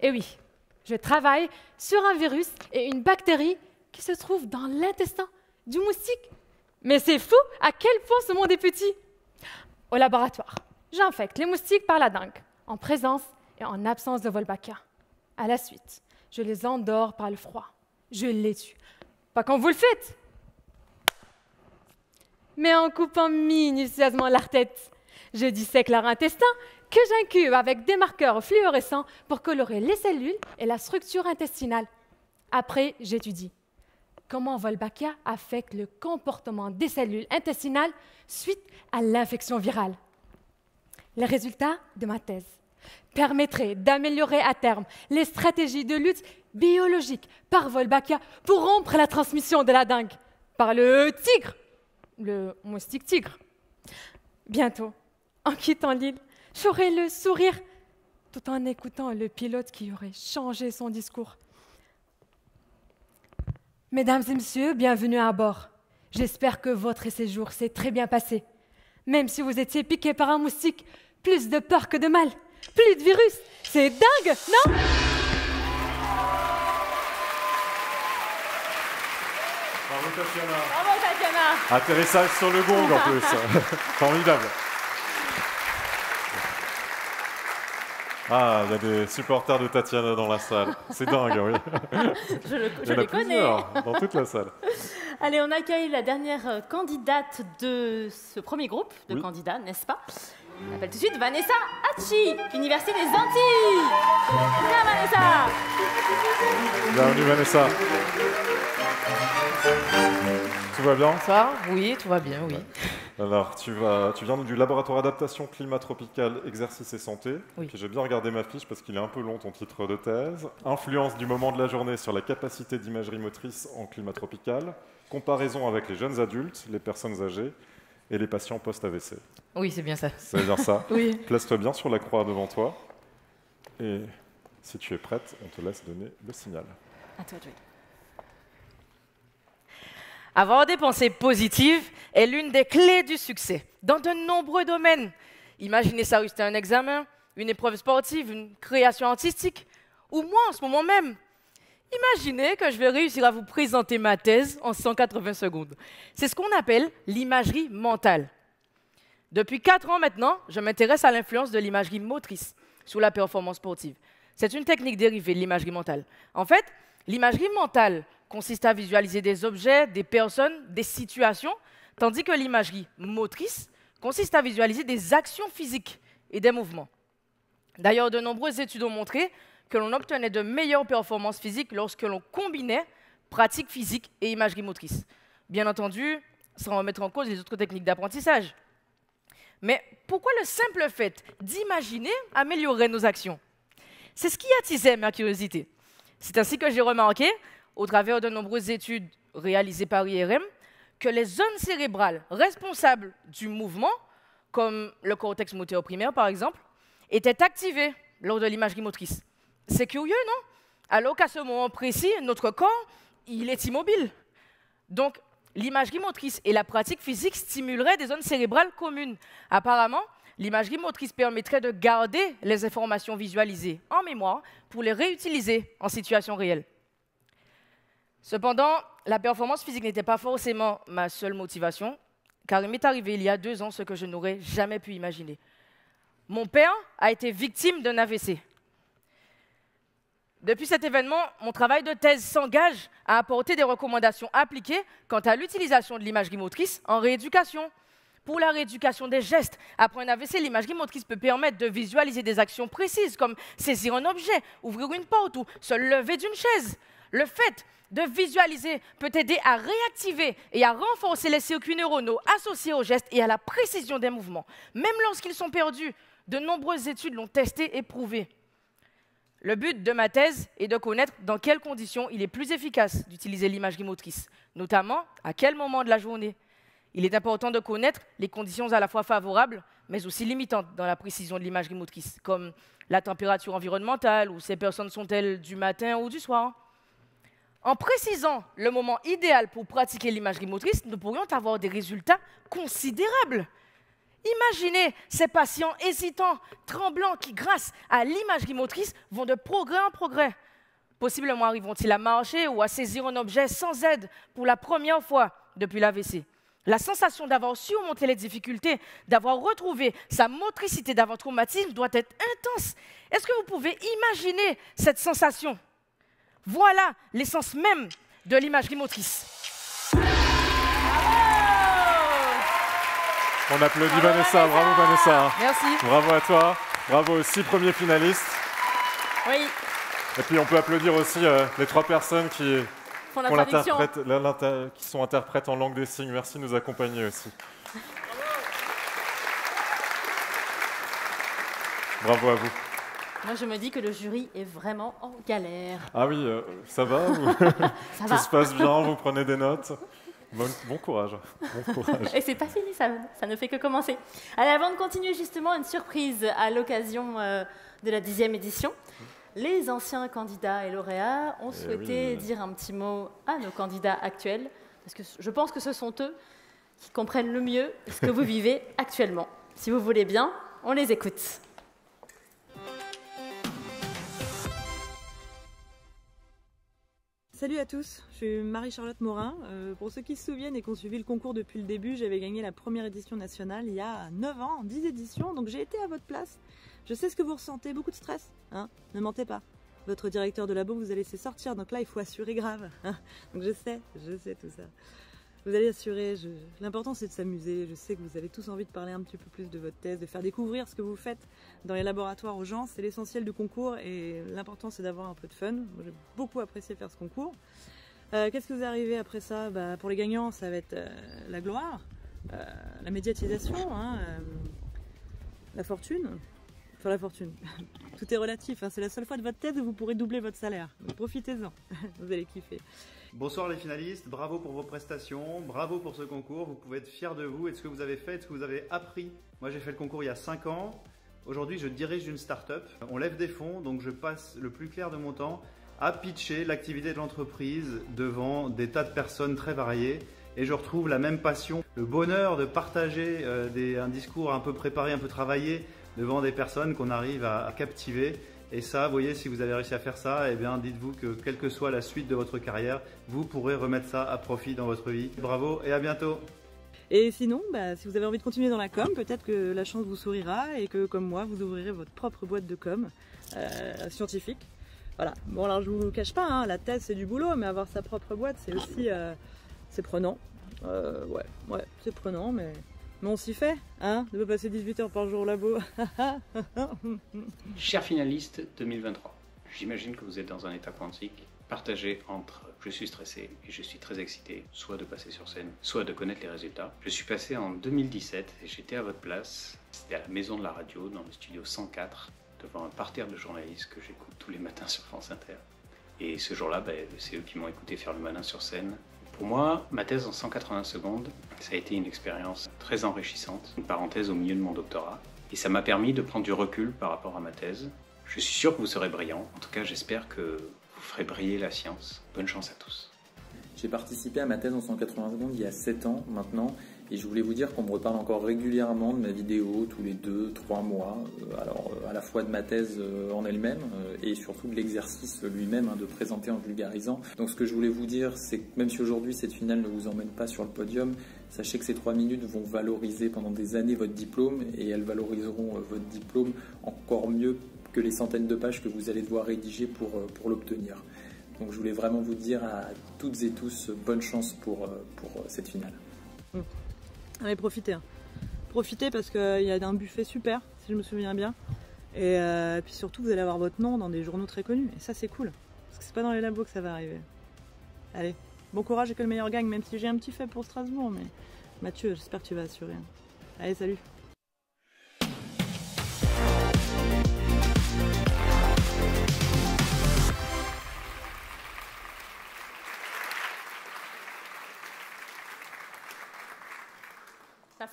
Et oui, je travaille sur un virus et une bactérie qui se trouve dans l'intestin du moustique. Mais c'est fou à quel point ce monde est petit. Au laboratoire, j'infecte les moustiques par la dengue, en présence et en absence de Wolbachia. À la suite, je les endors par le froid. Je les tue. Pas quand vous le faites, mais en coupant minutieusement leur tête. Je dissèque leur intestin que j'incube avec des marqueurs fluorescents pour colorer les cellules et la structure intestinale. Après, j'étudie comment Wolbachia affecte le comportement des cellules intestinales suite à l'infection virale. Les résultats de ma thèse permettraient d'améliorer à terme les stratégies de lutte biologique par Wolbachia pour rompre la transmission de la dengue par le tigre, le moustique tigre. Bientôt, en quittant l'île, j'aurai le sourire tout en écoutant le pilote qui aurait changé son discours. Mesdames et messieurs, bienvenue à bord. J'espère que votre séjour s'est très bien passé. Même si vous étiez piqué par un moustique, plus de peur que de mal, plus de virus. C'est dingue, non? Bravo Tatiana. Bravo, Tatiana. Atterrissage sur le gong en plus. [LAUGHS] [LAUGHS] Formidable. Ah, il y a des supporters de Tatiana dans la salle. C'est dingue, oui. [LAUGHS] Je le- Il y je en a les connais. dans toute la salle. Allez, on accueille la dernière candidate de ce premier groupe de Oui. candidats, n'est-ce pas? On appelle tout de suite Vanessa Hachi, Université des Antilles. Viens Vanessa Bienvenue Vanessa. Tout va bien Ça Oui, tout va bien, oui. Alors, tu, vas, tu viens du laboratoire adaptation climat tropical, exercice et santé. Oui. J'ai bien regardé ma fiche parce qu'il est un peu long ton titre de thèse. Influence du moment de la journée sur la capacité d'imagerie motrice en climat tropical. Comparaison avec les jeunes adultes, les personnes âgées et les patients post-AVC. Oui, c'est bien ça. C'est bien ça [LAUGHS] Oui. Place-toi bien sur la croix devant toi. Et si tu es prête, on te laisse donner le signal. À toi jouer. Avoir des pensées positives est l'une des clés du succès dans de nombreux domaines. Imaginez ça, c'était un examen, une épreuve sportive, une création artistique, ou moi en ce moment même. Imaginez que je vais réussir à vous présenter ma thèse en 180 secondes. C'est ce qu'on appelle l'imagerie mentale. Depuis 4 ans maintenant, je m'intéresse à l'influence de l'imagerie motrice sur la performance sportive. C'est une technique dérivée de l'imagerie mentale. En fait, l'imagerie mentale consiste à visualiser des objets, des personnes, des situations, tandis que l'imagerie motrice consiste à visualiser des actions physiques et des mouvements. D'ailleurs, de nombreuses études ont montré que l'on obtenait de meilleures performances physiques lorsque l'on combinait pratique physique et imagerie motrice. Bien entendu, sans remettre en cause les autres techniques d'apprentissage. Mais pourquoi le simple fait d'imaginer améliorerait nos actions? C'est ce qui attisait ma curiosité. C'est ainsi que j'ai remarqué, au travers de nombreuses études réalisées par IRM, que les zones cérébrales responsables du mouvement, comme le cortex moteur primaire par exemple, étaient activées lors de l'imagerie motrice. C'est curieux, non? Alors qu'à ce moment précis, notre corps, il est immobile. Donc, l'imagerie motrice et la pratique physique stimuleraient des zones cérébrales communes. Apparemment, l'imagerie motrice permettrait de garder les informations visualisées en mémoire pour les réutiliser en situation réelle. Cependant, la performance physique n'était pas forcément ma seule motivation, car il m'est arrivé il y a deux ans ce que je n'aurais jamais pu imaginer. Mon père a été victime d'un AVC. Depuis cet événement, mon travail de thèse s'engage à apporter des recommandations appliquées quant à l'utilisation de l'imagerie motrice en rééducation. Pour la rééducation des gestes, après un AVC, l'imagerie motrice peut permettre de visualiser des actions précises comme saisir un objet, ouvrir une porte ou se lever d'une chaise. Le fait de visualiser peut aider à réactiver et à renforcer les circuits neuronaux associés aux gestes et à la précision des mouvements. Même lorsqu'ils sont perdus, de nombreuses études l'ont testé et prouvé. Le but de ma thèse est de connaître dans quelles conditions il est plus efficace d'utiliser l'imagerie motrice, notamment à quel moment de la journée. Il est important de connaître les conditions à la fois favorables, mais aussi limitantes dans la précision de l'imagerie motrice, comme la température environnementale ou ces personnes sont-elles du matin ou du soir. En précisant le moment idéal pour pratiquer l'imagerie motrice, nous pourrions avoir des résultats considérables. Imaginez ces patients hésitants, tremblants, qui, grâce à l'imagerie motrice, vont de progrès en progrès. Possiblement arriveront-ils à marcher ou à saisir un objet sans aide pour la première fois depuis l'AVC. La sensation d'avoir surmonté les difficultés, d'avoir retrouvé sa motricité d'avant traumatisme doit être intense. Est-ce que vous pouvez imaginer cette sensation? Voilà l'essence même de l'imagerie motrice. On applaudit Vanessa, bravo Vanessa. Merci. Bravo à toi, bravo aux six premiers finalistes. Oui, Et puis on peut applaudir aussi euh, les trois personnes qui, Font la la- sont interprètes en langue des signes. Merci de nous accompagner aussi. Bravo à vous. moi je me dis que le jury est vraiment en galère. Ah oui, euh, ça va vous [LAUGHS] Ça [LAUGHS] Tout va. se passe bien, vous prenez des notes bon, bon courage. Bon courage. Et c'est pas fini, ça, ça ne fait que commencer. Allez, avant de continuer, justement, une surprise à l'occasion euh, de la dixième édition. Les anciens candidats et lauréats ont Eh souhaité oui. dire un petit mot à nos candidats actuels, parce que je pense que ce sont eux qui comprennent le mieux ce que vous [LAUGHS] vivez actuellement. Si vous voulez bien, on les écoute. Salut à tous, je suis Marie-Charlotte Morin. Euh, pour ceux qui se souviennent et qui ont suivi le concours depuis le début, j'avais gagné la première édition nationale il y a 9 ans, 10 éditions, donc j'ai été à votre place. Je sais ce que vous ressentez, beaucoup de stress, hein ne mentez pas. Votre directeur de labo vous a laissé sortir, donc là il faut assurer grave. hein. donc je sais, je sais tout ça. Vous allez assurer, l'important c'est de s'amuser, je sais que vous avez tous envie de parler un petit peu plus de votre thèse, de faire découvrir ce que vous faites dans les laboratoires aux gens, c'est l'essentiel du concours et l'important c'est d'avoir un peu de fun. J'ai beaucoup apprécié faire ce concours. Euh, Qu'est-ce que vous arrivez après ça? Bah, Pour les gagnants, ça va être euh, la gloire, euh, la médiatisation, hein, la fortune. Enfin, la fortune. [LAUGHS] Tout est relatif. hein. C'est la seule fois de votre thèse où vous pourrez doubler votre salaire. Profitez-en. [LAUGHS] vous allez kiffer. Bonsoir les finalistes, bravo pour vos prestations, bravo pour ce concours, vous pouvez être fiers de vous et de ce que vous avez fait, de ce que vous avez appris. Moi j'ai fait le concours il y a 5 ans, aujourd'hui je dirige une start-up, on lève des fonds, donc je passe le plus clair de mon temps à pitcher l'activité de l'entreprise devant des tas de personnes très variées et je retrouve la même passion, le bonheur de partager euh, un discours un peu préparé, un peu travaillé devant des personnes qu'on arrive à captiver. Et ça, vous voyez, si vous avez réussi à faire ça, eh bien, dites-vous que quelle que soit la suite de votre carrière, vous pourrez remettre ça à profit dans votre vie. Bravo et à bientôt. Et sinon, bah, si vous avez envie de continuer dans la com, peut-être que la chance vous sourira et que, comme moi, vous ouvrirez votre propre boîte de com euh, scientifique. Voilà. Bon, alors je vous cache pas, hein, la thèse c'est du boulot, mais avoir sa propre boîte c'est aussi euh, c'est prenant. Euh, ouais, ouais, c'est prenant, mais, mais on s'y fait, hein, de passer 18 heures par jour au labo. Chers finalistes 2023, j'imagine que vous êtes dans un état quantique partagé entre je suis stressé et je suis très excité, soit de passer sur scène, soit de connaître les résultats. Je suis passé en 2017 et j'étais à votre place. C'était à la maison de la radio, dans le studio 104, devant un parterre de journalistes que j'écoute tous les matins sur France Inter. Et ce jour-là, ben, c'est eux qui m'ont écouté faire le malin sur scène. Pour moi, ma thèse en 180 secondes, ça a été une expérience très enrichissante, une parenthèse au milieu de mon doctorat. Et ça m'a permis de prendre du recul par rapport à ma thèse. Je suis sûr que vous serez brillant. En tout cas, j'espère que vous ferez briller la science. Bonne chance à tous. J'ai participé à ma thèse en 180 secondes il y a 7 ans maintenant et je voulais vous dire qu'on me reparle encore régulièrement de ma vidéo tous les 2-3 mois. Euh, Alors euh, à la fois de ma thèse euh, en elle-même et surtout de l'exercice lui-même hein, de présenter en vulgarisant. Donc ce que je voulais vous dire c'est que même si aujourd'hui cette finale ne vous emmène pas sur le podium, sachez que ces 3 minutes vont valoriser pendant des années votre diplôme et elles valoriseront votre diplôme encore mieux que les centaines de pages que vous allez devoir rédiger pour, pour l'obtenir. Donc je voulais vraiment vous dire à toutes et tous bonne chance pour, pour cette finale. Allez, profitez. hein. Profitez parce qu'il y a un buffet super, si je me souviens bien. Et euh, puis surtout, vous allez avoir votre nom dans des journaux très connus. Et ça, c'est cool. Parce que c'est pas dans les labos que ça va arriver. Allez, bon courage et que le meilleur gagne, même si j'ai un petit fait pour Strasbourg. Mais Mathieu, j'espère que tu vas assurer. Allez, salut.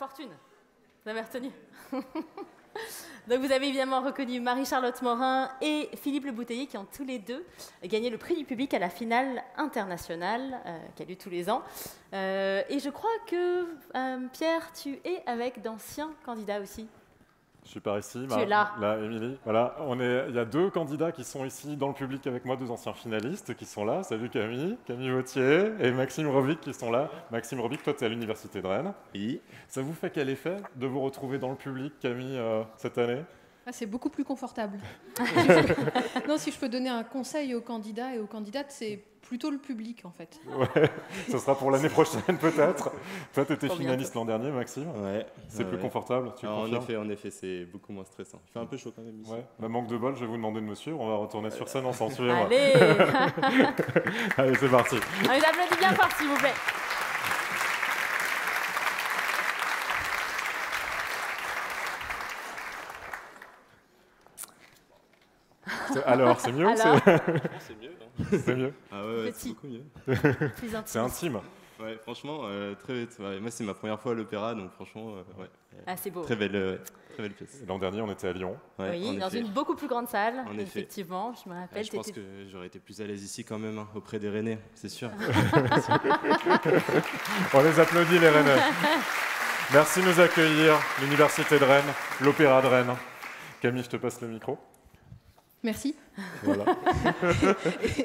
Fortune. Vous avez retenu. [LAUGHS] Donc vous avez évidemment reconnu Marie-Charlotte Morin et Philippe Le Bouteiller qui ont tous les deux gagné le prix du public à la finale internationale euh, qui a lieu tous les ans. Euh, et je crois que euh, Pierre, tu es avec d'anciens candidats aussi. Je suis par ici. Tu es là. Là, Émilie. Voilà, on est, il y a deux candidats qui sont ici dans le public avec moi, deux anciens finalistes qui sont là. Salut Camille, Camille Vautier et Maxime Robic qui sont là. Maxime Robic, toi tu es à l'université de Rennes. Oui. Ça vous fait quel effet de vous retrouver dans le public, Camille, euh, cette année? Ah, c'est beaucoup plus confortable. [LAUGHS] [LAUGHS] non, si je peux donner un conseil aux candidats et aux candidates, c'est plutôt le public en fait. Ouais, ce sera pour l'année prochaine peut-être. Toi, tu étais finaliste l'an dernier, Maxime. Ouais. C'est ouais, plus ouais. confortable, tu Alors, En effet, en effet, c'est beaucoup moins stressant. Il fait un peu chaud quand même ici. Ouais. Bah, manque de bol, je vais vous demander de me suivre. On va retourner sur scène en censure. Allez [LAUGHS] Allez, c'est parti. On les applaudit bien fort s'il vous plaît. Alors, c'est mieux Alors [LAUGHS] C'est mieux, non C'est mieux Ah ouais, ouais, c'est beaucoup mieux. [LAUGHS] Plus intime. C'est intime. Ouais, franchement, euh, très vite. Ouais, moi, c'est ma première fois à l'opéra, donc franchement, euh, ouais. Ah, c'est beau. Très belle, euh, très belle pièce. L'an dernier, on était à Lyon. Ouais, oui, dans effet. une beaucoup plus grande salle, En effet. effectivement. Je me Ah, rappelle, je pense que j'aurais été plus à l'aise ici quand même, hein, auprès des Rennais, c'est sûr. [LAUGHS] On les applaudit, les Rennais. Merci de nous accueillir, l'Université de Rennes, l'Opéra de Rennes. Camille, je te passe le micro. Merci. Voilà. [LAUGHS]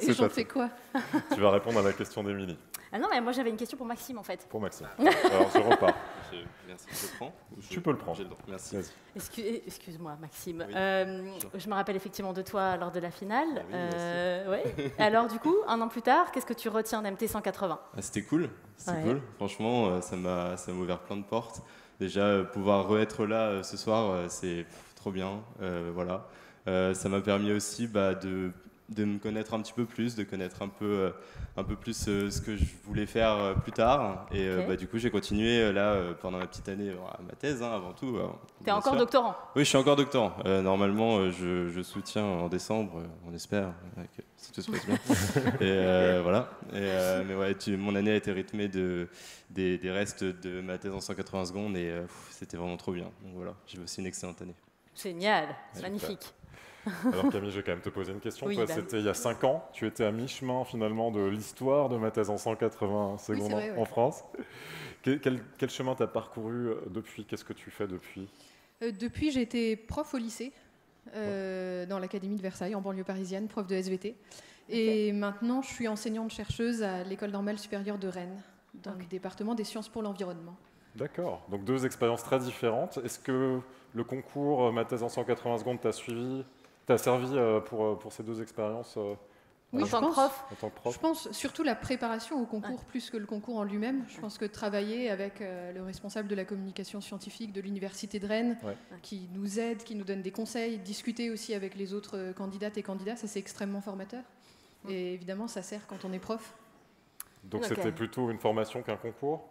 et j'en fais quoi [LAUGHS] Tu vas répondre à la question d'Émilie. Ah non, mais moi j'avais une question pour Maxime en fait. Pour Maxime. [LAUGHS] Alors, je repars. Je- Merci, je le prends je- Tu peux le prendre. j'ai le droit. Merci. Excu- Excuse-moi, Maxime. Oui. Euh, je me rappelle effectivement de toi lors de la finale. Ah oui, Euh, ouais. Alors, du coup, un an plus tard, qu'est-ce que tu retiens d'MT 180 Ah, c'était cool, c'était Ouais. cool. Franchement, euh, ça m'a ça m'a ouvert plein de portes. Déjà, pouvoir re-être là ce soir, c'est trop bien. euh, voilà. Euh, ça m'a permis aussi bah, de, de me connaître un petit peu plus, de connaître un peu, euh, un peu plus euh, ce que je voulais faire plus tard. Et bah, du coup, j'ai continué là pendant ma petite année, ma thèse hein, avant tout. euh, T'es bien encore sûr. doctorant? Oui, je suis encore doctorant. Normalement, je, je soutiens en décembre, on espère, que si tout se passe bien. [LAUGHS] et voilà. Et, mais ouais, tu- mon année a été rythmée de, des, des restes de ma thèse en 180 secondes et c'était vraiment trop bien. Donc voilà, j'ai aussi une excellente année. Génial, magnifique. Alors Camille, je vais quand même te poser une question. Oui, bah c'était il y a 5 ans. Tu étais à mi-chemin finalement de l'histoire de ma thèse en 180 secondes vrai, en- ouais. en France. Quel, quel- quel chemin t'as parcouru euh, depuis? Qu'est-ce que tu fais depuis? Euh, Depuis, j'ai été prof au lycée, euh, dans l'Académie de Versailles, en banlieue parisienne, prof de SVT. Et maintenant, je suis enseignante-chercheuse à l'École normale supérieure de Rennes, dans le département des sciences pour l'environnement. D'accord. Donc deux expériences très différentes. Est-ce que le concours ma thèse en 180 secondes t'a suivi, t'a servi euh, pour, euh, pour ces deux expériences euh, Oui, en je tant que pense. prof En tant que prof. Je pense surtout la préparation au concours plus que le concours en lui-même. Je pense que travailler avec euh, le responsable de la communication scientifique de l'Université de Rennes, Ouais. qui nous aide, qui nous donne des conseils, discuter aussi avec les autres candidates et candidats, ça c'est extrêmement formateur. Et évidemment, ça sert quand on est prof. Donc c'était plutôt une formation qu'un concours?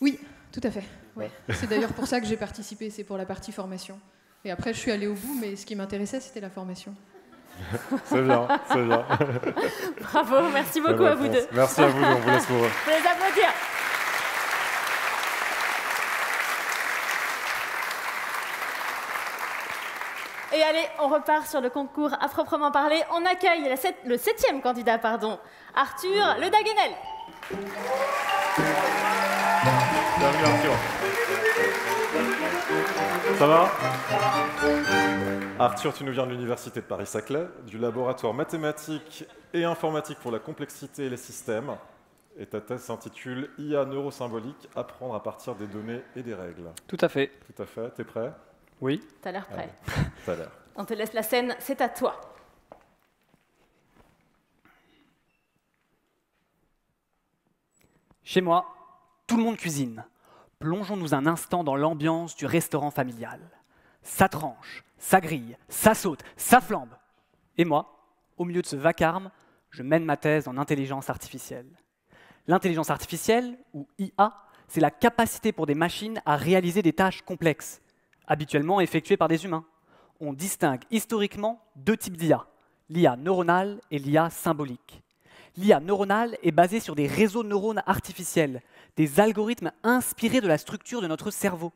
Oui, tout à fait. Ouais. C'est d'ailleurs pour ça que j'ai participé, c'est pour la partie formation. Et après, je suis allée au bout, mais ce qui m'intéressait, c'était la formation. [LAUGHS] C'est bien, c'est bien. [LAUGHS] Bravo, merci beaucoup à vous deux. Merci à vous deux, on vous laisse pour eux. Faut les applaudir. Et allez, on repart sur le concours à proprement parler. On accueille la sept- le septième candidat, pardon, Arthur Le Daguenel. Bienvenue Arthur. Ça va Arthur, tu nous viens de l'Université de Paris-Saclay, du laboratoire mathématiques et informatique pour la complexité et les systèmes. Et ta thèse s'intitule IA neurosymbolique, apprendre à partir des données et des règles. Tout à fait. Tout à fait, t'es prêt? Oui. T'as l'air prêt. Allez, T'as l'air. [LAUGHS] On te laisse la scène, c'est à toi. Chez moi, tout le monde cuisine. Plongeons-nous un instant dans l'ambiance du restaurant familial. Ça tranche, ça grille, ça saute, ça flambe. Et moi, au milieu de ce vacarme, je mène ma thèse en intelligence artificielle. L'intelligence artificielle, ou IA, c'est la capacité pour des machines à réaliser des tâches complexes, habituellement effectuées par des humains. On distingue historiquement deux types d'IA, l'IA neuronale et l'IA symbolique. L'IA neuronale est basée sur des réseaux de neurones artificiels, des algorithmes inspirés de la structure de notre cerveau.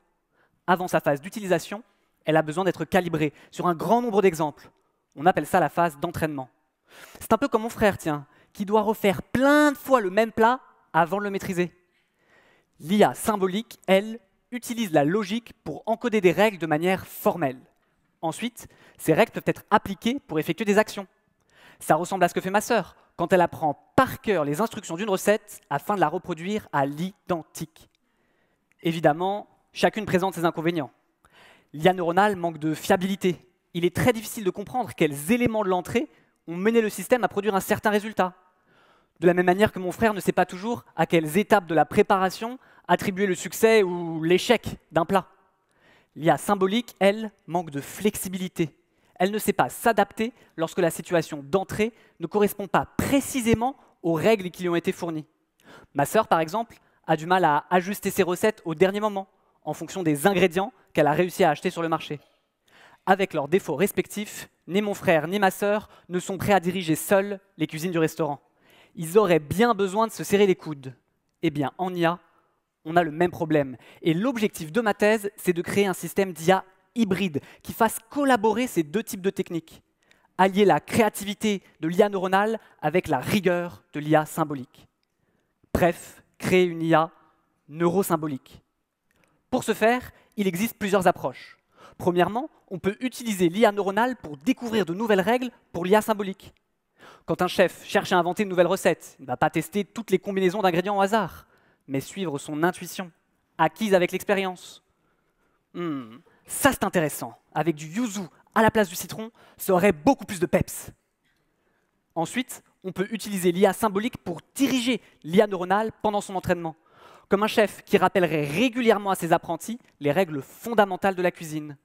Avant sa phase d'utilisation, elle a besoin d'être calibrée sur un grand nombre d'exemples. On appelle ça la phase d'entraînement. C'est un peu comme mon frère, tiens, qui doit refaire plein de fois le même plat avant de le maîtriser. L'IA symbolique, elle, utilise la logique pour encoder des règles de manière formelle. Ensuite, ces règles peuvent être appliquées pour effectuer des actions. Ça ressemble à ce que fait ma sœur quand elle apprend par cœur les instructions d'une recette afin de la reproduire à l'identique. Évidemment, chacune présente ses inconvénients. L'IA neuronale manque de fiabilité. Il est très difficile de comprendre quels éléments de l'entrée ont mené le système à produire un certain résultat. De la même manière que mon frère ne sait pas toujours à quelles étapes de la préparation attribuer le succès ou l'échec d'un plat. L'IA symbolique, elle, manque de flexibilité. Elle ne sait pas s'adapter lorsque la situation d'entrée ne correspond pas précisément aux règles qui lui ont été fournies. Ma sœur, par exemple, a du mal à ajuster ses recettes au dernier moment, en fonction des ingrédients qu'elle a réussi à acheter sur le marché. Avec leurs défauts respectifs, ni mon frère ni ma sœur ne sont prêts à diriger seuls les cuisines du restaurant. Ils auraient bien besoin de se serrer les coudes. Eh bien, en IA, on a le même problème. Et l'objectif de ma thèse, c'est de créer un système d'IA hybride qui fasse collaborer ces deux types de techniques. Allier la créativité de l'IA neuronale avec la rigueur de l'IA symbolique. Bref, créer une IA neurosymbolique. Pour ce faire, il existe plusieurs approches. Premièrement, on peut utiliser l'IA neuronale pour découvrir de nouvelles règles pour l'IA symbolique. Quand un chef cherche à inventer une nouvelle recette, il ne va pas tester toutes les combinaisons d'ingrédients au hasard, mais suivre son intuition, acquise avec l'expérience. Hmm, ça c'est intéressant. Avec du yuzu à la place du citron, ça aurait beaucoup plus de peps. Ensuite, on peut utiliser l'IA symbolique pour diriger l'IA neuronale pendant son entraînement, comme un chef qui rappellerait régulièrement à ses apprentis les règles fondamentales de la cuisine.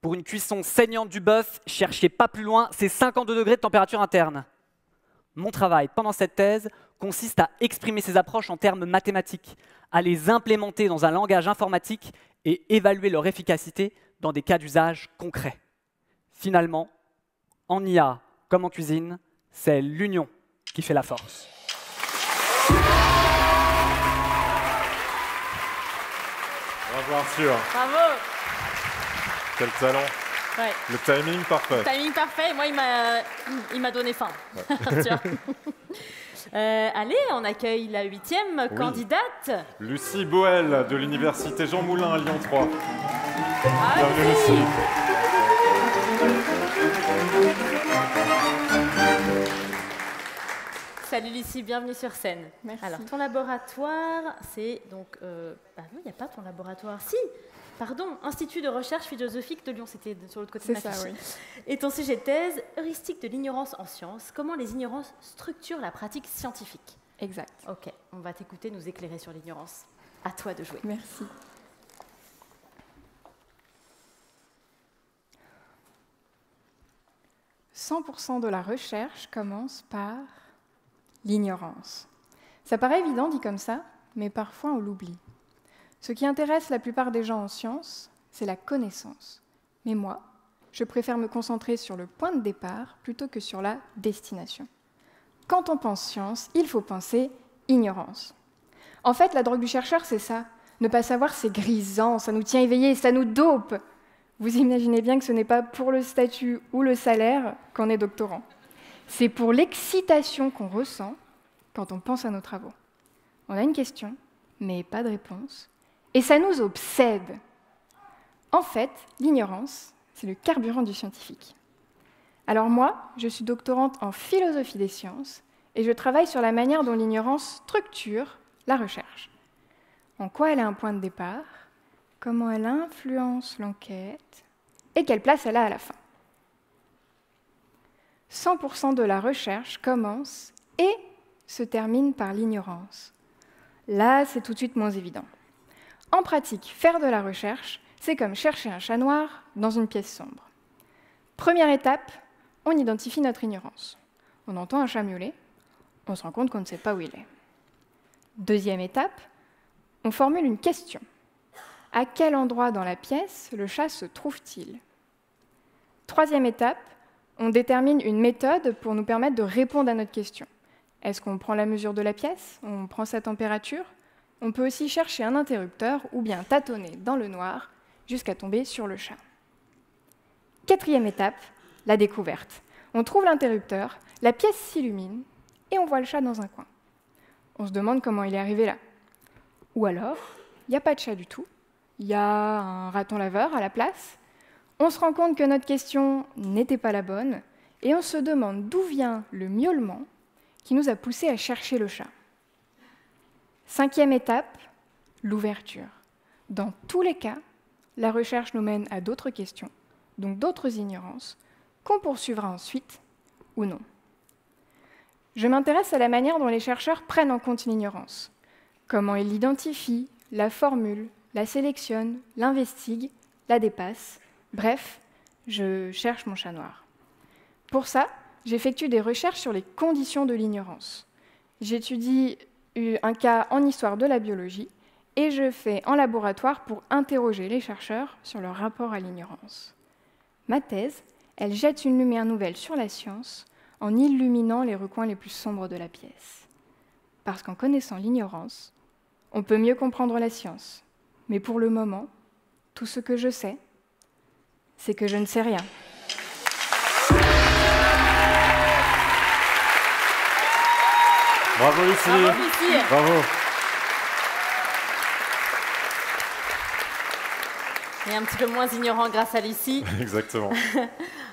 Pour une cuisson saignante du bœuf, cherchez pas plus loin, c'est 52 degrés de température interne. Mon travail pendant cette thèse consiste à exprimer ces approches en termes mathématiques, à les implémenter dans un langage informatique et évaluer leur efficacité dans des cas d'usage concrets. Finalement, en IA comme en cuisine, c'est l'union qui fait la force. Bravo Arthur. Bravo Quel talent. Ouais. Le timing parfait. Timing parfait, moi il m'a, il m'a donné faim. [LAUGHS] [LAUGHS] Euh, allez, on accueille la huitième Oui. candidate. Lucie Boel de l'Université Jean Moulin à Lyon 3. Ah, Bienvenue Lucie. Lucie. Salut Lucie, bienvenue sur scène. Merci. Alors, ton laboratoire, c'est donc. euh, bah non, il n'y a pas ton laboratoire. Si Pardon, Institut de recherche philosophique de Lyon, c'était sur l'autre côté de C'est ça, oui. Et ton sujet de thèse, heuristique de l'ignorance en sciences, comment les ignorances structurent la pratique scientifique. Exact. Ok, on va t'écouter nous éclairer sur l'ignorance. À toi de jouer. Merci. « 100% de la recherche commence par l'ignorance. Ça paraît évident dit comme ça, mais parfois on l'oublie. Ce qui intéresse la plupart des gens en sciences, c'est la connaissance. Mais moi, je préfère me concentrer sur le point de départ plutôt que sur la destination. Quand on pense science, il faut penser ignorance. En fait, la drogue du chercheur, c'est ça. Ne pas savoir, c'est grisant, ça nous tient éveillés, ça nous dope. Vous imaginez bien que ce n'est pas pour le statut ou le salaire qu'on est doctorant. C'est pour l'excitation qu'on ressent quand on pense à nos travaux. On a une question, mais pas de réponse, et ça nous obsède. En fait, l'ignorance, c'est le carburant du scientifique. Alors moi, je suis doctorante en philosophie des sciences et je travaille sur la manière dont l'ignorance structure la recherche. En quoi elle a un point de départ, comment elle influence l'enquête et quelle place elle a à la fin. 100% de la recherche commence et se termine par l'ignorance. Là, c'est tout de suite moins évident. En pratique, faire de la recherche, c'est comme chercher un chat noir dans une pièce sombre. Première étape, on identifie notre ignorance. On entend un chat miauler, on se rend compte qu'on ne sait pas où il est. Deuxième étape, on formule une question. À quel endroit dans la pièce le chat se trouve-t-il? Troisième étape, on détermine une méthode pour nous permettre de répondre à notre question. Est-ce qu'on prend la mesure de la pièce? On prend sa température? On peut aussi chercher un interrupteur ou bien tâtonner dans le noir jusqu'à tomber sur le chat. Quatrième étape, la découverte. On trouve l'interrupteur, la pièce s'illumine et on voit le chat dans un coin. On se demande comment il est arrivé là. Ou alors, il n'y a pas de chat du tout, il y a un raton laveur à la place. On se rend compte que notre question n'était pas la bonne et on se demande d'où vient le miaulement qui nous a poussé à chercher le chat. Cinquième étape, l'ouverture. Dans tous les cas, la recherche nous mène à d'autres questions, donc d'autres ignorances, qu'on poursuivra ensuite ou non. Je m'intéresse à la manière dont les chercheurs prennent en compte l'ignorance, comment ils l'identifient, la formulent, la sélectionnent, l'investiguent, la dépassent. Bref, je cherche mon chat noir. Pour ça, j'effectue des recherches sur les conditions de l'ignorance. J'étudie un cas en histoire de la biologie et je fais en laboratoire pour interroger les chercheurs sur leur rapport à l'ignorance. Ma thèse, elle jette une lumière nouvelle sur la science en illuminant les recoins les plus sombres de la pièce. Parce qu'en connaissant l'ignorance, on peut mieux comprendre la science. Mais pour le moment, tout ce que je sais, c'est que je ne sais rien. Bravo Lucie. Bravo, Lucie. Bravo. Et un petit peu moins ignorant grâce à Lucie. [LAUGHS] [LAUGHS] Exactement.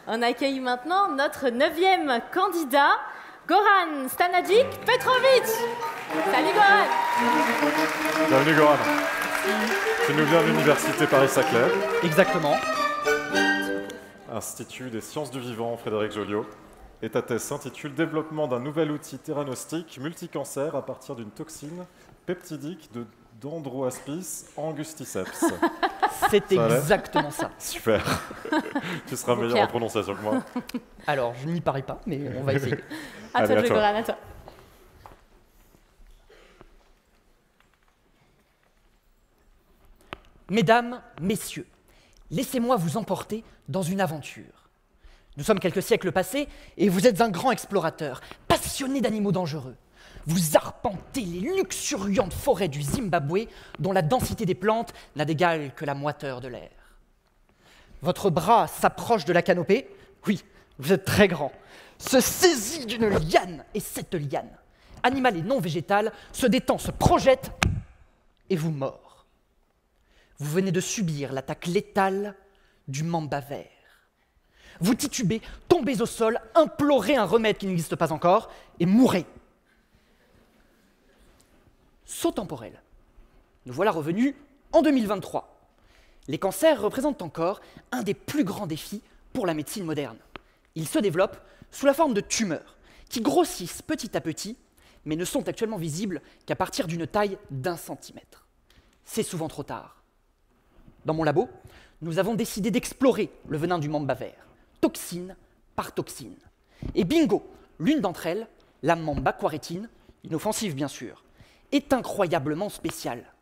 On accueille maintenant notre neuvième candidat, Goran Stanagic Petrovic. Salut Goran Bienvenue Goran. Tu nous viens de l'université Paris-Saclay. Exactement. Institut des sciences du vivant, Frédéric Joliot. Et ta thèse s'intitule Développement d'un nouvel outil théranostique multicancer à partir d'une toxine peptidique de Dendroaspis angusticeps. C'est exactement ça. [LAUGHS] Super. tu seras meilleur en prononciation que moi. Alors, je n'y parie pas, mais on va [LAUGHS] essayer. À Allez, toi, à toi. Mesdames, messieurs, laissez-moi vous emporter dans une aventure. Nous sommes quelques siècles passés et vous êtes un grand explorateur, passionné d'animaux dangereux. Vous arpentez les luxuriantes forêts du Zimbabwe dont la densité des plantes n'a d'égal que la moiteur de l'air. Votre bras s'approche de la canopée, oui, vous êtes très grand, se saisit d'une liane et cette liane, animale et non végétale, se détend, se projette et vous mord. Vous venez de subir l'attaque létale du mamba vert. Vous titubez, tombez au sol, implorez un remède qui n'existe pas encore et mourrez. Saut temporel. Nous voilà revenus en 2023. Les cancers représentent encore un des plus grands défis pour la médecine moderne. Ils se développent sous la forme de tumeurs qui grossissent petit à petit, mais ne sont actuellement visibles qu'à partir d'une taille d'un centimètre. C'est souvent trop tard. Dans mon labo, nous avons décidé d'explorer le venin du mamba vert, toxine par toxine. Et bingo, l'une d'entre elles, la mamba inoffensive bien sûr, est incroyablement spéciale.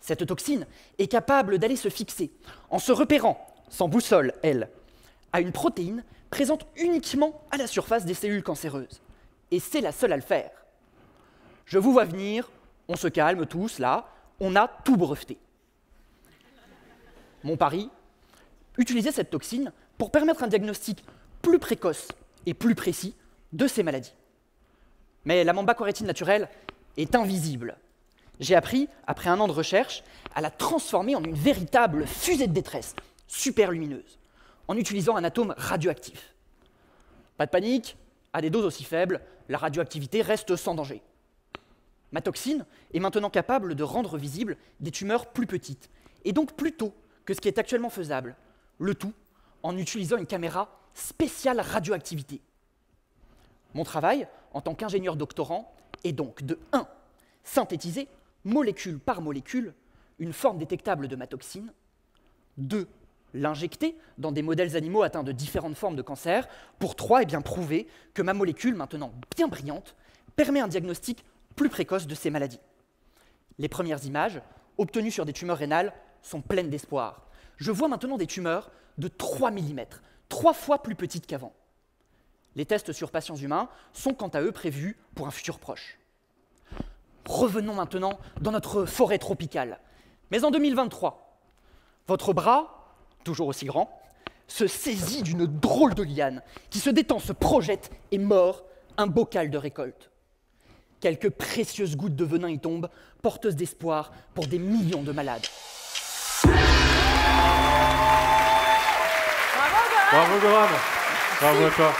Cette toxine est capable d'aller se fixer, en se repérant, sans boussole, elle, à une protéine présente uniquement à la surface des cellules cancéreuses. Et c'est la seule à le faire. Je vous vois venir, on se calme tous là, on a tout breveté. Mon pari, utiliser cette toxine pour permettre un diagnostic plus précoce et plus précis de ces maladies. Mais la mamba quarétine naturelle est invisible. J'ai appris, après un an de recherche, à la transformer en une véritable fusée de détresse, super lumineuse, en utilisant un atome radioactif. Pas de panique, à des doses aussi faibles, la radioactivité reste sans danger. Ma toxine est maintenant capable de rendre visibles des tumeurs plus petites, et donc plus tôt que ce qui est actuellement faisable, le tout en utilisant une caméra spéciale radioactivité. Mon travail, en tant qu'ingénieur doctorant, est donc de 1. Synthétiser, molécule par molécule, une forme détectable de ma toxine. 2. L'injecter dans des modèles animaux atteints de différentes formes de cancer. Pour 3. Et bien prouver que ma molécule, maintenant bien brillante, permet un diagnostic plus précoce de ces maladies. Les premières images, obtenues sur des tumeurs rénales, sont pleines d'espoir. Je vois maintenant des tumeurs de 3 mm, trois fois plus petites qu'avant. Les tests sur patients humains sont quant à eux prévus pour un futur proche. Revenons maintenant dans notre forêt tropicale. Mais en 2023, votre bras, toujours aussi grand, se saisit d'une drôle de liane qui se détend, se projette et mord un bocal de récolte. Quelques précieuses gouttes de venin y tombent, porteuses d'espoir pour des millions de malades. Bravo Goran Bravo à toi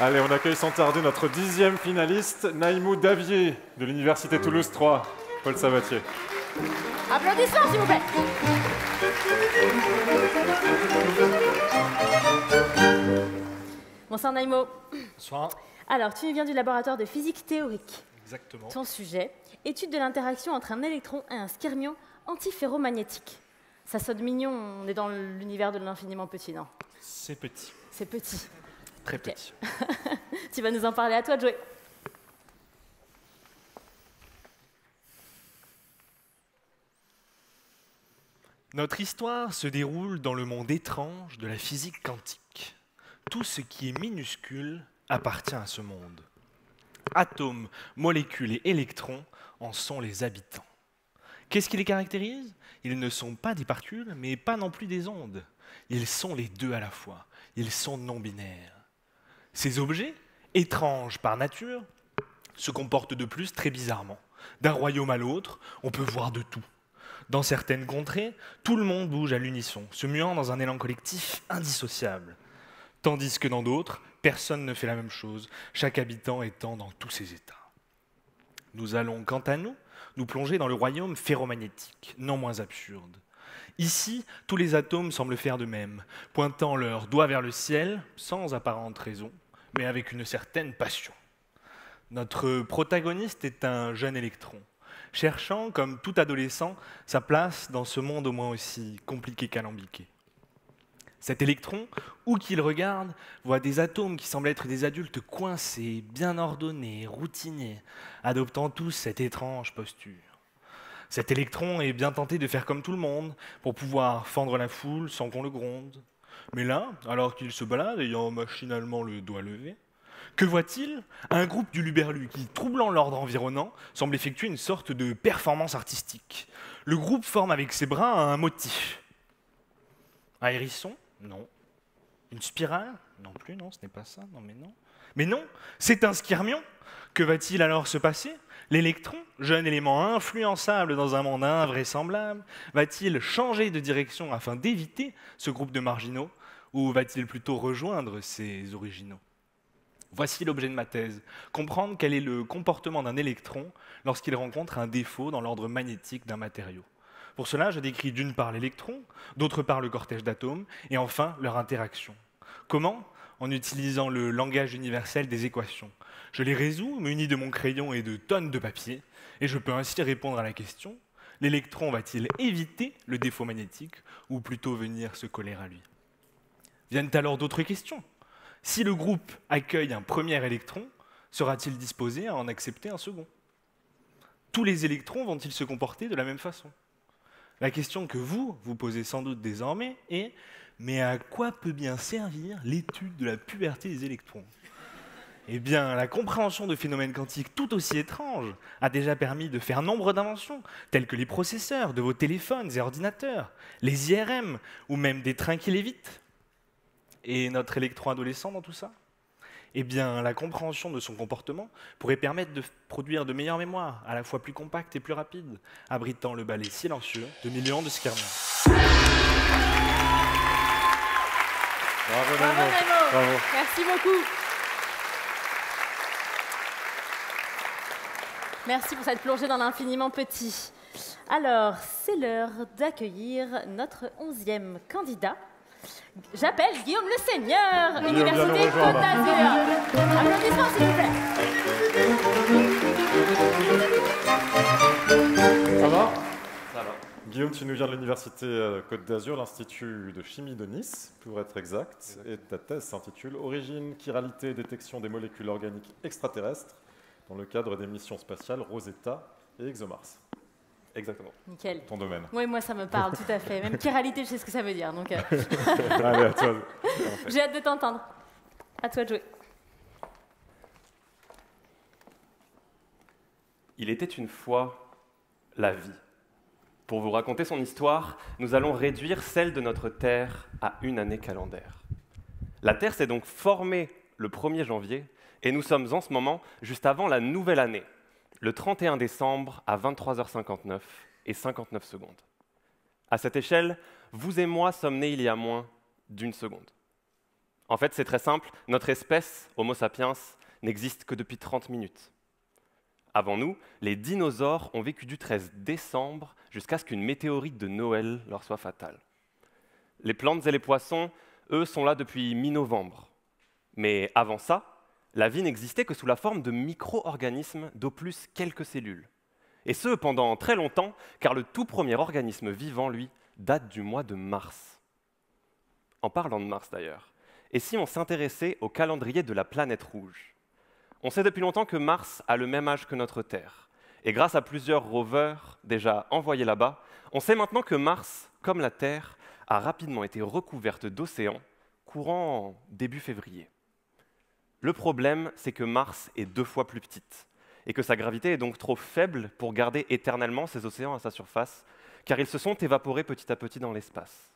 Allez, on accueille sans tarder notre dixième finaliste, Naïmou Davier, de l'Université Toulouse 3, Paul Sabatier. Applaudissements, s'il vous plaît. Bonsoir Naïmo. Bonsoir. Alors, tu viens du laboratoire de physique théorique. Exactement. Ton sujet, étude de l'interaction entre un électron et un skermion antiferromagnétique. Ça sonne mignon, on est dans l'univers de l'infiniment petit, non? C'est petit. C'est petit. Très petit. [LAUGHS] tu vas nous en parler à toi, Joey. Notre histoire se déroule dans le monde étrange de la physique quantique. Tout ce qui est minuscule appartient à ce monde. Atomes, molécules et électrons en sont les habitants. Qu'est-ce qui les caractérise? Ils ne sont pas des particules, mais pas non plus des ondes. Ils sont les deux à la fois. Ils sont non-binaires. Ces objets, étranges par nature, se comportent de plus très bizarrement. D'un royaume à l'autre, on peut voir de tout. Dans certaines contrées, tout le monde bouge à l'unisson, se muant dans un élan collectif indissociable. Tandis que dans d'autres, personne ne fait la même chose, chaque habitant étant dans tous ses états. Nous allons, quant à nous, nous plonger dans le royaume ferromagnétique, non moins absurde. Ici, tous les atomes semblent faire de même, pointant leurs doigts vers le ciel, sans apparente raison, mais avec une certaine passion. Notre protagoniste est un jeune électron, cherchant, comme tout adolescent, sa place dans ce monde au moins aussi compliqué qu'alambiqué. Cet électron, où qu'il regarde, voit des atomes qui semblent être des adultes coincés, bien ordonnés, routiniers, adoptant tous cette étrange posture. Cet électron est bien tenté de faire comme tout le monde, pour pouvoir fendre la foule sans qu'on le gronde. Mais là, alors qu'il se balade, ayant machinalement le doigt levé, que voit-il? Un groupe du Luberlu qui, troublant l'ordre environnant, semble effectuer une sorte de performance artistique. Le groupe forme avec ses bras un motif. Un hérisson Non. Une spirale? Non plus, non, ce n'est pas ça, non mais non. Mais non, c'est un skirmion. Que va-t-il alors se passer? L'électron, jeune élément influençable dans un monde invraisemblable, va-t-il changer de direction afin d'éviter ce groupe de marginaux ou va-t-il plutôt rejoindre ses originaux? Voici l'objet de ma thèse, comprendre quel est le comportement d'un électron lorsqu'il rencontre un défaut dans l'ordre magnétique d'un matériau. Pour cela, je décris d'une part l'électron, d'autre part le cortège d'atomes, et enfin leur interaction. Comment? En utilisant le langage universel des équations. Je les résous, muni de mon crayon et de tonnes de papier, et je peux ainsi répondre à la question l'électron va-t-il éviter le défaut magnétique, ou plutôt venir se coller à lui? Viennent alors d'autres questions. Si le groupe accueille un premier électron, sera-t-il disposé à en accepter un second? Tous les électrons vont-ils se comporter de la même façon? La question que vous vous posez sans doute désormais est mais à quoi peut bien servir l'étude de la puberté des électrons? Eh bien, la compréhension de phénomènes quantiques tout aussi étranges a déjà permis de faire nombre d'inventions, telles que les processeurs de vos téléphones et ordinateurs, les IRM ou même des trains qui lévitent. Et notre électron adolescent dans tout ça? Eh bien, la compréhension de son comportement pourrait permettre de produire de meilleures mémoires, à la fois plus compactes et plus rapides, abritant le balai silencieux de millions de. Bravo, Bravo. Nemo. Bravo. Merci beaucoup. Merci pour cette plongée dans l'infiniment petit. Alors, c'est l'heure d'accueillir notre onzième candidat. J'appelle Guillaume Le Seigneur, Guillaume, Université Côte d'Azur. Applaudissements, s'il vous plaît. Ça va? Ça va. Guillaume, tu nous viens de l'Université euh, Côte d'Azur, l'Institut de chimie de Nice, pour être exact, et ta thèse s'intitule Origine, chiralité et détection des molécules organiques extraterrestres dans le cadre des missions spatiales Rosetta et ExoMars. Exactement. Nickel. Ton domaine. Oui, moi, ça me parle, tout à fait. Même chiralité, je sais ce que ça veut dire. Donc, euh, [LAUGHS] Allez, à toi. [LAUGHS] J'ai hâte de t'entendre. À toi de jouer. Il était une fois la vie. Pour vous raconter son histoire, nous allons réduire celle de notre Terre à une année calendaire. La Terre s'est donc formée le 1er janvier et nous sommes en ce moment juste avant la nouvelle année, le 31 décembre à 23h59 et 59 secondes. À cette échelle, vous et moi sommes nés il y a moins d'une seconde. En fait, c'est très simple, notre espèce, Homo sapiens, n'existe que depuis 30 minutes. Avant nous, les dinosaures ont vécu du 13 décembre jusqu'à ce qu'une météorite de Noël leur soit fatale. Les plantes et les poissons, eux, sont là depuis mi-novembre. Mais avant ça, la vie n'existait que sous la forme de micro-organismes d'au plus quelques cellules. Et ce, pendant très longtemps, car le tout premier organisme vivant, lui, date du mois de mars. En parlant de Mars d'ailleurs, et si on s'intéressait au calendrier de la planète rouge? On sait depuis longtemps que Mars a le même âge que notre Terre. Et grâce à plusieurs rovers déjà envoyés là-bas, on sait maintenant que Mars, comme la Terre, a rapidement été recouverte d'océans courant début février. Le problème, c'est que Mars est deux fois plus petite et que sa gravité est donc trop faible pour garder éternellement ces océans à sa surface, car ils se sont évaporés petit à petit dans l'espace.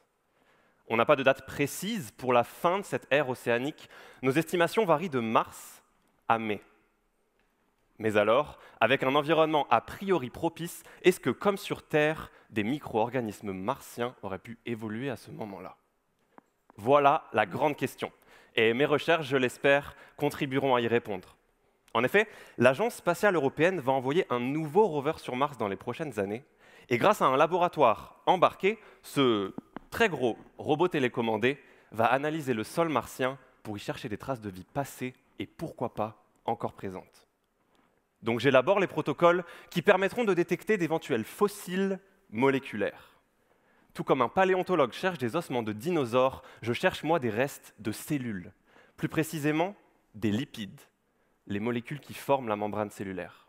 On n'a pas de date précise pour la fin de cette ère océanique. Nos estimations varient de mars à mai. Mais alors, avec un environnement a priori propice, est-ce que, comme sur Terre, des micro-organismes martiens auraient pu évoluer à ce moment-là? Voilà la grande question. Et mes recherches, je l'espère, contribueront à y répondre. En effet, l'Agence spatiale européenne va envoyer un nouveau rover sur Mars dans les prochaines années. Et grâce à un laboratoire embarqué, ce très gros robot télécommandé va analyser le sol martien pour y chercher des traces de vie passées et pourquoi pas encore présentes. Donc j'élabore les protocoles qui permettront de détecter d'éventuels fossiles moléculaires. Tout comme un paléontologue cherche des ossements de dinosaures, je cherche moi des restes de cellules, plus précisément des lipides, les molécules qui forment la membrane cellulaire.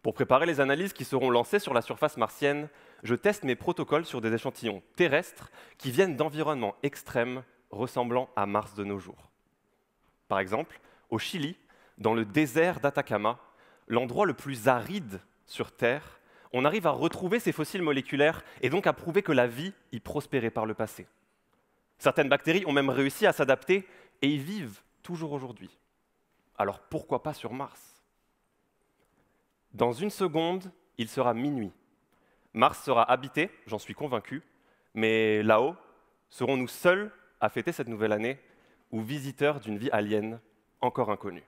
Pour préparer les analyses qui seront lancées sur la surface martienne, je teste mes protocoles sur des échantillons terrestres qui viennent d'environnements extrêmes ressemblant à Mars de nos jours. Par exemple, au Chili, dans le désert d'Atacama, l'endroit le plus aride sur Terre, on arrive à retrouver ces fossiles moléculaires et donc à prouver que la vie y prospérait par le passé. Certaines bactéries ont même réussi à s'adapter et y vivent toujours aujourd'hui. Alors pourquoi pas sur Mars? Dans une seconde, il sera minuit. Mars sera habité, j'en suis convaincu, mais là-haut, serons-nous seuls à fêter cette nouvelle année ou visiteurs d'une vie alien encore inconnue?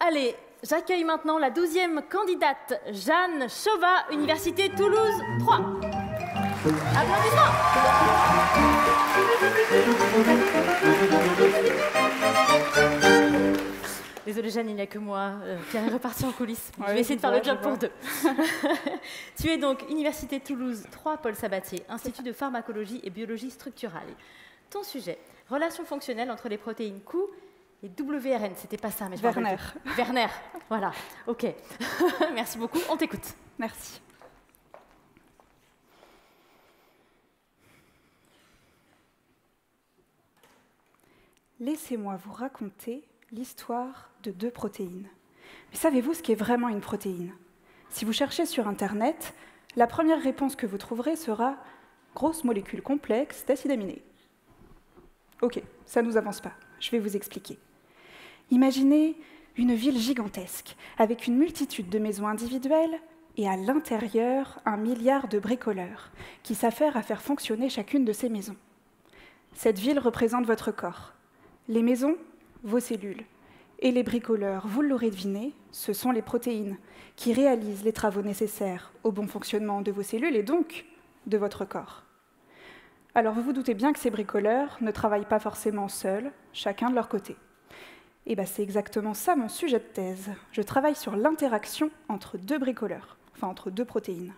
Allez, j'accueille maintenant la douzième candidate, Jeanne Chauvat, Université Toulouse 3. Applaudissements Désolée Jeanne, il n'y a que moi. Euh, Pierre est reparti en coulisses. je vais essayer de faire le job pour deux. [LAUGHS] tu es donc Université Toulouse 3, Paul Sabatier, Institut de pharmacologie et biologie structurale. Ton sujet, relation fonctionnelle entre les protéines Q et WRN. C'était pas ça, mais je Werner. Werner, voilà. Ok. [LAUGHS] Merci beaucoup. On t'écoute. Merci. Laissez-moi vous raconter l'histoire de deux protéines. Mais savez-vous ce qu'est vraiment une protéine? Si vous cherchez sur Internet, la première réponse que vous trouverez sera grosse molécule complexe d'acides aminés. Ok, ça ne nous avance pas. Je vais vous expliquer. Imaginez une ville gigantesque, avec une multitude de maisons individuelles et à l'intérieur un milliard de bricoleurs qui s'affairent à faire fonctionner chacune de ces maisons. Cette ville représente votre corps. Les maisons, vos cellules. Et les bricoleurs, vous l'aurez deviné, ce sont les protéines qui réalisent les travaux nécessaires au bon fonctionnement de vos cellules et donc de votre corps. Alors vous vous doutez bien que ces bricoleurs ne travaillent pas forcément seuls, chacun de leur côté. Et bien c'est exactement ça mon sujet de thèse. Je travaille sur l'interaction entre deux bricoleurs, enfin entre deux protéines.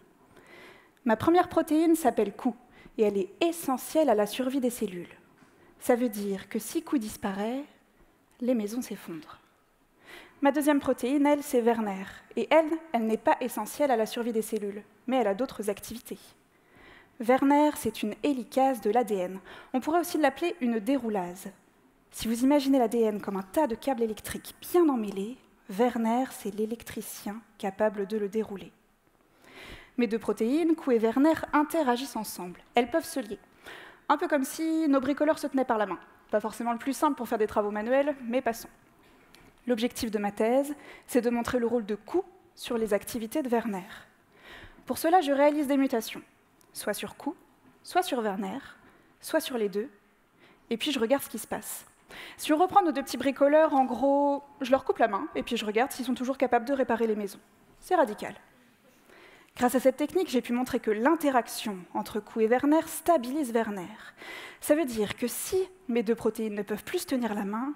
Ma première protéine s'appelle Q et elle est essentielle à la survie des cellules. Ça veut dire que si Q disparaît, les maisons s'effondrent. Ma deuxième protéine, elle, c'est Werner. Et elle, elle n'est pas essentielle à la survie des cellules, mais elle a d'autres activités. Werner, c'est une hélicase de l'ADN. On pourrait aussi l'appeler une déroulase. Si vous imaginez l'ADN comme un tas de câbles électriques bien emmêlés, Werner, c'est l'électricien capable de le dérouler. Mes deux protéines, Q et Werner, interagissent ensemble. Elles peuvent se lier. Un peu comme si nos bricoleurs se tenaient par la main. Pas forcément le plus simple pour faire des travaux manuels, mais passons. L'objectif de ma thèse, c'est de montrer le rôle de Q sur les activités de Werner. Pour cela, je réalise des mutations, soit sur Q, soit sur Werner, soit sur les deux, et puis je regarde ce qui se passe. Si on reprend nos deux petits bricoleurs, en gros, je leur coupe la main, et puis je regarde s'ils sont toujours capables de réparer les maisons. C'est radical. Grâce à cette technique, j'ai pu montrer que l'interaction entre Q et Werner stabilise Werner. Ça veut dire que si mes deux protéines ne peuvent plus se tenir la main,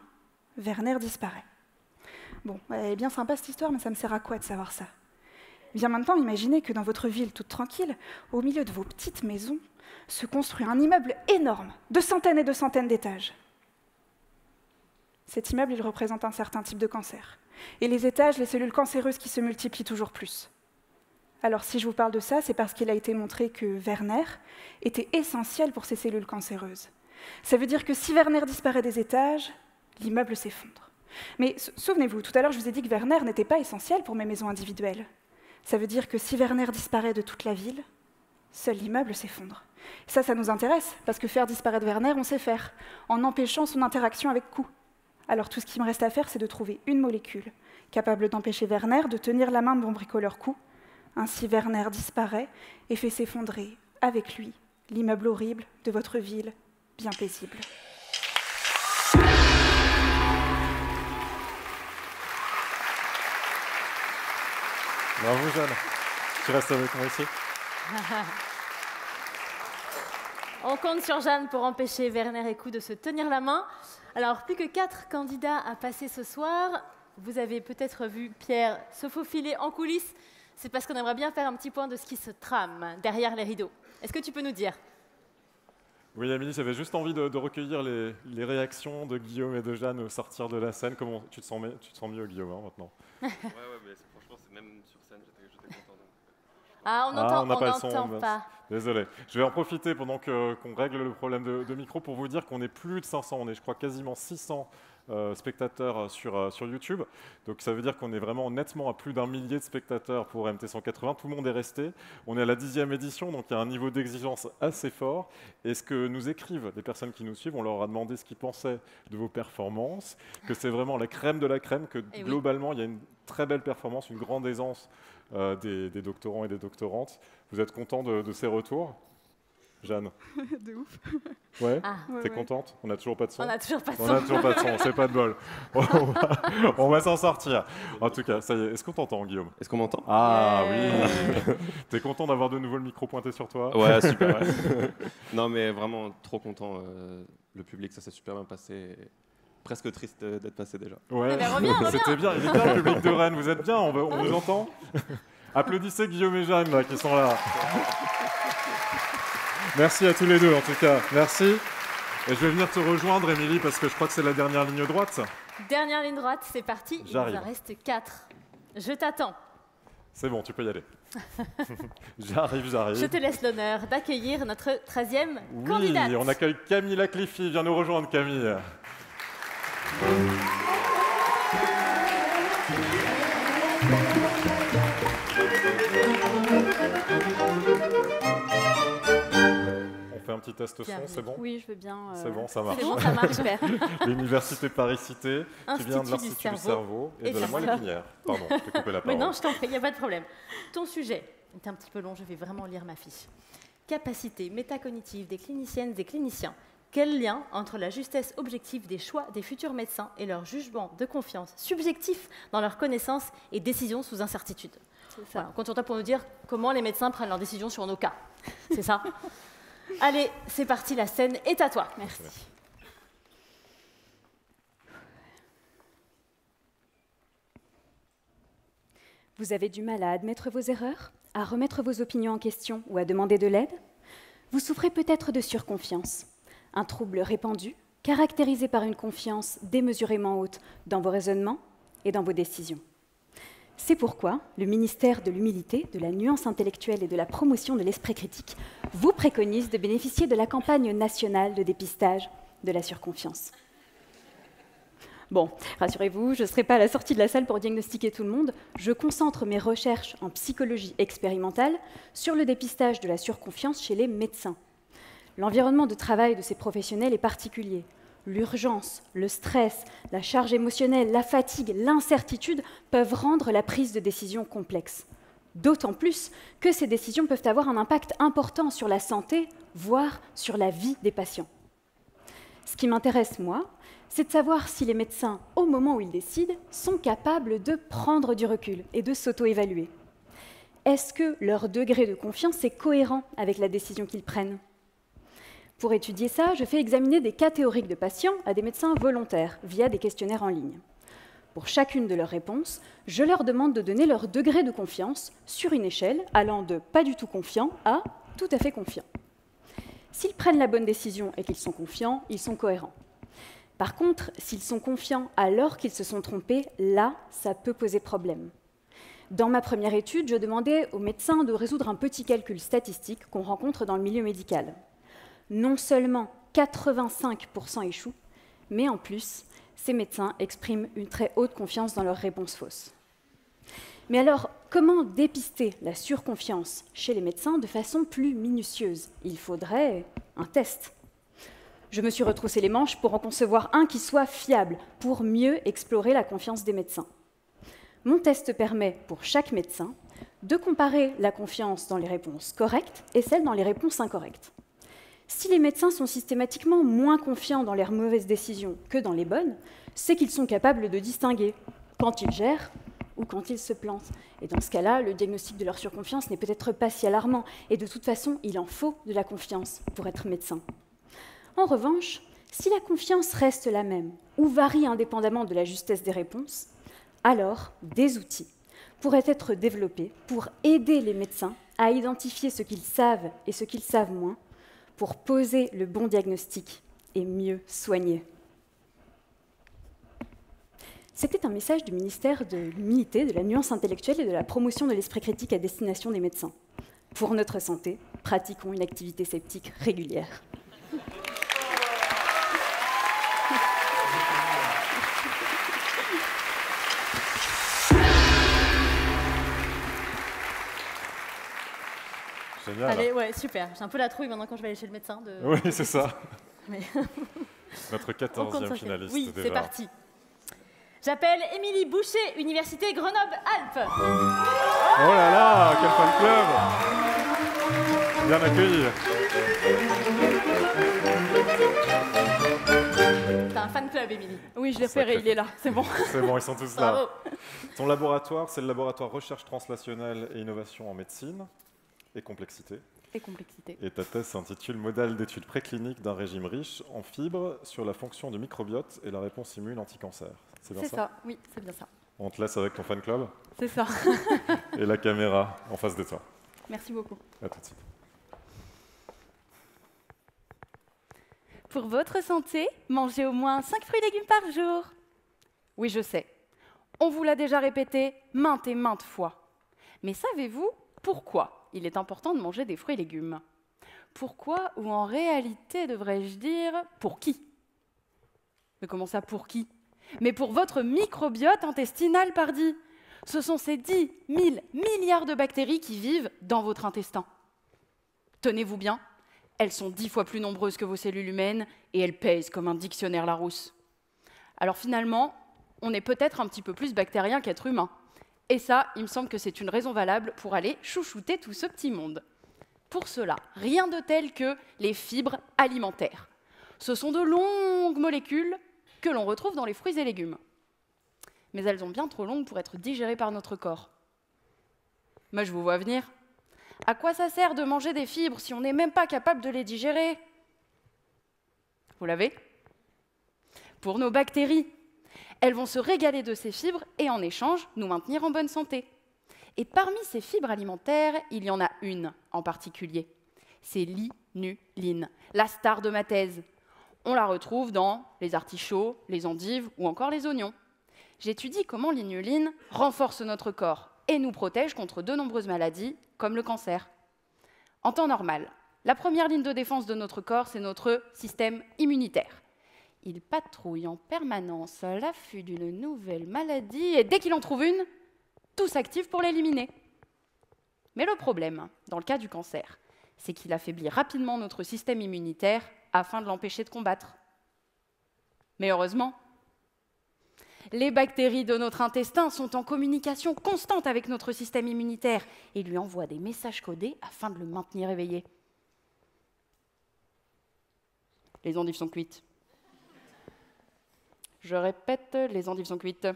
Werner disparaît. Bon, elle est bien sympa cette histoire, mais ça me sert à quoi de savoir ça? Bien maintenant, imaginez que dans votre ville toute tranquille, au milieu de vos petites maisons, se construit un immeuble énorme, de centaines et de centaines d'étages. Cet immeuble, il représente un certain type de cancer. Et les étages, les cellules cancéreuses qui se multiplient toujours plus. Alors si je vous parle de ça, c'est parce qu'il a été montré que Werner était essentiel pour ces cellules cancéreuses. Ça veut dire que si Werner disparaît des étages, l'immeuble s'effondre. Mais souvenez-vous, tout à l'heure, je vous ai dit que Werner n'était pas essentiel pour mes maisons individuelles. Ça veut dire que si Werner disparaît de toute la ville, seul l'immeuble s'effondre. Ça, ça nous intéresse, parce que faire disparaître Werner, on sait faire, en empêchant son interaction avec Q. Alors tout ce qui me reste à faire, c'est de trouver une molécule capable d'empêcher Werner de tenir la main de mon bricoleur Q. Ainsi, Werner disparaît et fait s'effondrer avec lui l'immeuble horrible de votre ville, bien paisible. Bravo Jeanne. Tu restes avec moi ici On compte sur Jeanne pour empêcher Werner et Kou de se tenir la main. Alors, plus que quatre candidats à passer ce soir. Vous avez peut-être vu Pierre se faufiler en coulisses. C'est parce qu'on aimerait bien faire un petit point de ce qui se trame derrière les rideaux. Est-ce que tu peux nous dire? Oui, Amélie, j'avais juste envie de, recueillir les, réactions de Guillaume et de Jeanne au sortir de la scène. Comment tu te sens, tu te sens mieux, Guillaume, hein, maintenant? [LAUGHS] Ouais, ouais, mais franchement, c'est même sur scène, j'étais content. Ah, on ah, n'entend pas, pas. Désolé. Je vais en profiter pendant qu'on règle le problème de, de, micro pour vous dire qu'on est plus de 500, on est, je crois, quasiment 600 euh, spectateurs sur, euh, sur YouTube. Donc ça veut dire qu'on est vraiment nettement à plus d'un millier de spectateurs pour MT180. Tout le monde est resté. On est à la dixième édition, donc il y a un niveau d'exigence assez fort. Et ce que nous écrivent les personnes qui nous suivent, on leur a demandé ce qu'ils pensaient de vos performances, que c'est vraiment la crème de la crème, que Eh globalement il y a une très belle performance, une grande aisance euh, des, doctorants et des doctorantes. Vous êtes content de, de ces retours? Jeanne [LAUGHS] De ouf. Ouais Ah. T'es contente? On n'a toujours pas de son On n'a toujours pas de On son. n'a toujours pas de son, c'est pas de bol. [LAUGHS] On va, on va s'en sortir. En tout cas, ça y est. Est-ce qu'on t'entend, Guillaume? Est-ce qu'on m'entend? Ah oui [LAUGHS] T'es content d'avoir de nouveau le micro pointé sur toi? Ouais, super. non, mais vraiment trop content. euh, le public, ça s'est super bien passé. Presque triste euh, d'être passé déjà. Ouais, Eh ben, c'était bien. Il est bien le public de Rennes. Vous êtes bien On, va- on vous entend? Applaudissez Guillaume et Jeanne là, qui sont là. Merci à tous les deux en tout cas. Merci. Et je vais venir te rejoindre, Émilie, parce que je crois que c'est la dernière ligne droite. Dernière ligne droite, c'est parti. Il nous en reste quatre. Je t'attends. C'est bon, tu peux y aller. [LAUGHS] j'arrive, j'arrive. Je te laisse l'honneur d'accueillir notre 13e Oui, candidate. on accueille Camille Lacliffy. Viens nous rejoindre, Camille. Un petit test son, c'est bon Oui, je veux bien, euh, C'est bon, ça marche. c'est bon, ça marche. [LAUGHS] L'université Paris-Cité, qui vient de du l'Institut du cerveau et, et de la moelle épinière. Pardon, je t'ai coupé la [LAUGHS] Mais parole. non, je t'en prie, il n'y a pas de problème. Ton sujet est un petit peu long, je vais vraiment lire ma fiche. Capacité métacognitive des cliniciennes et cliniciens. Quel lien entre la justesse objective des choix des futurs médecins et leur jugement de confiance subjectif dans leurs connaissances et décisions sous incertitude? Voilà, compte sur toi pour nous dire comment les médecins prennent leurs décisions sur nos cas. C'est ça? [LAUGHS] Allez, c'est parti, la scène est à toi. Merci. Vous avez du mal à admettre vos erreurs, à remettre vos opinions en question ou à demander de l'aide? Vous souffrez peut-être de surconfiance, un trouble répandu caractérisé par une confiance démesurément haute dans vos raisonnements et dans vos décisions. C'est pourquoi le ministère de l'humilité, de la nuance intellectuelle et de la promotion de l'esprit critique vous préconise de bénéficier de la campagne nationale de dépistage de la surconfiance. Bon, rassurez-vous, je ne serai pas à la sortie de la salle pour diagnostiquer tout le monde. Je concentre mes recherches en psychologie expérimentale sur le dépistage de la surconfiance chez les médecins. L'environnement de travail de ces professionnels est particulier. L'urgence, le stress, la charge émotionnelle, la fatigue, l'incertitude peuvent rendre la prise de décision complexe. D'autant plus que ces décisions peuvent avoir un impact important sur la santé, voire sur la vie des patients. Ce qui m'intéresse, moi, c'est de savoir si les médecins, au moment où ils décident, sont capables de prendre du recul et de s'auto-évaluer. Est-ce que leur degré de confiance est cohérent avec la décision qu'ils prennent? Pour étudier ça, je fais examiner des cas théoriques de patients à des médecins volontaires via des questionnaires en ligne. Pour chacune de leurs réponses, je leur demande de donner leur degré de confiance sur une échelle allant de pas du tout confiant à tout à fait confiant. S'ils prennent la bonne décision et qu'ils sont confiants, ils sont cohérents. Par contre, s'ils sont confiants alors qu'ils se sont trompés, là, ça peut poser problème. Dans ma première étude, je demandais aux médecins de résoudre un petit calcul statistique qu'on rencontre dans le milieu médical. Non seulement 85% échouent, mais en plus, ces médecins expriment une très haute confiance dans leurs réponses fausses. Mais alors, comment dépister la surconfiance chez les médecins de façon plus minutieuse? Il faudrait un test. Je me suis retroussé les manches pour en concevoir un qui soit fiable, pour mieux explorer la confiance des médecins. Mon test permet, pour chaque médecin, de comparer la confiance dans les réponses correctes et celle dans les réponses incorrectes. Si les médecins sont systématiquement moins confiants dans leurs mauvaises décisions que dans les bonnes, c'est qu'ils sont capables de distinguer quand ils gèrent ou quand ils se plantent. Et dans ce cas-là, le diagnostic de leur surconfiance n'est peut-être pas si alarmant. Et de toute façon, il en faut de la confiance pour être médecin. En revanche, si la confiance reste la même ou varie indépendamment de la justesse des réponses, alors des outils pourraient être développés pour aider les médecins à identifier ce qu'ils savent et ce qu'ils savent moins, pour poser le bon diagnostic et mieux soigner. C'était un message du ministère de l'Humanité, de la nuance intellectuelle et de la promotion de l'esprit critique à destination des médecins. Pour notre santé, pratiquons une activité sceptique régulière. Génial. Allez, ouais, super. J'ai un peu la trouille maintenant quand je vais aller chez le médecin. De... Oui, c'est ça. Mais- [LAUGHS] Notre On compte 14e sur- finaliste. Oui, c'est parti. J'appelle Émilie Boucher, Université Grenoble-Alpes. Oh là là, quel fan club Bien accueilli. T'as un fan club, Émilie. Oui, je l'ai repéré, il est là, c'est bon. [LAUGHS] C'est bon, ils sont tous là. Bravo. Ton laboratoire, c'est le laboratoire Recherche translationnelle et innovation en médecine et complexité. Et complexité. Et ta thèse s'intitule Modèle d'études précliniques d'un régime riche en fibres sur la fonction du microbiote et la réponse immune anti-cancer. C'est bien C'est ça, ça, oui, c'est bien ça. On te laisse avec ton fan club? C'est ça. [LAUGHS] et la caméra en face de toi. Merci beaucoup. À tout de suite. Pour votre santé, mangez au moins 5 fruits et légumes par jour. Oui, je sais. On vous l'a déjà répété maintes et maintes fois. Mais savez-vous pourquoi? Il est important de manger des fruits et légumes Pourquoi, ou en réalité, devrais-je dire, pour qui? Mais comment ça, pour qui? Mais pour votre microbiote intestinal, pardi Ce sont ces 10 000 milliards de bactéries qui vivent dans votre intestin. Tenez-vous bien, elles sont dix fois plus nombreuses que vos cellules humaines et elles pèsent comme un dictionnaire Larousse. Alors finalement, on est peut-être un petit peu plus bactérien qu'être humain. Et ça, il me semble que c'est une raison valable pour aller chouchouter tout ce petit monde. Pour cela, rien de tel que les fibres alimentaires. Ce sont de longues molécules que l'on retrouve dans les fruits et légumes. Mais elles sont bien trop longues pour être digérées par notre corps. Moi, je vous vois venir. À quoi ça sert de manger des fibres si on n'est même pas capable de les digérer? Vous l'avez? Pour nos bactéries, elles vont se régaler de ces fibres et en échange nous maintenir en bonne santé. Et parmi ces fibres alimentaires, il y en a une en particulier. C'est l'inuline, la star de ma thèse. On la retrouve dans les artichauts, les endives ou encore les oignons. J'étudie comment l'inuline renforce notre corps et nous protège contre de nombreuses maladies, comme le cancer. En temps normal, la première ligne de défense de notre corps, c'est notre système immunitaire. Il patrouille en permanence à l'affût d'une nouvelle maladie et dès qu'il en trouve une, tout s'active pour l'éliminer. Mais le problème, dans le cas du cancer, c'est qu'il affaiblit rapidement notre système immunitaire afin de l'empêcher de combattre. Mais heureusement, les bactéries de notre intestin sont en communication constante avec notre système immunitaire et lui envoient des messages codés afin de le maintenir éveillé. Les endives sont cuites. Je répète, les endives sont cuites.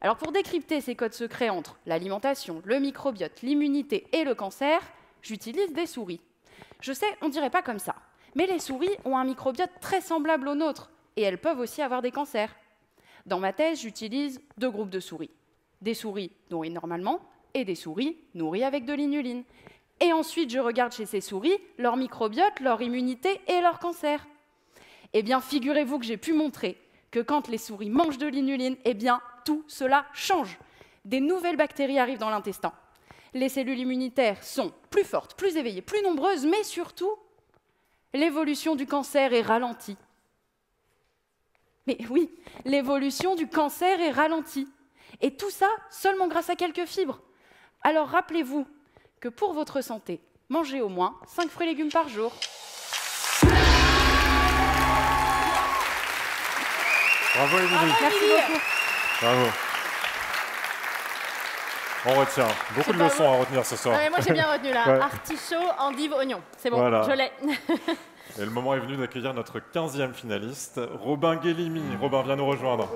Alors pour décrypter ces codes secrets entre l'alimentation, le microbiote, l'immunité et le cancer, j'utilise des souris. Je sais, on dirait pas comme ça, mais les souris ont un microbiote très semblable au nôtre et elles peuvent aussi avoir des cancers. Dans ma thèse, j'utilise deux groupes de souris. Des souris nourries normalement et des souris nourries avec de l'inuline. Et ensuite, je regarde chez ces souris leur microbiote, leur immunité et leur cancer. Eh bien, figurez-vous que j'ai pu montrer que quand les souris mangent de l'inuline, eh bien, tout cela change. Des nouvelles bactéries arrivent dans l'intestin. Les cellules immunitaires sont plus fortes, plus éveillées, plus nombreuses, mais surtout, l'évolution du cancer est ralentie. Mais oui, l'évolution du cancer est ralentie. Et tout ça seulement grâce à quelques fibres. Alors rappelez-vous que pour votre santé, mangez au moins 5 fruits et légumes par jour. Bravo Émilie. Merci beaucoup. Bravo. On retient. Beaucoup de leçons à retenir ce soir. Non, mais moi j'ai bien retenu là. Ouais. Artichaut, endive, oignon. C'est bon, Voilà. je l'ai. [LAUGHS] Et le moment est venu d'accueillir notre 15e finaliste, Robin Guélimi. Robin, viens nous rejoindre.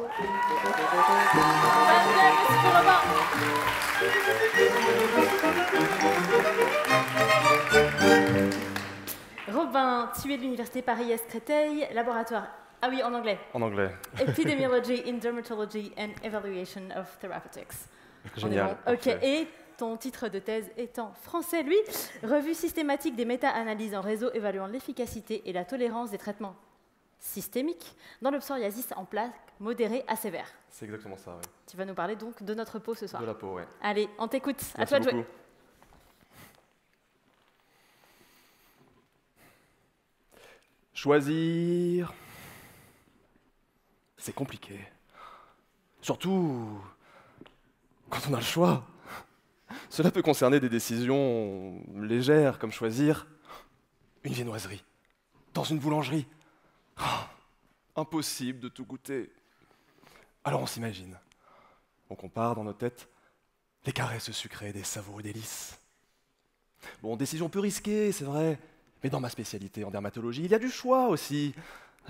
Robin, tu es de l'université Paris-Est Créteil, laboratoire. Ah oui, en anglais. En anglais. Epidemiology in Dermatology and Evaluation of Therapeutics. [LAUGHS] Génial, bon. Ok, et ton titre de thèse est en français, lui. Revue systématique des méta-analyses en réseau évaluant l'efficacité et la tolérance des traitements systémiques dans le psoriasis en plaques modérées à sévères. C'est exactement ça, oui. Tu vas nous parler donc de notre peau ce soir. De la peau, ouais. Allez, on t'écoute. À toi de jouer. Choisir. C'est compliqué. Surtout quand on a le choix. Cela peut concerner des décisions légères comme choisir une viennoiserie dans une boulangerie. Ah, impossible de tout goûter. Alors on s'imagine. On compare dans nos têtes les caresses sucrées des savoureux délices. Bon, décision peu risquée, c'est vrai, mais dans ma spécialité en dermatologie, il y a du choix aussi.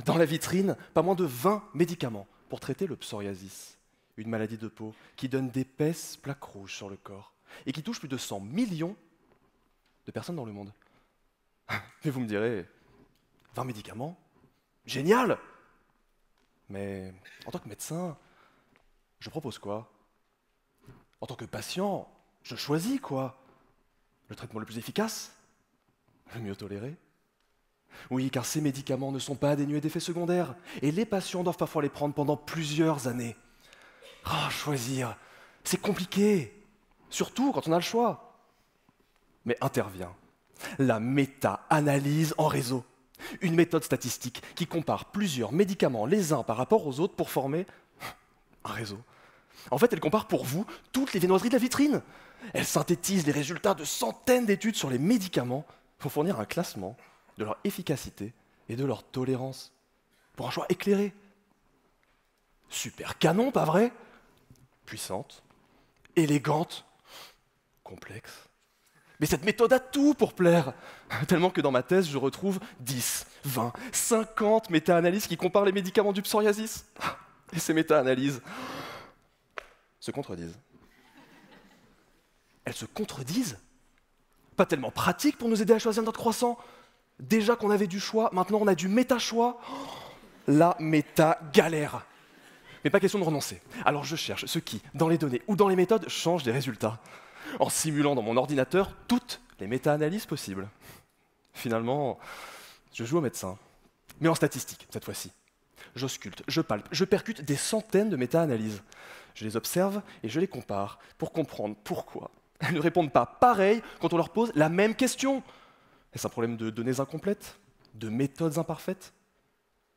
Dans la vitrine, pas moins de 20 médicaments pour traiter le psoriasis, une maladie de peau qui donne d'épaisses plaques rouges sur le corps et qui touche plus de 100 millions de personnes dans le monde. [LAUGHS] Et vous me direz, 20 médicaments? Génial! Mais en tant que médecin, je propose quoi? En tant que patient, je choisis quoi? Le traitement le plus efficace? Le mieux toléré? Oui, car ces médicaments ne sont pas dénués d'effets secondaires, et les patients doivent parfois les prendre pendant plusieurs années. Ah, choisir, c'est compliqué, surtout quand on a le choix. Mais intervient la méta-analyse en réseau, une méthode statistique qui compare plusieurs médicaments les uns par rapport aux autres pour former un réseau. En fait, elle compare pour vous toutes les viennoiseries de la vitrine. Elle synthétise les résultats de centaines d'études sur les médicaments pour fournir un classement de leur efficacité et de leur tolérance pour un choix éclairé. Super canon, pas vrai? Puissante, élégante, complexe. Mais cette méthode a tout pour plaire. [LAUGHS] Tellement que dans ma thèse, je retrouve 10, 20, 50 méta-analyses qui comparent les médicaments du psoriasis. Et ces méta-analyses se contredisent. Elles se contredisent? Pas tellement pratique pour nous aider à choisir notre croissant? Déjà qu'on avait du choix, maintenant on a du méta-choix. La méta-galère. Mais pas question de renoncer. Alors je cherche ce qui, dans les données ou dans les méthodes, change des résultats. En simulant dans mon ordinateur toutes les méta-analyses possibles. Finalement, je joue au médecin. Mais en statistique, cette fois-ci. J'ausculte, je palpe, je percute des centaines de méta-analyses. Je les observe et je les compare pour comprendre pourquoi elles ne répondent pas pareil quand on leur pose la même question. Est-ce un problème de données incomplètes De méthodes imparfaites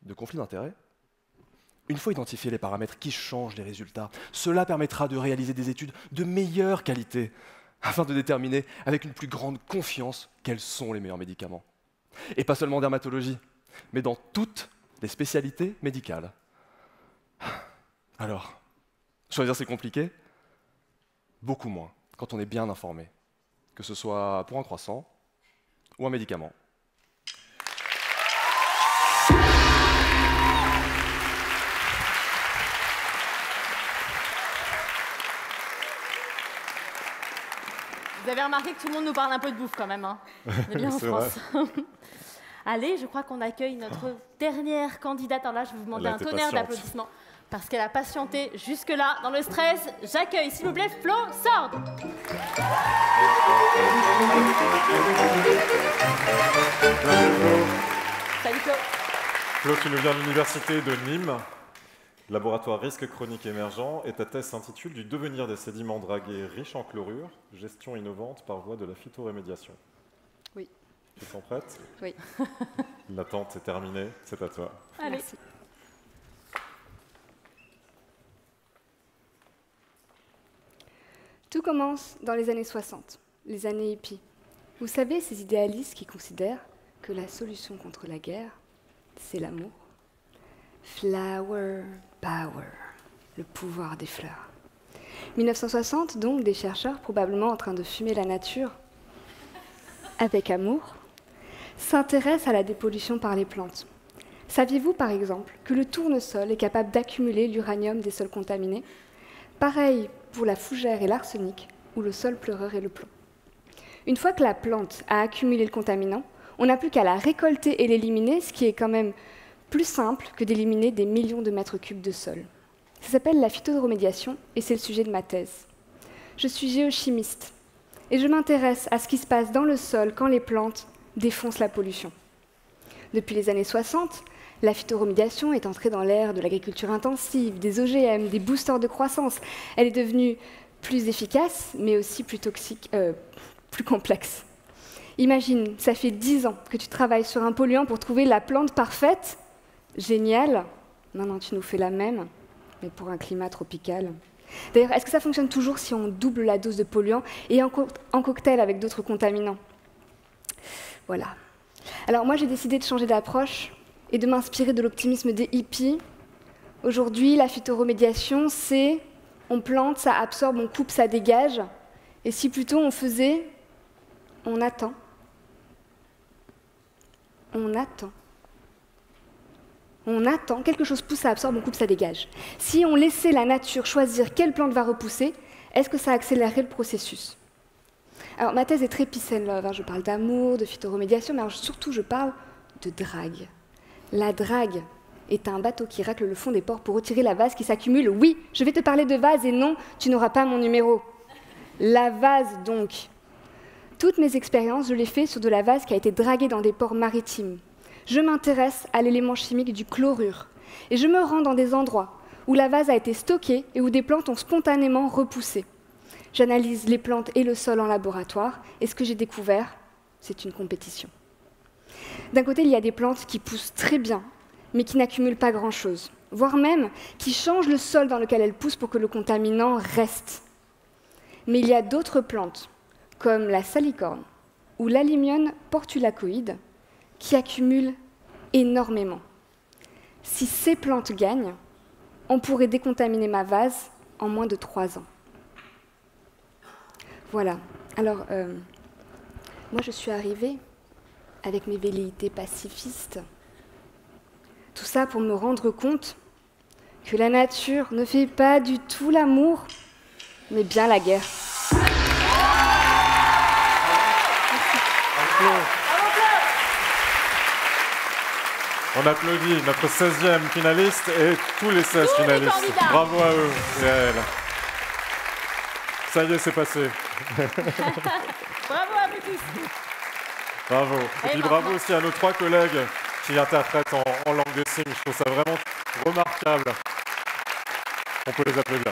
De conflits d'intérêts? Une fois identifiés les paramètres qui changent les résultats, cela permettra de réaliser des études de meilleure qualité afin de déterminer avec une plus grande confiance quels sont les meilleurs médicaments. Et pas seulement en dermatologie, mais dans toutes les spécialités médicales. Alors, choisir c'est compliqué? Beaucoup moins quand on est bien informé, que ce soit pour un croissant ou un médicament. Vous avez remarqué que tout le monde nous parle un peu de bouffe quand même. Hein. [LAUGHS] On est bien en. France. [LAUGHS] Allez, je crois qu'on accueille notre dernière candidate. Alors là, je vais vous demander un tonnerre d'applaudissements parce qu'elle a patienté jusque-là dans le stress. J'accueille, s'il vous plaît, Flo Sord. Salut Flo. Flo, tu nous viens de l'université de Nîmes, laboratoire risque chronique émergent, et ta thèse s'intitule Du devenir des sédiments dragués riches en chlorure, gestion innovante par voie de la phytorémédiation. Oui. Tu te sens prête? Oui. [LAUGHS] L'attente est terminée, c'est à toi. Allez. Tout commence dans les années 60, les années hippies. Vous savez, ces idéalistes qui considèrent que la solution contre la guerre, c'est l'amour. Flower power, le pouvoir des fleurs. 1960, donc, des chercheurs, probablement en train de fumer la nature avec amour, s'intéressent à la dépollution par les plantes. Saviez-vous, par exemple, que le tournesol est capable d'accumuler l'uranium des sols contaminés? Pareil pour la fougère et l'arsenic, ou le sol pleureur et le plomb. Une fois que la plante a accumulé le contaminant, on n'a plus qu'à la récolter et l'éliminer, ce qui est quand même plus simple que d'éliminer des millions de mètres cubes de sol. Ça s'appelle la phytoremédiation et c'est le sujet de ma thèse. Je suis géochimiste et je m'intéresse à ce qui se passe dans le sol quand les plantes défoncent la pollution. Depuis les années 60, la phytoremédiation est entrée dans l'ère de l'agriculture intensive, des OGM, des boosters de croissance. Elle est devenue plus efficace, mais aussi plus toxique, euh, plus complexe. Imagine, ça fait dix ans que tu travailles sur un polluant pour trouver la plante parfaite. Génial. Non, tu nous fais la même, mais pour un climat tropical. D'ailleurs, est-ce que ça fonctionne toujours si on double la dose de polluant et en cocktail avec d'autres contaminants? Voilà. Alors moi, j'ai décidé de changer d'approche et de m'inspirer de l'optimisme des hippies. Aujourd'hui, la phytoremédiation, c'est on plante, ça absorbe, on coupe, ça dégage. Et si plutôt on faisait, on attend. On attend. On attend, quelque chose pousse, ça absorbe, on coupe, ça dégage. Si on laissait la nature choisir quelle plante va repousser, est-ce que ça accélérerait le processus? Alors ma thèse est très peace hein. je parle d'amour, de phytoremédiation, mais surtout je parle de drague. La drague est un bateau qui racle le fond des ports pour retirer la vase qui s'accumule. Oui, je vais te parler de vase et non, tu n'auras pas mon numéro. La vase, donc. Toutes mes expériences, je les fais sur de la vase qui a été draguée dans des ports maritimes. Je m'intéresse à l'élément chimique du chlorure. Et je me rends dans des endroits où la vase a été stockée et où des plantes ont spontanément repoussé. J'analyse les plantes et le sol en laboratoire, et ce que j'ai découvert, c'est une compétition. D'un côté, il y a des plantes qui poussent très bien, mais qui n'accumulent pas grand-chose, voire même qui changent le sol dans lequel elles poussent pour que le contaminant reste. Mais il y a d'autres plantes, comme la salicorne ou l'alimion portulacoïde, qui accumulent énormément. Si ces plantes gagnent, on pourrait décontaminer ma vase en moins de trois ans. Voilà. Alors, euh, moi, je suis arrivée avec mes velléités pacifistes. Tout ça pour me rendre compte que la nature ne fait pas du tout l'amour, mais bien la guerre. On applaudit notre 16e finaliste et tous les 16 tous finalistes. Les Bravo à eux et à elle. Ça y est, c'est passé. [LAUGHS] Bravo à vous tous. Bravo. Et, puis bravo aussi à nos trois collègues qui interprètent en, en langue des signes. Je trouve ça vraiment remarquable. On peut les applaudir.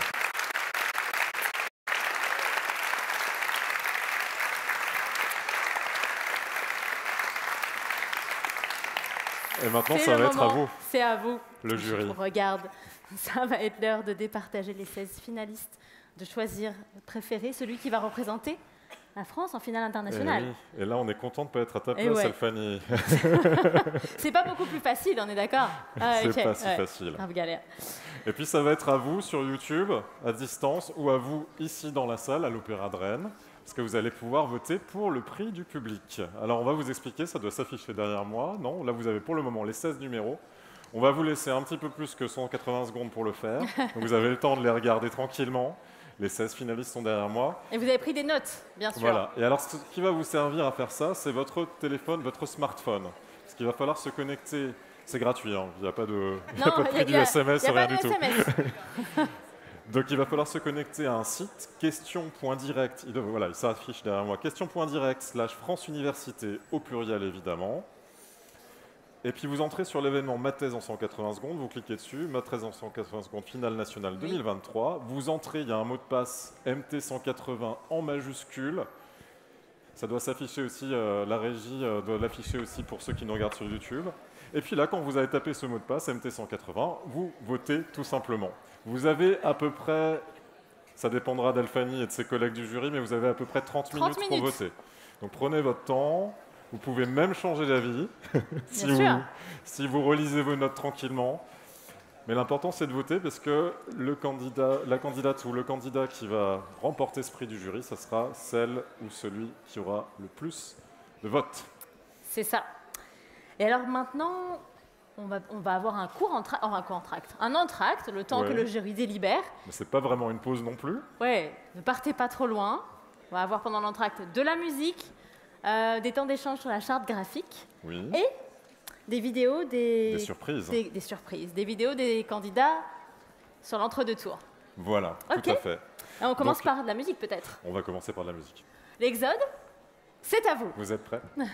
Et maintenant, ça va être à vous. C'est à vous. Le jury. Regarde, [LAUGHS] ça va être l'heure de départager les 16 finalistes, de choisir le préféré, celui qui va représenter la France en finale internationale. Et, oui. et là, on est content de ne pas être à ta place, ouais. [LAUGHS] C'est pas beaucoup plus facile, on est d'accord [LAUGHS] ah, C'est okay. pas si ouais. facile. Ah, galère. Et puis, ça va être à vous sur YouTube, à distance, ou à vous ici dans la salle, à l'Opéra de Rennes, parce que vous allez pouvoir voter pour le prix du public. Alors, on va vous expliquer, ça doit s'afficher derrière moi. Non, là, vous avez pour le moment les 16 numéros. On va vous laisser un petit peu plus que 180 secondes pour le faire. [LAUGHS] Donc, vous avez le temps de les regarder tranquillement. Les 16 finalistes sont derrière moi. Et vous avez pris des notes, bien sûr. Voilà. Et alors, ce qui va vous servir à faire ça, c'est votre téléphone, votre smartphone. Parce qu'il va falloir se connecter. C'est gratuit, hein. il n'y a pas de, non, il y a pas de prix du SMS, y a rien pas de du SMS. tout. [LAUGHS] Donc, il va falloir se connecter à un site, question.direct. Il, voilà, il s'affiche derrière moi. Question.direct slash France Université, au pluriel évidemment. Et puis vous entrez sur l'événement Ma thèse en 180 secondes, vous cliquez dessus, Ma thèse en 180 secondes, finale nationale 2023. Vous entrez, il y a un mot de passe MT180 en majuscule. Ça doit s'afficher aussi, euh, la régie euh, doit l'afficher aussi pour ceux qui nous regardent sur YouTube. Et puis là, quand vous avez tapé ce mot de passe MT180, vous votez tout simplement. Vous avez à peu près Ça dépendra d'Alfani et de ses collègues du jury, mais vous avez à peu près 30, 30 minutes, minutes. pour voter. Donc prenez votre temps. Vous pouvez même changer d'avis [LAUGHS] si, vous, sûr. si vous relisez vos notes tranquillement. Mais l'important, c'est de voter parce que le candidat, la candidate ou le candidat qui va remporter ce prix du jury, ça sera celle ou celui qui aura le plus de votes. C'est ça. Et alors maintenant, on va, on va avoir un court entra- enfin, un court entracte, un entracte, le temps Ouais. que le jury délibère. Mais c'est pas vraiment une pause non plus. Ouais, ne partez pas trop loin. On va avoir pendant l'entracte de la musique, euh, des temps d'échange sur la charte graphique Oui. et des vidéos des, Des surprises. Des, des surprises, des vidéos des candidats sur l'entre-deux tours. Voilà, tout à fait. Et on commence Donc, par de la musique peut-être. On va commencer par de la musique. L'Exode, c'est à vous. Vous êtes prêts? [LAUGHS]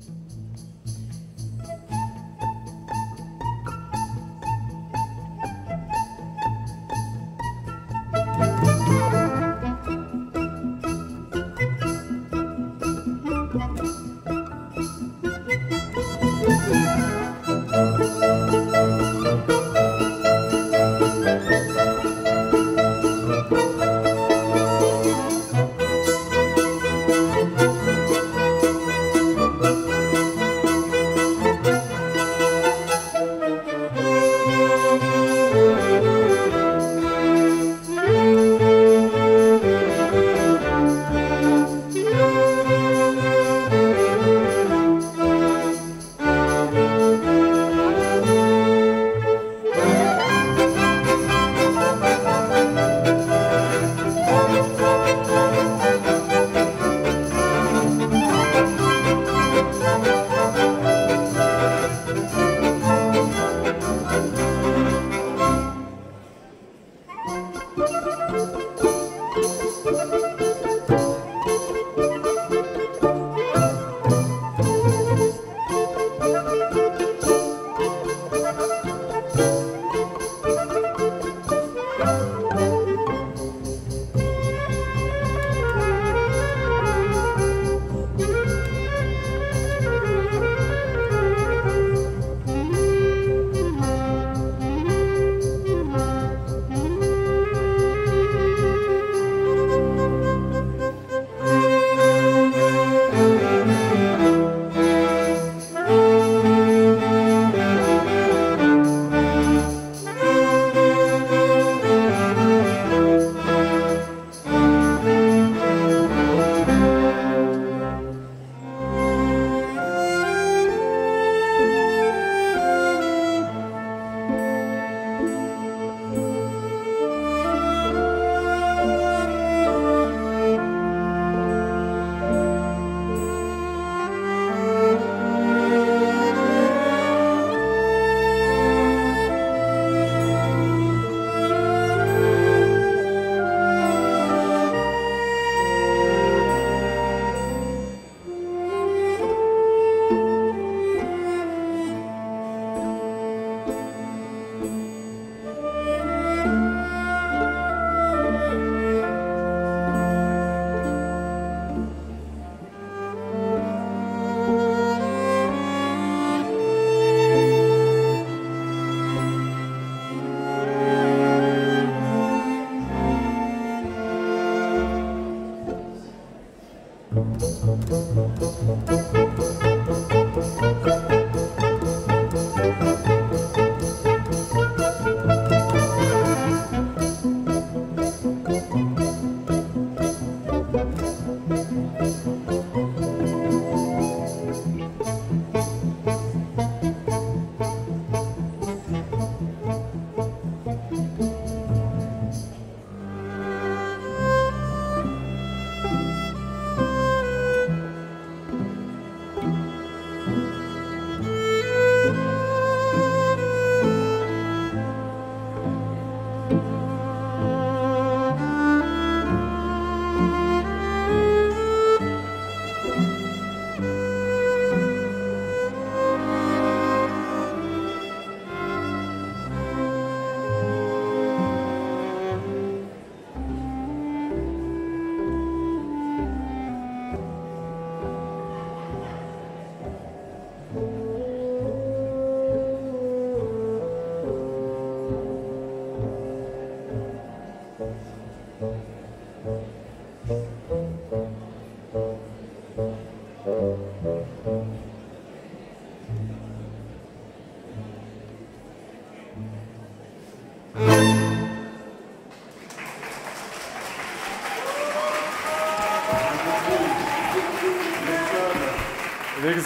Thank Música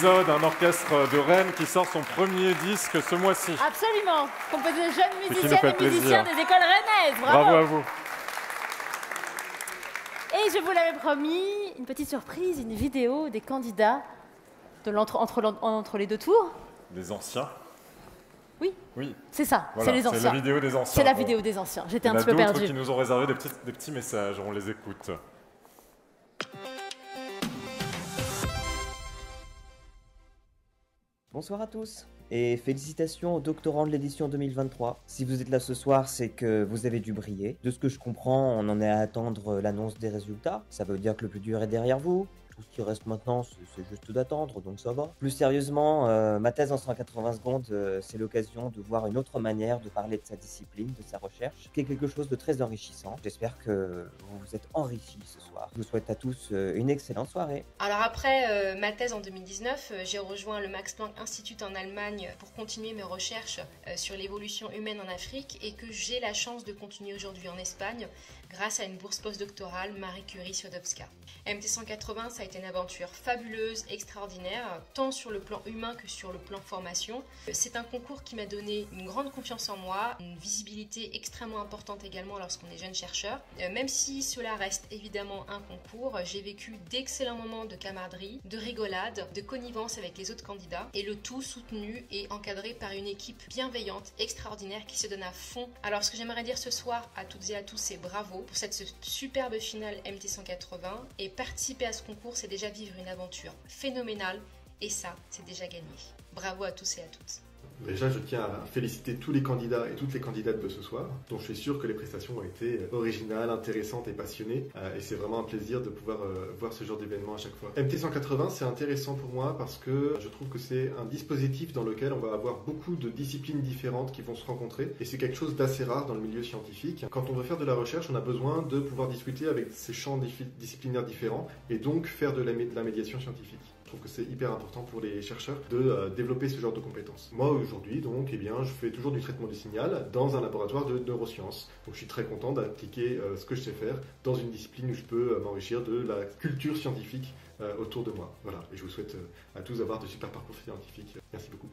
Un orchestre de Rennes qui sort son premier disque ce mois-ci. Absolument. Composé de jeunes musiciennes et musiciens des écoles rennaises. Bravo. Bravo à vous. Et je vous l'avais promis, une petite surprise, une vidéo des candidats de entre, les deux tours. Les anciens. Oui. Oui. C'est ça, Voilà, c'est les anciens. C'est la vidéo des anciens. C'est la vidéo des anciens. J'étais un petit peu perdue. qui nous ont réservé des petits, des petits messages, on les écoute. Bonsoir à tous et félicitations aux doctorants de l'édition 2023. Si vous êtes là ce soir, c'est que vous avez dû briller. De ce que je comprends, on en est à attendre l'annonce des résultats. Ça veut dire que le plus dur est derrière vous. Tout ce qui reste maintenant, c'est juste d'attendre, donc ça va. Plus sérieusement, euh, ma thèse en 180 secondes, euh, c'est l'occasion de voir une autre manière de parler de sa discipline, de sa recherche, qui est quelque chose de très enrichissant. J'espère que vous vous êtes enrichis ce soir. Je vous souhaite à tous euh, une excellente soirée. Alors après ma thèse en 2019, euh, j'ai rejoint le Max Planck Institute en Allemagne pour continuer mes recherches sur l'évolution humaine en Afrique et que j'ai la chance de continuer aujourd'hui en Espagne grâce à une bourse postdoctorale Marie Curie Sklodowska. MT180, ça a été une aventure fabuleuse, extraordinaire, tant sur le plan humain que sur le plan formation. C'est un concours qui m'a donné une grande confiance en moi, une visibilité extrêmement importante également lorsqu'on est jeune chercheur. Euh, Même si cela reste évidemment un concours, j'ai vécu d'excellents moments de camaraderie, de rigolade, de connivence avec les autres candidats, et le tout soutenu et encadré par une équipe bienveillante, extraordinaire, qui se donne à fond. Alors ce que j'aimerais dire ce soir à toutes et à tous, c'est bravo pour cette superbe finale MT180, et participer à ce concours, c'est déjà vivre une aventure phénoménale, et ça, c'est déjà gagné. Bravo à tous et à toutes. Déjà, je tiens à féliciter tous les candidats et toutes les candidates de ce soir, dont je suis sûr que les prestations ont été originales, intéressantes et passionnées. Euh, et c'est vraiment un plaisir de pouvoir euh, voir ce genre d'événement à chaque fois. MT180, c'est intéressant pour moi parce que je trouve que c'est un dispositif dans lequel on va avoir beaucoup de disciplines différentes qui vont se rencontrer. Et c'est quelque chose d'assez rare dans le milieu scientifique. Quand on veut faire de la recherche, on a besoin de pouvoir discuter avec ces champs disciplinaires différents et donc faire de la médiation scientifique. Je trouve que c'est hyper important pour les chercheurs de euh, développer ce genre de compétences. Moi aujourd'hui, donc, eh bien, je fais toujours du traitement du signal dans un laboratoire de neurosciences. Donc, je suis très content d'appliquer euh, ce que je sais faire dans une discipline où je peux euh, m'enrichir de la culture scientifique autour de moi. Voilà. Et je vous souhaite à tous d'avoir de super parcours scientifiques. Merci beaucoup.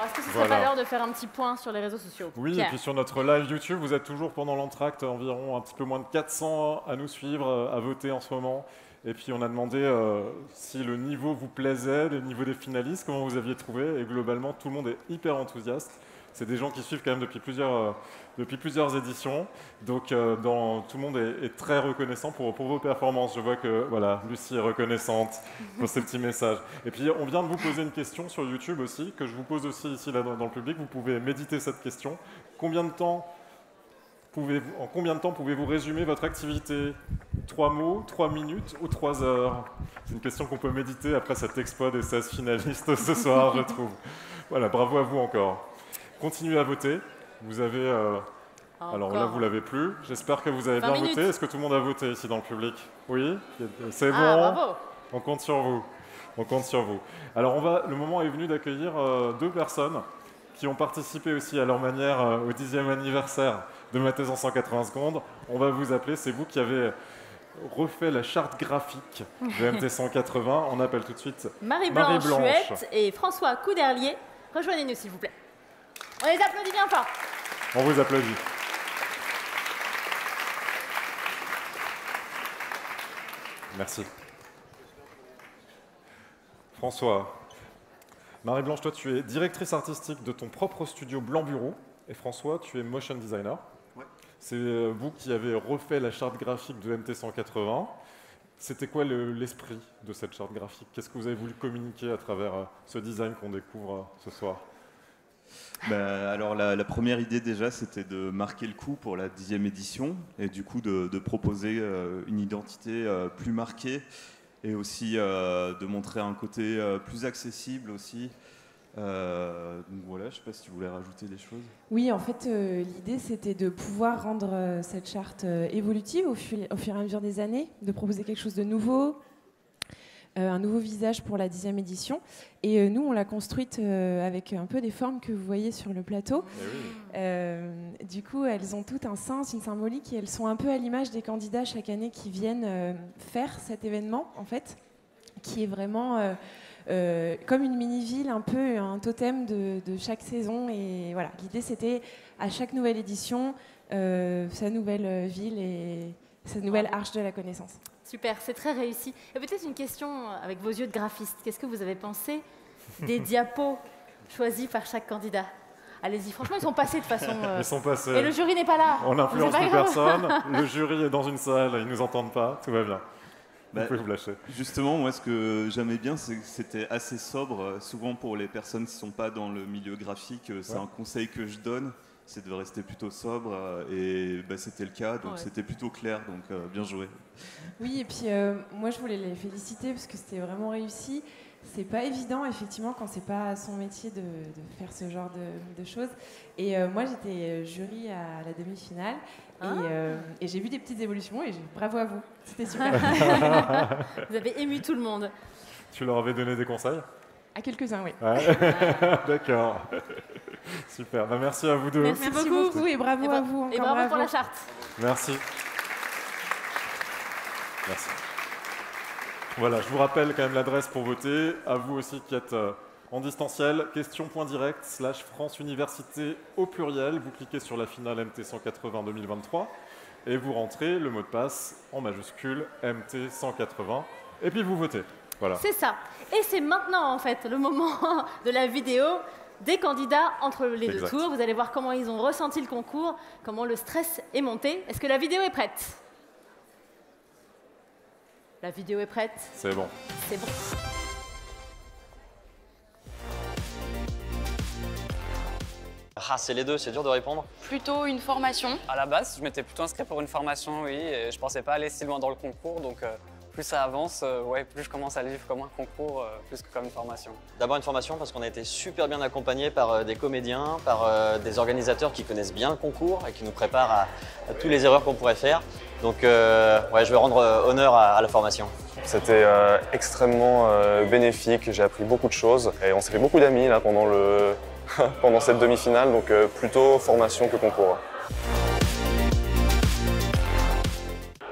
Alors, est-ce que ce serait Voilà. pas l'heure de faire un petit point sur les réseaux sociaux Oui, et puis sur notre live YouTube, vous êtes toujours pendant l'entracte, environ un petit peu moins de 400 à nous suivre, euh, à voter en ce moment. Et puis on a demandé euh, si le niveau vous plaisait, le niveau des finalistes, comment vous aviez trouvé. Et globalement, tout le monde est hyper enthousiaste. C'est des gens qui suivent quand même depuis plusieurs, euh, depuis plusieurs éditions. Donc euh, tout le monde est, très reconnaissant pour, vos performances. Je vois que voilà, Lucie est reconnaissante pour ces petits messages. Et puis on vient de vous poser une question sur YouTube aussi, que je vous pose aussi ici dans, le public. Vous pouvez méditer cette question. Combien de temps pouvez-vous, en combien de temps pouvez-vous résumer votre activité? Trois mots, trois minutes ou trois heures? C'est une question qu'on peut méditer après cet exploit des 16 finalistes ce soir, je trouve. Voilà, bravo à vous encore. Continuez à voter. Vous avez. euh, alors là, vous l'avez plus. J'espère que vous avez 20 bien minutes. voté. Est-ce que tout le monde a voté ici dans le public? Oui? C'est Ah, bon? bravo. On compte sur vous. On compte sur vous. Alors, on va, le moment est venu d'accueillir euh, deux personnes qui ont participé aussi à leur manière euh, au dixième anniversaire de ma thèse en 180 secondes. On va vous appeler, c'est vous qui avez refait la charte graphique de MT 180. [LAUGHS] On appelle tout de suite Marie-Blanche Huette et François Couderlier. Rejoignez-nous, s'il vous plaît. On les applaudit bien fort. On vous applaudit. Merci. François, Marie-Blanche, toi tu es directrice artistique de ton propre studio Blanc Bureau et François, tu es motion designer. C'est euh, vous qui avez refait la charte graphique de MT 180. C'était quoi le- l'esprit de cette charte graphique? Qu'est-ce que vous avez voulu communiquer à travers euh, ce design qu'on découvre euh, ce soir? Bah, alors la, première idée déjà c'était de marquer le coup pour la dixième édition et du coup de, proposer euh, une identité euh, plus marquée et aussi euh, de montrer un côté plus accessible aussi. Donc voilà, je sais pas si tu voulais rajouter des choses. Oui, en fait, l'idée, c'était de pouvoir rendre cette charte évolutive au, fur et à mesure des années, de proposer quelque chose de nouveau, un nouveau visage pour la dixième édition. Et euh, nous, on l'a construite euh, avec un peu des formes que vous voyez sur le plateau. Euh, du coup, elles ont tout un sens, une symbolique, et elles sont un peu à l'image des candidats chaque année qui viennent euh, faire cet événement, en fait, qui est vraiment euh, euh, comme une mini-ville, un peu un totem de, de chaque saison. Et voilà, l'idée c'était à chaque nouvelle édition, euh, sa nouvelle ville et sa nouvelle arche de la connaissance. Super, c'est très réussi. Et peut-être une question avec vos yeux de graphiste. Qu'est-ce que vous avez pensé des [LAUGHS] diapos choisis par chaque candidat? Allez-y, franchement, ils sont passés de façon. euh, Ils sont passés. Et le jury n'est pas là. On n'influence plus grave. personne. Le jury est dans une salle, ils nous entendent pas, tout va bien. Bah, vous pouvez vous lâcher. Justement, moi, ce que j'aimais bien, c'est que c'était assez sobre. Euh, Souvent, pour les personnes qui ne sont pas dans le milieu graphique, euh, c'est Ouais. un conseil que je donne, c'est de rester plutôt sobre. euh, Et bah, c'était le cas, donc Ouais. c'était plutôt clair, donc euh, bien joué. Oui, et puis euh, moi je voulais les féliciter parce que c'était vraiment réussi. C'est pas évident, effectivement, quand c'est pas son métier de, de faire ce genre de, de choses. Et euh, moi j'étais jury à la demi-finale Ah. et, euh, et j'ai vu des petites évolutions et j'ai- bravo à vous. C'était [LAUGHS] super. vous avez ému tout le monde. Tu leur avais donné des conseils? À quelques-uns, oui. Ouais. [LAUGHS] D'accord. [LAUGHS] Super. Bah, merci à vous deux. Merci, beaucoup. et bravo Et à vous. et bravo pour la charte. Merci. Merci. Voilà, je vous rappelle quand même l'adresse pour voter. À vous aussi qui êtes euh, en distanciel, question.direct slash France Université au pluriel. Vous cliquez sur la finale MT 180 2023 et vous rentrez le mot de passe en majuscule MT 180 et puis vous votez. Voilà. C'est ça. Et c'est maintenant, en fait, le moment [LAUGHS] de la vidéo des candidats entre les deux Exact. tours. Vous allez voir comment ils ont ressenti le concours, comment le stress est monté. Est-ce que la vidéo est prête? La vidéo est prête? C'est bon. C'est bon. Ah, c'est les deux, c'est dur de répondre. Plutôt une formation. À la base, je m'étais plutôt inscrit pour une formation, oui, et je pensais pas aller si loin dans le concours, donc euh, plus ça avance, euh, ouais, plus je commence à le vivre comme un concours, euh, plus que comme une formation. D'abord une formation parce qu'on a été super bien accompagné par euh, des comédiens, par euh, des organisateurs qui connaissent bien le concours et qui nous préparent à, à toutes les erreurs qu'on pourrait faire. Donc euh, ouais, je vais rendre euh, honneur à, à la formation. C'était euh, extrêmement euh, bénéfique, j'ai appris beaucoup de choses et on s'est fait beaucoup d'amis là pendant, le... [LAUGHS] pendant cette demi-finale, donc euh, plutôt formation que concours.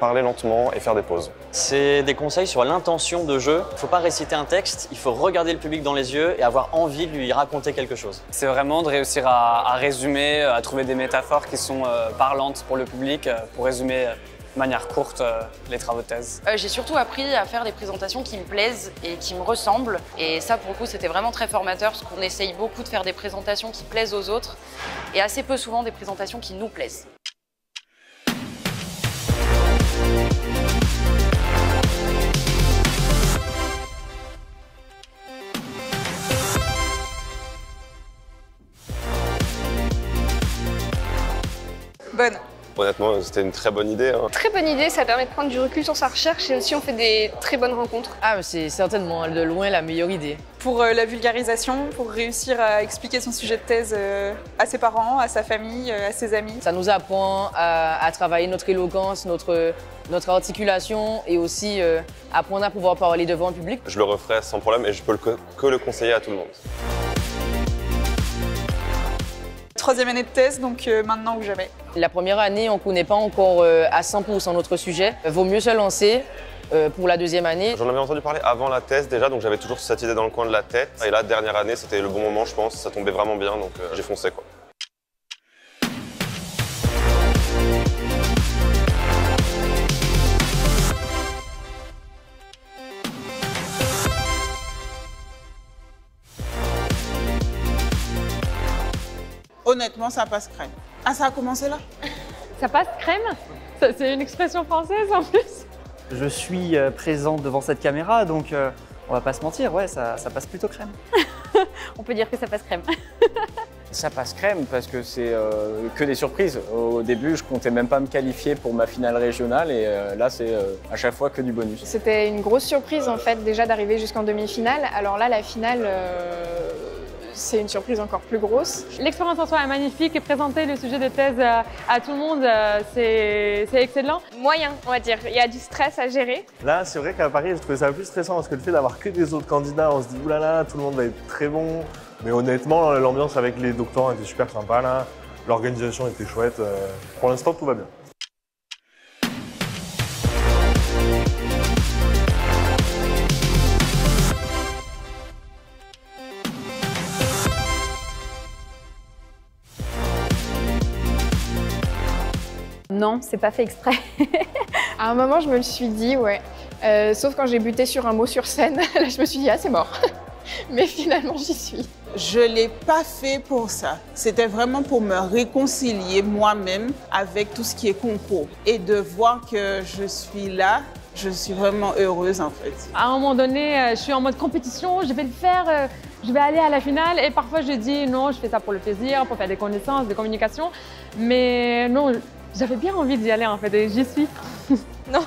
Parler lentement et faire des pauses. C'est des conseils sur l'intention de jeu. Il ne faut pas réciter un texte, il faut regarder le public dans les yeux et avoir envie de lui raconter quelque chose. C'est vraiment de réussir à, à résumer, à trouver des métaphores qui sont euh, parlantes pour le public, euh, pour résumer euh, de manière courte euh, les travaux de thèse. Euh, J'ai surtout appris à faire des présentations qui me plaisent et qui me ressemblent. Et ça, pour le coup, c'était vraiment très formateur parce qu'on essaye beaucoup de faire des présentations qui plaisent aux autres et assez peu souvent des présentations qui nous plaisent. Bonne. Honnêtement, c'était une très bonne idée. hein. Très bonne idée, ça permet de prendre du recul sur sa recherche et aussi on fait des très bonnes rencontres. Ah, c'est certainement de loin la meilleure idée. Pour euh, la vulgarisation, pour réussir à expliquer son sujet de thèse euh, à ses parents, à sa famille, euh, à ses amis. Ça nous apprend à, à travailler notre éloquence, notre, notre articulation et aussi euh, apprendre à pouvoir parler devant le public. Je le referai sans problème et je peux le que le conseiller à tout le monde. Troisième année de thèse, donc euh, maintenant ou jamais. La première année, on ne connaît pas encore euh, à 100% notre sujet. Vaut mieux se lancer euh, pour la deuxième année. J'en avais entendu parler avant la thèse déjà, donc j'avais toujours cette idée dans le coin de la tête. Et là, dernière année, c'était le bon moment, je pense. Ça tombait vraiment bien, donc euh, j'ai foncé quoi. Honnêtement, ça passe crème? Ah, ça a commencé là? Ça passe crème? C'est une expression française en plus. Je suis euh, présent devant cette caméra, donc euh, on va pas se mentir, ouais, ça, ça passe plutôt crème. [LAUGHS] On peut dire que ça passe crème. [LAUGHS] Ça passe crème parce que c'est euh, que des surprises. Au début, je comptais même pas me qualifier pour ma finale régionale et euh, là, c'est euh, à chaque fois que du bonus. C'était une grosse surprise en fait déjà d'arriver jusqu'en demi-finale. Alors là la finale euh, c'est une surprise encore plus grosse. L'expérience en soi est magnifique et présenter le sujet de thèse euh, à tout le monde, euh, c'est c'est excellent. Moyen on va dire, il y a du stress à gérer. Là, c'est vrai qu'à Paris, j'ai trouvé ça plus stressant parce que le fait d'avoir que des autres candidats, on se dit oulala, tout le monde va être très bon. Mais honnêtement, l'ambiance avec les doctorants était super sympa là. L'organisation était chouette. euh, Pour l'instant, tout va bien. Non, c'est pas fait exprès. [LAUGHS] À un moment, je me le suis dit, ouais. Euh, sauf quand j'ai buté sur un mot sur scène, [LAUGHS] là, je me suis dit, ah, c'est mort. [LAUGHS] Mais finalement, j'y suis. Je ne l'ai pas fait pour ça. C'était vraiment pour me réconcilier moi-même avec tout ce qui est concours. Et de voir que je suis là, je suis vraiment heureuse en fait. À un moment donné, euh, je suis en mode compétition, je vais le faire, euh, je vais aller à la finale. Et parfois, je dis non, je fais ça pour le plaisir, pour faire des connaissances, des communications. Mais non, j'avais bien envie d'y aller en fait, et j'y suis. [LAUGHS] Non,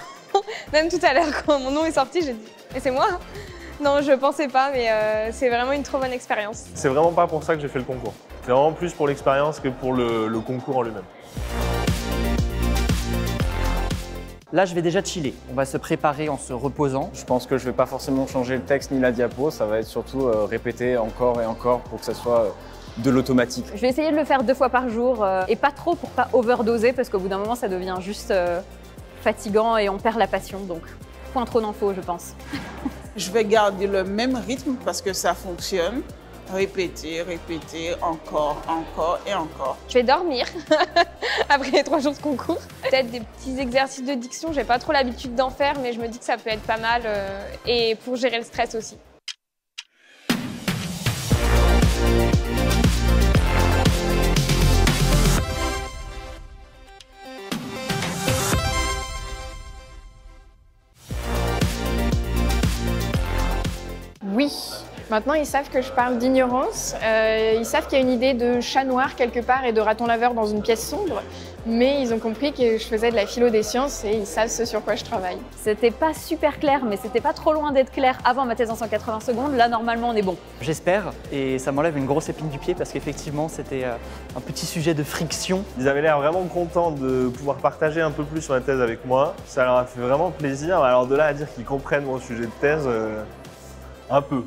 même tout à l'heure, quand mon nom est sorti, j'ai dit, et c'est moi Non, je pensais pas, mais euh, c'est vraiment une trop bonne expérience. C'est vraiment pas pour ça que j'ai fait le concours. C'est vraiment plus pour l'expérience que pour le, le concours en lui-même. Là, je vais déjà chiller. On va se préparer en se reposant. Je pense que je vais pas forcément changer le texte ni la diapo, ça va être surtout euh, répéter encore et encore pour que ça soit euh, de l'automatique. Je vais essayer de le faire deux fois par jour euh, et pas trop pour pas overdoser parce qu'au bout d'un moment, ça devient juste euh, fatigant et on perd la passion. Donc, point trop d'infos, je pense. Je vais garder le même rythme parce que ça fonctionne. Répéter, répéter, encore, encore et encore. Je vais dormir [LAUGHS] après les trois jours de concours. Peut-être des petits exercices de diction, j'ai pas trop l'habitude d'en faire, mais je me dis que ça peut être pas mal euh, et pour gérer le stress aussi. Oui. Maintenant, ils savent que je parle d'ignorance. Euh, ils savent qu'il y a une idée de chat noir quelque part et de raton laveur dans une pièce sombre. Mais ils ont compris que je faisais de la philo des sciences et ils savent ce sur quoi je travaille. C'était pas super clair, mais c'était pas trop loin d'être clair avant ma thèse en 180 secondes. Là, normalement, on est bon. J'espère, et ça m'enlève une grosse épine du pied parce qu'effectivement, c'était euh, un petit sujet de friction. Ils avaient l'air vraiment contents de pouvoir partager un peu plus sur la thèse avec moi. Ça leur a fait vraiment plaisir. Alors de là à dire qu'ils comprennent mon sujet de thèse, euh, un peu.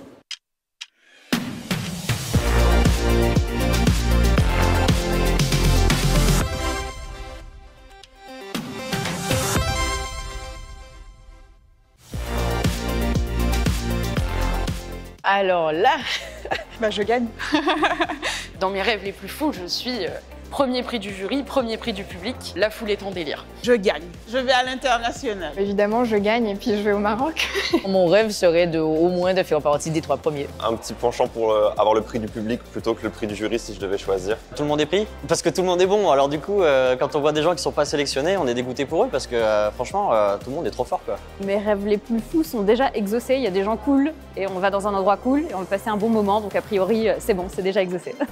Alors là, [LAUGHS] bah je gagne. [LAUGHS] Dans mes rêves les plus fous, je suis euh, premier prix du jury, premier prix du public. La foule est en délire. Je gagne. Je vais à l'international. Évidemment, je gagne et puis je vais au Maroc. [LAUGHS] Mon rêve serait de, au moins de faire partie des trois premiers. Un petit penchant pour euh, avoir le prix du public plutôt que le prix du jury si je devais choisir. Tout le monde est pris? Parce que tout le monde est bon. Alors du coup, euh, quand on voit des gens qui sont pas sélectionnés, on est dégoûté pour eux parce que euh, franchement, euh, tout le monde est trop fort quoi. Mes rêves les plus fous sont déjà exaucés. Il y a des gens cool et on va dans un endroit cool et on va passer un bon moment. Donc, a priori, c'est bon, c'est déjà exaucé. [LAUGHS]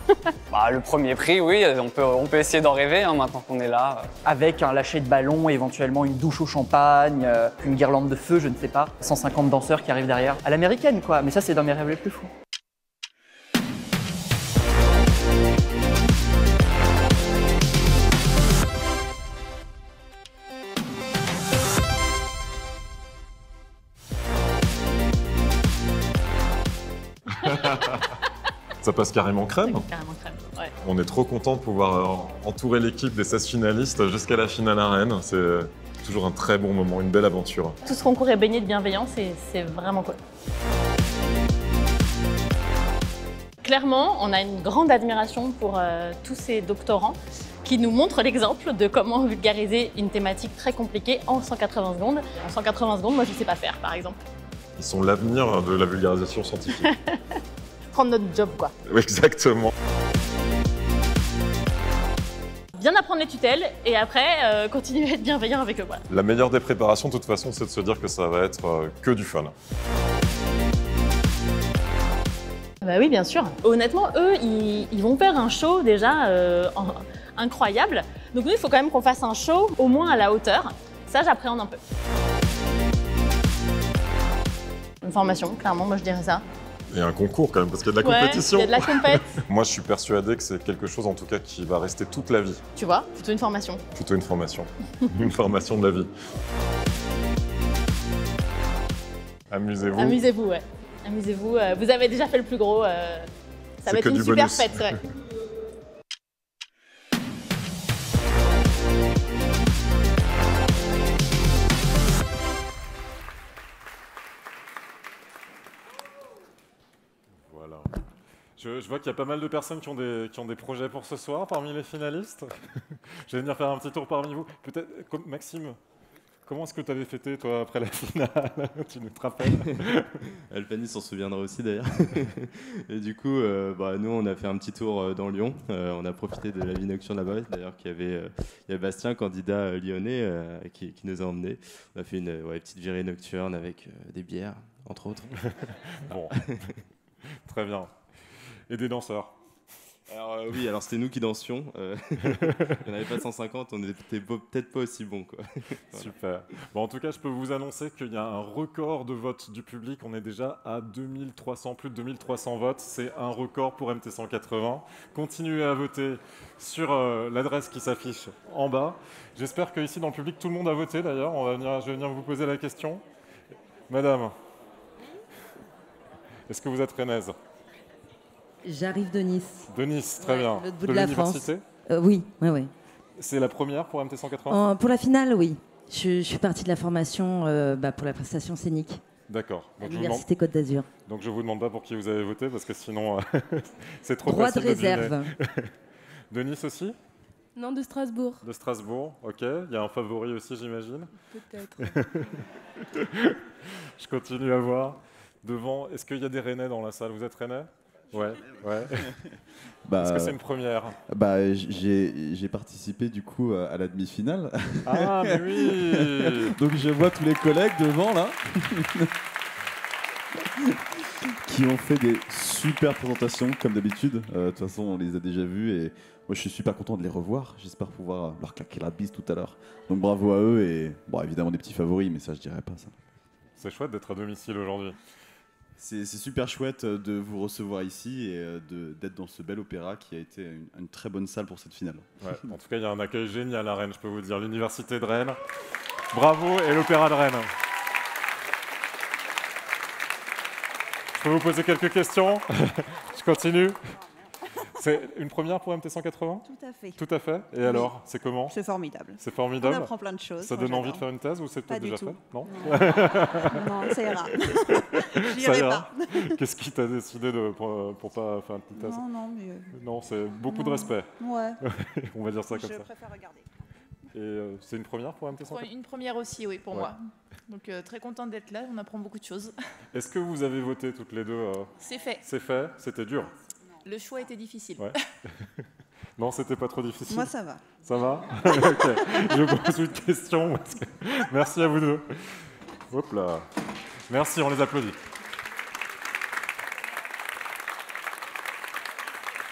Bah, le premier prix, oui, on peut, on peut essayer d'en rêver hein, maintenant qu'on est là. Avec un lâcher de ballon, éventuellement une douche au champagne, euh, une guirlande de feu, je ne sais pas. 150 danseurs qui arrivent derrière. À l'américaine, quoi. Mais ça, c'est dans mes rêves les plus fous. Ça passe carrément crème. Carrément crème. Ouais. On est trop content de pouvoir euh, entourer l'équipe des 16 finalistes jusqu'à la finale à Rennes. C'est toujours un très bon moment, une belle aventure. Tout ce concours est baigné de bienveillance et c'est vraiment cool. Clairement, on a une grande admiration pour euh, tous ces doctorants qui nous montrent l'exemple de comment vulgariser une thématique très compliquée en 180 secondes. En 180 secondes, moi je ne sais pas faire par exemple. Ils sont l'avenir de la vulgarisation scientifique. [LAUGHS] Prendre notre job quoi. Oui, [LAUGHS] Exactement. Bien apprendre les tutelles et après euh, continuer à être bienveillant avec eux. Voilà. La meilleure des préparations, de toute façon, c'est de se dire que ça va être euh, que du fun. Bah oui, bien sûr. Honnêtement, eux, ils, ils vont faire un show déjà euh, en- incroyable. Donc nous, il faut quand même qu'on fasse un show au moins à la hauteur. Ça, j'appréhende un peu. Une formation, clairement, moi je dirais ça. Et un concours quand même, parce qu'il y a de la Ouais, compétition. il y a de la compète. [LAUGHS] Moi, je suis persuadé que c'est quelque chose, en tout cas, qui va rester toute la vie. Tu vois, plutôt une formation. Plutôt une formation. [LAUGHS] une formation de la vie. Amusez-vous. Amusez-vous, ouais. Amusez-vous. euh, vous avez déjà fait le plus gros. euh, ça va être une du super bonus. fête, ouais. [LAUGHS] Je, je vois qu'il y a pas mal de personnes qui ont, des, qui ont des projets pour ce soir parmi les finalistes. [LAUGHS] je vais venir faire un petit tour parmi vous. Peut-être, Maxime, comment est-ce que tu avais fêté toi après la finale [LAUGHS] Tu nous te rappelles [LAUGHS] Alpani s'en souviendra aussi d'ailleurs. et du coup, euh, bah, nous, on a fait un petit tour euh, dans Lyon. Euh, on a profité de la vie nocturne là-bas. D'ailleurs, y avait il y a Bastien, candidat lyonnais, qui, qui nous a emmenés. On a fait une ouais, petite virée nocturne avec des bières, entre autres. Bon, très bien. Et des danseurs Alors euh, oui, alors c'était nous qui dansions. euh, [LAUGHS] on n'avait pas 150, on n'était peut-être pas aussi bons. Quoi. [LAUGHS] Voilà. Super. Bon, en tout cas, je peux vous annoncer qu'il y a un record de votes du public. On est déjà à 2300, plus de 2300 votes. C'est un record pour MT180. Continuez à voter sur euh, l'adresse qui s'affiche en bas. J'espère qu'ici, dans le public, tout le monde a voté d'ailleurs. On va venir, je vais venir vous poser la question. Madame, est-ce que vous êtes rennaise? J'arrive de Nice. De Nice, très bien. l'autre bout de de la France. l'université Euh, oui, oui, oui. C'est la première pour MT180 En- pour la finale, oui. Je, je suis partie de la formation euh, bah, pour la prestation scénique D'accord. l'Université Côte d'Azur. Donc je vous demande pas pour qui vous avez voté parce que sinon euh, [LAUGHS] c'est trop Droit de facile deviner. réserve. [LAUGHS] de Nice aussi Non, de Strasbourg. De Strasbourg, ok. Il y a un favori aussi j'imagine. Peut-être. [LAUGHS] Je continue à voir. Devant, est-ce qu'il y a des Rennais dans la salle? Vous êtes Rennais? Ouais, ouais. [LAUGHS] Bah, Est-ce que c'est une première bah, j'ai, j'ai participé du coup à la demi-finale. Ah, mais oui [LAUGHS] Donc je vois tous les collègues devant là [LAUGHS] qui ont fait des super présentations comme d'habitude. Euh, De toute façon, on les a déjà vus et moi je suis super content de les revoir. J'espère pouvoir leur claquer la bise tout à l'heure. Donc bravo à eux et bon, évidemment des petits favoris, mais ça je dirais pas ça. C'est chouette d'être à domicile aujourd'hui. C'est super chouette euh, de vous recevoir ici et euh, d'être dans ce bel opéra qui a été une, très bonne salle pour cette finale. En tout cas, il y a un accueil génial à Rennes, je peux vous dire. L'Université de Rennes. Bravo et l'Opéra de Rennes. Je peux vous poser quelques questions? [LAUGHS] Je continue C'est une première pour MT180 Tout à fait. Tout à fait. Et Oui. alors, c'est comment? C'est formidable. C'est formidable. On apprend plein de choses. Ça donne envie de faire une thèse ou c'est peut-être déjà tout. fait? Non Non, ça ira. [LAUGHS] J'irai Ça ira. pas. [LAUGHS] Qu'est-ce qui t'a décidé de, pour, pour pas faire une petite thèse? Non, non, mais, euh, Non, c'est beaucoup de respect. Ouais. [LAUGHS] On va dire ça comme Je ça. préfère regarder. Et euh, c'est une première pour MT180 Une première aussi, oui, pour Ouais. moi. Donc euh, très contente d'être là, on apprend beaucoup de choses. Est-ce que vous avez voté toutes les deux euh, C'est fait. C'est fait? C'était dur Le choix était difficile. Ouais. [LAUGHS] Non, c'était pas trop difficile. Moi, ça va. Ça va? [LAUGHS] Ok. Je pose une question. [LAUGHS] Merci à vous deux. Hop là. Merci, on les applaudit.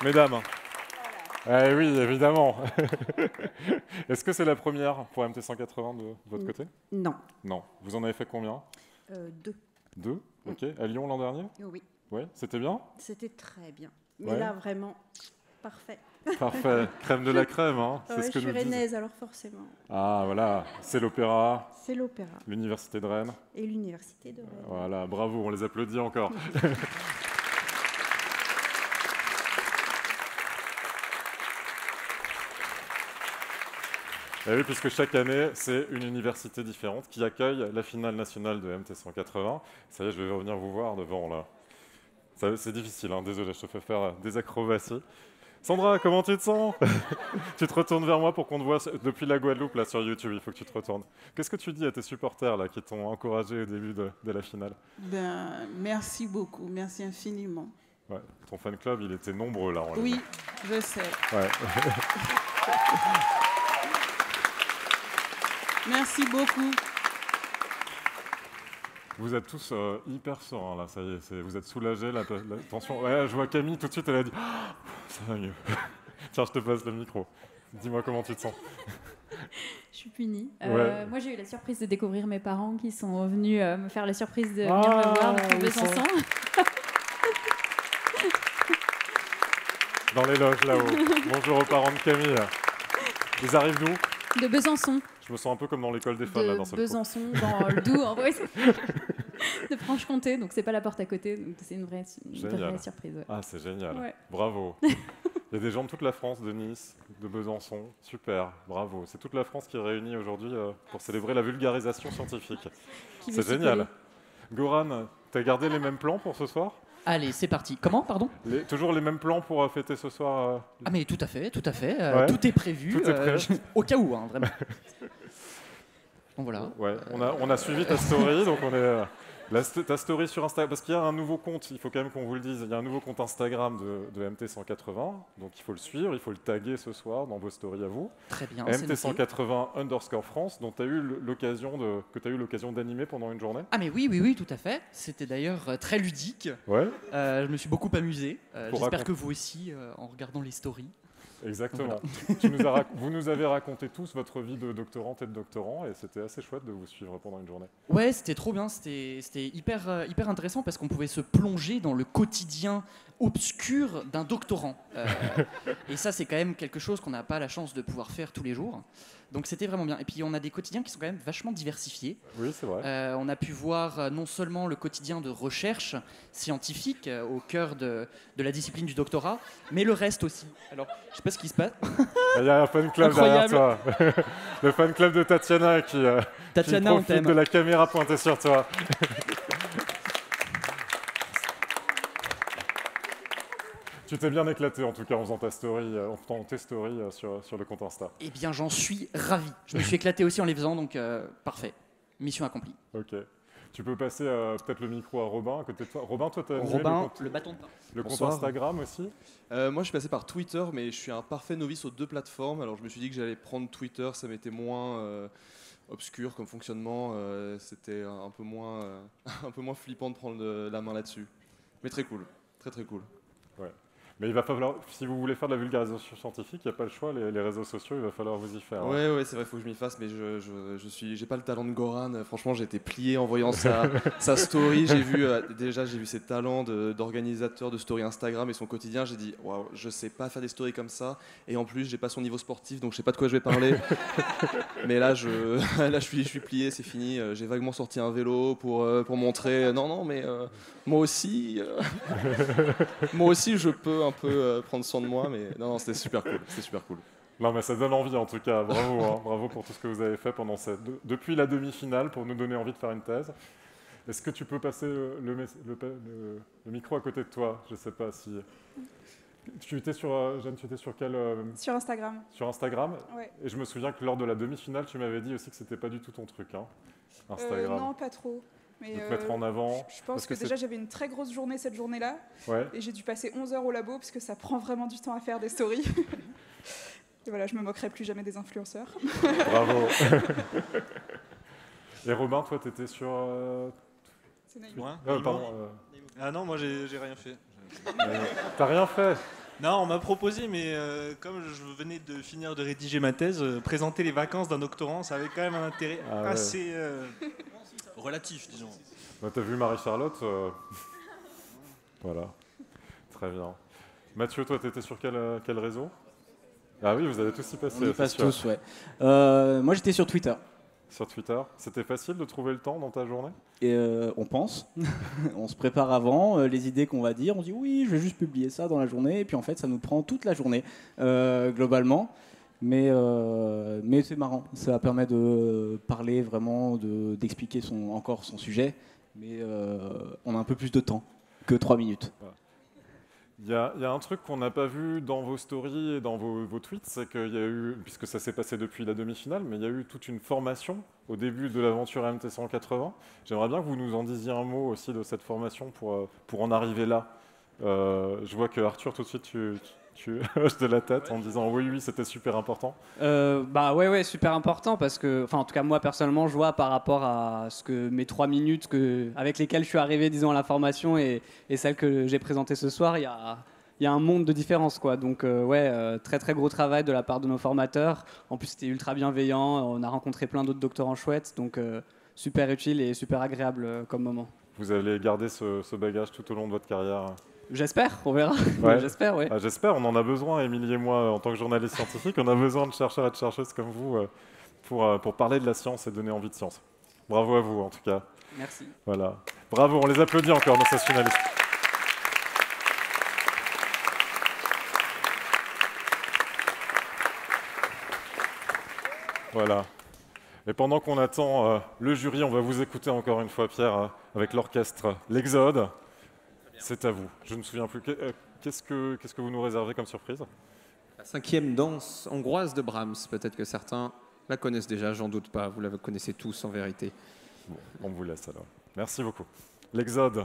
Mesdames. Eh oui, évidemment. Est-ce que c'est la première pour MT180 de votre côté? Non. Non. Vous en avez fait combien? Euh, deux. Deux? Ok. À Lyon l'an dernier? Oui. Oui, c'était bien? C'était très bien. Mais Ouais. là, vraiment, parfait. Parfait. Crème de la crème, hein. C'est Ouais, ce je que suis nous disent. rennaise, alors forcément. Ah, voilà. C'est l'opéra. C'est l'opéra. L'université de Rennes. Et l'université de Rennes. Voilà, bravo, on les applaudit encore. [LAUGHS] Et oui, puisque chaque année, c'est une université différente qui accueille la finale nationale de MT180. Ça y est, je vais revenir vous voir devant là. C'est difficile, hein, désolé, je te fais faire des acrobaties. Sandra, comment tu te sens [LAUGHS] Tu te retournes vers moi pour qu'on te voit depuis la Guadeloupe là sur YouTube. Il faut que tu te retournes. Qu'est-ce que tu dis à tes supporters là qui t'ont encouragé au début de, de la finale? Ben, merci beaucoup, merci infiniment. Ouais, ton fan club, il était nombreux là. on Oui, je sais. Ouais. [LAUGHS] Merci beaucoup. Vous êtes tous euh, hyper sereins là, ça y est, c'est- vous êtes soulagés, la, la tension. Ouais, je vois Camille tout de suite, elle a dit Ah, ça va mieux. [LAUGHS] Tiens, je te passe le micro. Dis-moi comment tu te sens. Je suis punie. Ouais. Euh, moi, j'ai eu la surprise de découvrir mes parents qui sont venus euh, me faire la surprise de venir Ah, me voir depuis ils sont- Besançon. Dans les loges là-haut. Bonjour aux parents de Camille. Ils arrivent d'où? De Besançon. Je me sens un peu comme dans l'école des femmes là dans De cette Besançon, dans le Doubs, en vrai. c'est- de Franche-Comté, donc c'est pas la porte à côté, donc c'est une vraie, une Génial. vraie surprise. ouais. Ah, c'est génial. Ouais. Bravo. [LAUGHS] Il y a des gens de toute la France, de Nice, de Besançon. Super, bravo. C'est toute la France qui est réunie aujourd'hui euh, pour célébrer la vulgarisation scientifique. [LAUGHS] C'est génial. Goran, t'as gardé les mêmes plans pour ce soir? Allez, c'est parti. Comment, pardon? Les- toujours les mêmes plans pour euh, fêter ce soir euh, Ah mais tout à fait, tout à fait. euh, Ouais. Tout est prévu. Tout est euh, prêt. [LAUGHS] au cas où, hein, vraiment. Voilà. Ouais, on a, on a suivi ta story, donc on est. euh, la st- ta story sur Instagram, parce qu'il y a un nouveau compte, il faut quand même qu'on vous le dise, il y a un nouveau compte Instagram de, de MT180, donc il faut le suivre, il faut le taguer ce soir dans vos stories à vous. Très bien, c'est noté. MT180 underscore France, dont tu as eu l'occasion de, que tu as eu l'occasion d'animer pendant une journée. Ah mais oui, oui, oui, tout à fait. C'était d'ailleurs euh, très ludique. Ouais. Euh, je me suis beaucoup amusé. Euh, J'espère que vous aussi, euh, en regardant les stories. Exactement. Voilà. [LAUGHS] Tu nous as rac- vous nous avez raconté tous votre vie de doctorante et de doctorant, et c'était assez chouette de vous suivre pendant une journée. Ouais, c'était trop bien, c'était c'était hyper, euh, hyper intéressant parce qu'on pouvait se plonger dans le quotidien obscur d'un doctorant. Euh, [LAUGHS] et ça, c'est quand même quelque chose qu'on n'a pas la chance de pouvoir faire tous les jours. Donc c'était vraiment bien. Et puis on a des quotidiens qui sont quand même vachement diversifiés. Oui, c'est vrai. Euh, on a pu voir euh, non seulement le quotidien de recherche scientifique euh, au cœur de, de la discipline du doctorat, mais le reste aussi. Alors, je sais pas ce qui se passe. [LAUGHS] Il y a un fan club derrière toi. [LAUGHS] Le fan club de Tatiana qui, euh, Tatiana, qui profite de la caméra pointée sur toi. [LAUGHS] tu t'es bien éclaté en tout cas en faisant ta story, euh, en faisant tes stories euh, sur, sur le compte Insta. Eh bien, j'en suis ravi. Je me suis éclaté aussi en les faisant, donc euh, parfait. Mission accomplie. Ok. Tu peux passer euh, peut-être le micro à Robin à côté de toi. Robin, toi, tu as Robin, le, compte, le bâton de pain. Le compte. Instagram aussi? Euh, moi, je suis passé par Twitter, mais je suis un parfait novice aux deux plateformes. Alors, je me suis dit que j'allais prendre Twitter, ça m'était moins euh, obscur comme fonctionnement. euh, C'était un peu moins, euh, [LAUGHS] un peu moins flippant de prendre le- la main là-dessus. Mais très cool, très très cool. Mais il va falloir, si vous voulez faire de la vulgarisation scientifique, il n'y a pas le choix, les, les réseaux sociaux, il va falloir vous y faire. hein. Ouais, ouais, c'est vrai, il faut que je m'y fasse, mais je, je, je suis, j'ai pas le talent de Goran. Franchement, j'ai été plié en voyant sa, [LAUGHS] sa story. J'ai vu euh, déjà, j'ai vu ses talents d'organisateur de, story Instagram et son quotidien. J'ai dit, waouh, je sais pas faire des stories comme ça. Et en plus, j'ai pas son niveau sportif, donc je sais pas de quoi je vais parler. [LAUGHS] mais là, je, [LAUGHS] là, je suis, je suis plié, c'est fini. Euh, J'ai vaguement sorti un vélo pour, euh, pour montrer, non, non, mais euh, moi aussi, moi aussi, je peux un peu euh, prendre soin de moi. Mais non, non, c'était super cool, c'était super cool. Non, mais ça donne envie en tout cas. Bravo, hein. bravo pour tout ce que vous avez fait pendant cette, de- depuis la demi-finale pour nous donner envie de faire une thèse. Est-ce que tu peux passer le, le mes- le pa- le- le micro à côté de toi? Je sais pas si. Tu étais sur, euh, Jeanne, tu étais sur quel euh, Sur Instagram. Sur Instagram? Ouais. Et je me souviens que lors de la demi-finale, tu m'avais dit aussi que c'était pas du tout ton truc, hein, Instagram. Euh, non, pas trop. Mais, De te euh, mettre en avant. Je pense parce que, déjà j'avais une très grosse journée cette journée-là. Ouais. Et j'ai dû passer 11 heures au labo parce que ça prend vraiment du temps à faire des stories. [LAUGHS] et voilà, je me moquerai plus jamais des influenceurs. Bravo. [LAUGHS] Et Robin, toi, tu étais sur. euh, C'est Naïm. Euh, pardon, euh, Ah non, moi j'ai j'ai rien fait. T'as rien fait Non, on m'a proposé, mais euh, comme je venais de finir de rédiger ma thèse, euh, présenter les vacances d'un doctorant, ça avait quand même un intérêt Ah ouais. assez euh, relatif, disons. Bah, T'as vu Marie-Charlotte euh, [LAUGHS] Voilà. Très bien. Mathieu, toi, t'étais sur quel, euh, quel réseau? Ah oui, vous allez tous y passer. On y passe sûr. tous, ouais. Euh, moi, j'étais sur Twitter. Sur Twitter. C'était facile de trouver le temps dans ta journée? Et euh, on pense, [LAUGHS] on se prépare avant, euh, les idées qu'on va dire, on dit oui, je vais juste publier ça dans la journée, et puis en fait, ça nous prend toute la journée, euh, globalement. Mais, euh, mais c'est marrant, ça permet de parler vraiment, de- d'expliquer son, encore son sujet, mais euh, on a un peu plus de temps que trois minutes. Il y, a, il y a un truc qu'on n'a pas vu dans vos stories et dans vos, vos tweets, c'est qu'il y a eu, puisque ça s'est passé depuis la demi-finale, mais il y a eu toute une formation au début de l'aventure MT180. J'aimerais bien que vous nous en disiez un mot aussi de cette formation pour, euh, pour en arriver là. Je vois que Arthur, tout de suite, tu [LAUGHS] hoches de la tête en disant oui, oui, c'était super important. Euh, bah ouais ouais super important parce que enfin en tout cas moi personnellement je vois par rapport à ce que mes trois minutes que avec lesquelles je suis arrivé disons à la formation et, et celles que j'ai présentées ce soir il y a il y a un monde de différence quoi. Donc euh, ouais euh, très très gros travail de la part de nos formateurs. En plus c'était ultra bienveillant. On a rencontré plein d'autres doctorants chouettes. Donc euh, super utile et super agréable euh, comme moment. Vous allez garder ce, ce bagage tout au long de votre carrière? J'espère on verra [LAUGHS] Ouais. j'espère ouais Ah, J'espère, on en a besoin, Émilie et moi, en tant que journalistes scientifiques, on a besoin de chercheurs et de chercheuses comme vous euh, pour, euh, pour parler de la science et donner envie de science. Bravo à vous, en tout cas. Merci. Voilà. Bravo, on les applaudit encore, nos sciences Voilà. Et pendant qu'on attend euh, le jury, on va vous écouter encore une fois, Pierre, euh, avec l'orchestre L'Exode. C'est à vous. Je ne me souviens plus. Euh, Qu'est-ce que, qu'est-ce que vous nous réservez comme surprise? La cinquième danse hongroise de Brahms. Peut-être que certains la connaissent déjà, j'en doute pas. Vous la connaissez tous en vérité. Bon, on vous laisse alors. Merci beaucoup. L'Exode.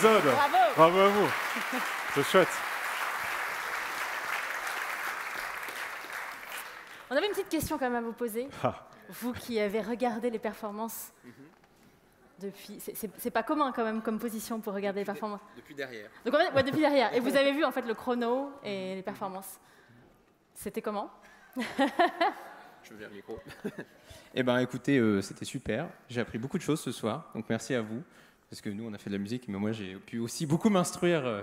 Bravo. Bravo à vous. C'est chouette. On avait une petite question quand même à vous poser. Ah. Vous qui avez regardé les performances depuis. c'est- pas commun quand même comme position pour regarder les performances. Depuis derrière. Donc en fait, ouais, depuis derrière. Et vous [LAUGHS] avez vu en fait le chrono et les performances. C'était comment? [LAUGHS] Je veux le micro. eh ben, écoutez, euh, c'était super. J'ai appris beaucoup de choses ce soir, donc merci à vous. Parce que nous, on a fait de la musique, mais moi, j'ai pu aussi beaucoup m'instruire. euh,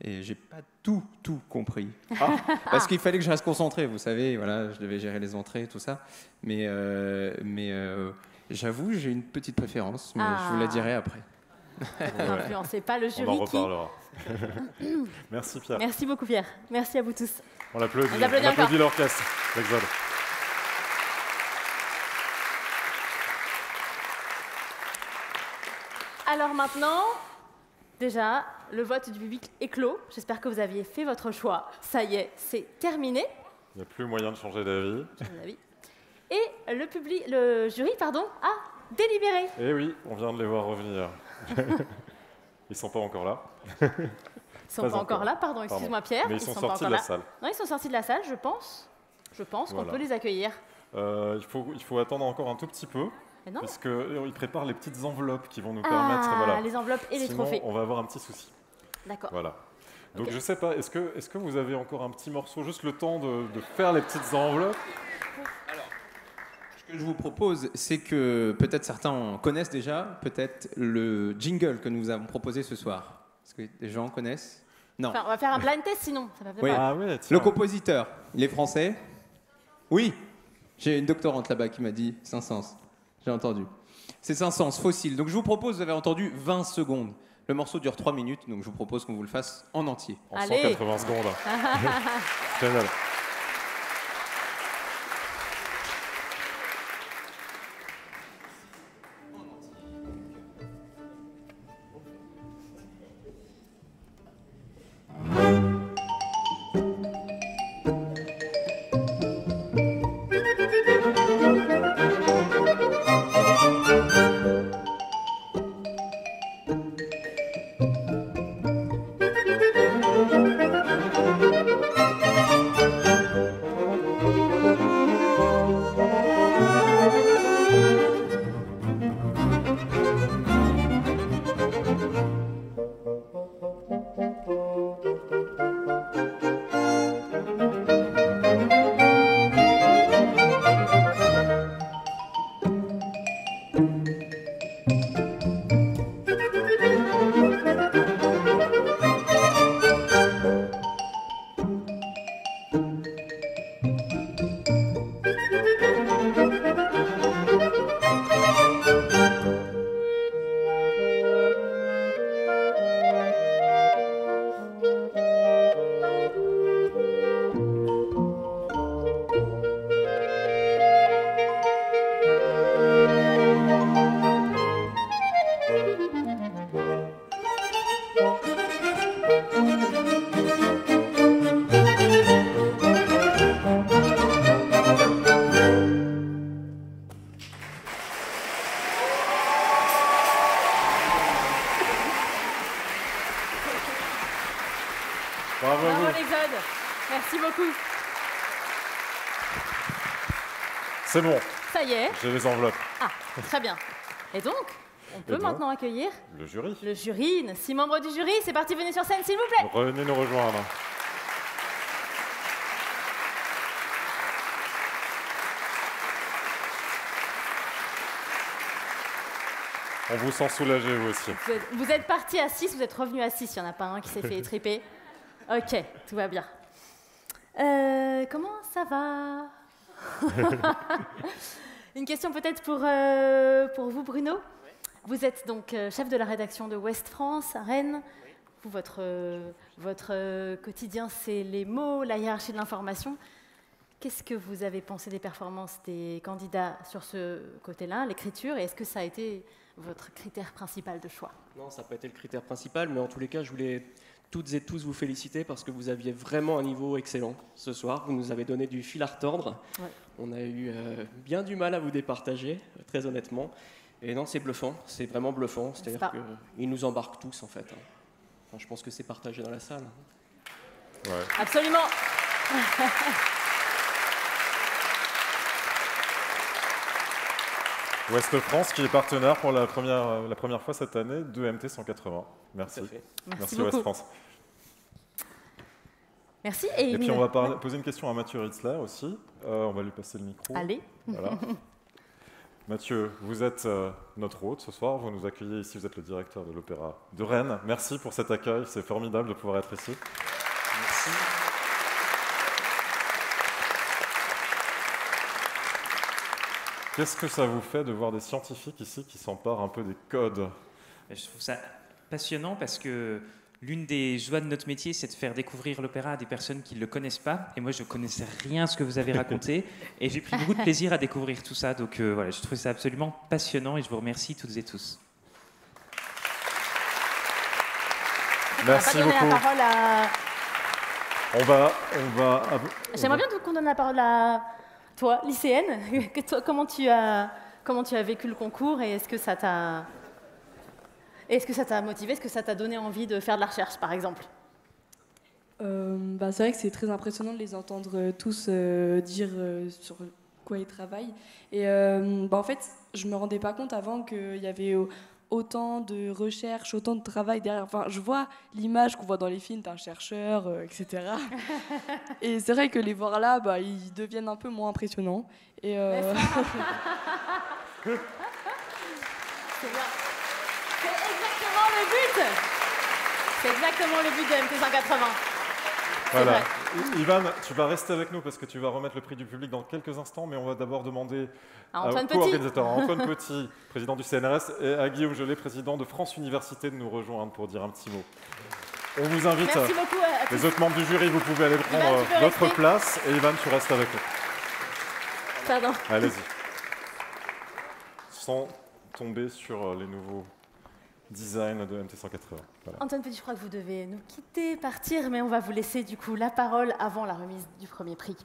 et j'ai pas tout, tout compris. Parce qu'il fallait que je reste concentré, vous savez. Voilà, je devais gérer les entrées, tout ça. Mais, euh, mais euh, j'avoue, j'ai une petite préférence, mais je vous la Ah. dirai après. [LAUGHS] N'influencez pas le jury. On en qui- reparlera. [LAUGHS] Merci Pierre. Merci beaucoup Pierre. Merci à vous tous. On l'applaudit. On applaudit On applaudit l'orchestre. Alors maintenant, déjà, le vote du public est clos. J'espère que vous aviez fait votre choix. Ça y est, c'est terminé. Il n'y a plus moyen de changer d'avis. Et le, public, le jury pardon, a délibéré. Eh oui, on vient de les voir revenir. [LAUGHS] ils sont pas encore là. Ils sont pas, encore là, pardon, excuse-moi Pierre. Mais ils, sont, sortis de la là. salle. Non, ils sont sortis de la salle, je pense. Je pense qu'on peut les accueillir. Euh, il, faut, il faut attendre encore un tout petit peu. Non. Parce qu'ils préparent les petites enveloppes qui vont nous Ah, permettre. Voilà. les enveloppes et les Sinon, trophées. On va avoir un petit souci. D'accord. Voilà. Donc je sais pas, est-ce que, est que vous avez encore un petit morceau, juste le temps de, de faire les petites enveloppes? Ce que je vous propose, c'est que peut-être certains connaissent déjà peut-être le jingle que nous vous avons proposé ce soir. Est-ce que des gens connaissent? Non. Enfin, on va faire un blind test sinon. Ça va Oui. pas. le compositeur, il est français? Oui. J'ai une doctorante là-bas qui m'a dit Saint-Saëns. J'ai entendu. C'est Saint-Saëns, fossile. Donc je vous propose, vous avez entendu 20 secondes. Le morceau dure 3 minutes, donc je vous propose qu'on vous le fasse en entier. En Allez. 180 secondes. [LAUGHS] C'est bon, Ça y est. j'ai les enveloppes. Ah, très bien. Et donc, on peut bien. maintenant accueillir Le jury. le jury, six membres du jury. C'est parti, venez sur scène, s'il vous plaît. Revenez nous rejoindre. On vous sent soulagé, vous aussi. Vous êtes, vous êtes partis à 6, vous êtes revenus à 6. Il n'y en a pas un qui s'est fait [LAUGHS] étriper. Ok, tout va bien. Euh, comment ça va? [LAUGHS] Une question peut-être pour, euh, pour vous, Bruno. Vous êtes donc euh, chef de la rédaction de Ouest France à Rennes. Votre, euh, votre quotidien, c'est les mots, la hiérarchie de l'information. Qu'est-ce que vous avez pensé des performances des candidats sur ce côté-là, l'écriture, et est-ce que ça a été votre critère principal de choix? Non, ça n'a pas été le critère principal, mais en tous les cas, je voulais toutes et tous vous féliciter parce que vous aviez vraiment un niveau excellent ce soir. Vous nous avez donné du fil à retordre. Ouais. On a eu euh, bien du mal à vous départager, euh, très honnêtement. Et non, c'est bluffant, c'est vraiment bluffant. C'est-à-dire qu'ils nous embarquent tous, en fait. hein. Enfin, je pense que c'est partagé dans la salle. Absolument. [LAUGHS] Ouest France qui est partenaire pour la première, euh, la première fois cette année de MT 180. Merci. Merci Ouest beaucoup. France. Merci. Et, Et puis on va parler- poser une question à Mathieu Ritzler aussi. Euh, on va lui passer le micro. Allez. Voilà. [LAUGHS] Mathieu, vous êtes euh, notre hôte ce soir. Vous nous accueillez ici. Vous êtes le directeur de l'Opéra de Rennes. Merci pour cet accueil. C'est formidable de pouvoir être ici. Qu'est-ce que ça vous fait de voir des scientifiques ici qui s'emparent un peu des codes? Je trouve ça passionnant parce que l'une des joies de notre métier, c'est de faire découvrir l'opéra à des personnes qui ne le connaissent pas. Et moi, je ne connaissais rien à ce que vous avez raconté. [LAUGHS] et j'ai pris beaucoup de plaisir à découvrir tout ça. Donc euh, voilà, je trouve ça absolument passionnant et je vous remercie toutes et tous. Merci on va beaucoup. la parole à... On va, on va. J'aimerais bien qu'on donne la parole à toi, lycéenne. [LAUGHS] Que toi, comment, tu as, comment tu as vécu le concours et est-ce que ça t'a... Est-ce que ça t'a motivé? Est-ce que ça t'a donné envie de faire de la recherche, par exemple? Euh, bah, c'est vrai que c'est très impressionnant de les entendre euh, tous euh, dire euh, sur quoi ils travaillent. Et bah, en fait, je me rendais pas compte avant qu'il y avait au, autant de recherche, autant de travail derrière. Enfin, je vois l'image qu'on voit dans les films d'un chercheur, euh, etc. [LAUGHS] Et c'est vrai que les voir là, bah, ils deviennent un peu moins impressionnants. Et euh, [LAUGHS] [LAUGHS] C'est bien. C'est exactement le but C'est exactement le but de MT180. C'est Voilà. vrai. Ivan, tu vas rester avec nous parce que tu vas remettre le prix du public dans quelques instants, mais on va d'abord demander À Antoine au Petit. à Antoine Petit, [LAUGHS] président du CNRS, et à Guillaume Gelé, président de France Université, de nous rejoindre pour dire un petit mot. On vous invite, Merci beaucoup à- à les autres membres du jury, vous pouvez aller prendre Ivan, euh, votre rester place, et Ivan, tu restes avec nous. Pardon. Allez-y. Sans tomber sur euh, les nouveaux designs de MT180. Voilà. Antoine Petit, je crois que vous devez nous quitter, partir, mais on va vous laisser du coup la parole avant la remise du premier prix.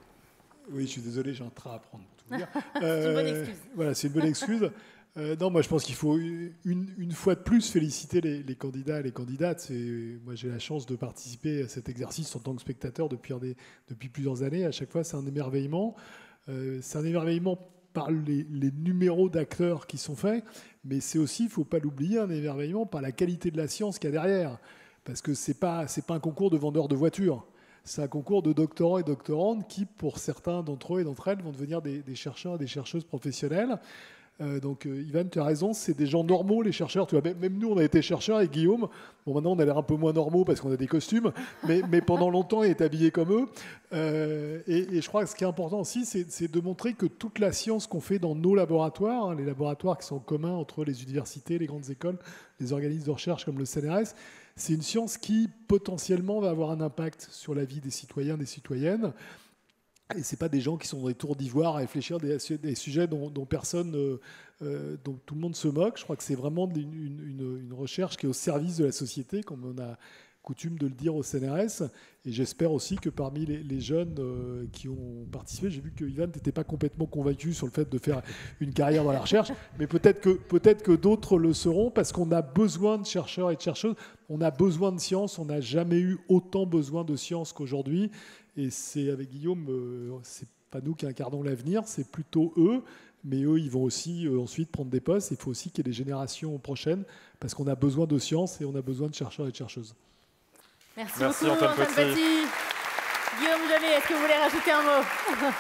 Oui, je suis désolé, j'ai un train à prendre. Pour tout dire. [LAUGHS] C'est une bonne excuse. Voilà, c'est une bonne excuse. Euh, non, moi je pense qu'il faut une, une fois de plus féliciter les, les candidats et les candidates. Moi j'ai la chance de participer à cet exercice en tant que spectateur depuis, un des- depuis plusieurs années. À chaque fois, c'est un émerveillement. Euh, c'est un émerveillement par les, numéros d'acteurs qui sont faits, mais c'est aussi, il ne faut pas l'oublier, un émerveillement par la qualité de la science qu'il y a derrière. Parce que ce n'est pas, pas un concours de vendeurs de voitures. C'est un concours de doctorants et doctorantes qui, pour certains d'entre eux et d'entre elles, vont devenir des, des chercheurs et des chercheuses professionnelles. Euh, donc, euh, Ivan, tu as raison, c'est des gens normaux, les chercheurs. Tu vois, même, nous, on a été chercheurs avec Guillaume. Bon, maintenant, on a l'air un peu moins normaux parce qu'on a des costumes, [LAUGHS] mais, pendant longtemps, il est habillé comme eux. Euh, et, et je crois que ce qui est important aussi, c'est c'est de montrer que toute la science qu'on fait dans nos laboratoires, hein, les laboratoires qui sont communs entre les universités, les grandes écoles, les organismes de recherche comme le CNRS, c'est une science qui potentiellement va avoir un impact sur la vie des citoyens, des citoyennes. Et c'est pas des gens qui sont dans des tours d'ivoire à réfléchir des, des sujets dont, personne, euh, euh, dont tout le monde se moque. Je crois que c'est vraiment une, recherche qui est au service de la société, comme on a coutume de le dire au CNRS. Et j'espère aussi que parmi les, jeunes euh, qui ont participé, j'ai vu que Ivan n'était pas complètement convaincu sur le fait de faire une carrière dans la recherche, mais peut-être que, peut-être que d'autres le seront parce qu'on a besoin de chercheurs et de chercheuses. On a besoin de science. On n'a jamais eu autant besoin de science qu'aujourd'hui. Et c'est avec Guillaume, euh, c'est pas nous qui incarnons l'avenir, c'est plutôt eux. Mais eux, ils vont aussi euh, ensuite prendre des postes. Il faut aussi qu'il y ait des générations prochaines parce qu'on a besoin de science et on a besoin de chercheurs et de chercheuses. Merci, Merci, beaucoup, Antoine Antoine, Petit. Petit. Guillaume Gelé, est-ce que vous voulez rajouter un mot? [LAUGHS]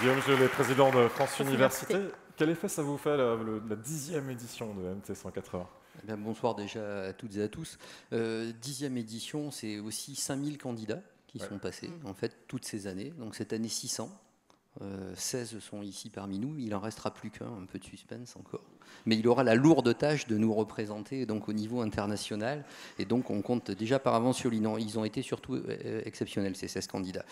Guillaume Gelé, président de France Université. Université. Quel effet ça vous fait la, dixième édition de MT180 Eh bien, bonsoir déjà à toutes et à tous. Euh, dixième édition, c'est aussi 5000 candidats qui Ouais. sont passés, en fait, toutes ces années. Donc cette année, 600. Euh, 16 sont ici parmi nous. Il en restera plus qu'un, un peu de suspense encore. Mais il aura la lourde tâche de nous représenter donc, au niveau international. Et donc, on compte déjà par avance sur lui. Non, ils ont été surtout euh, exceptionnels, ces 16 candidats.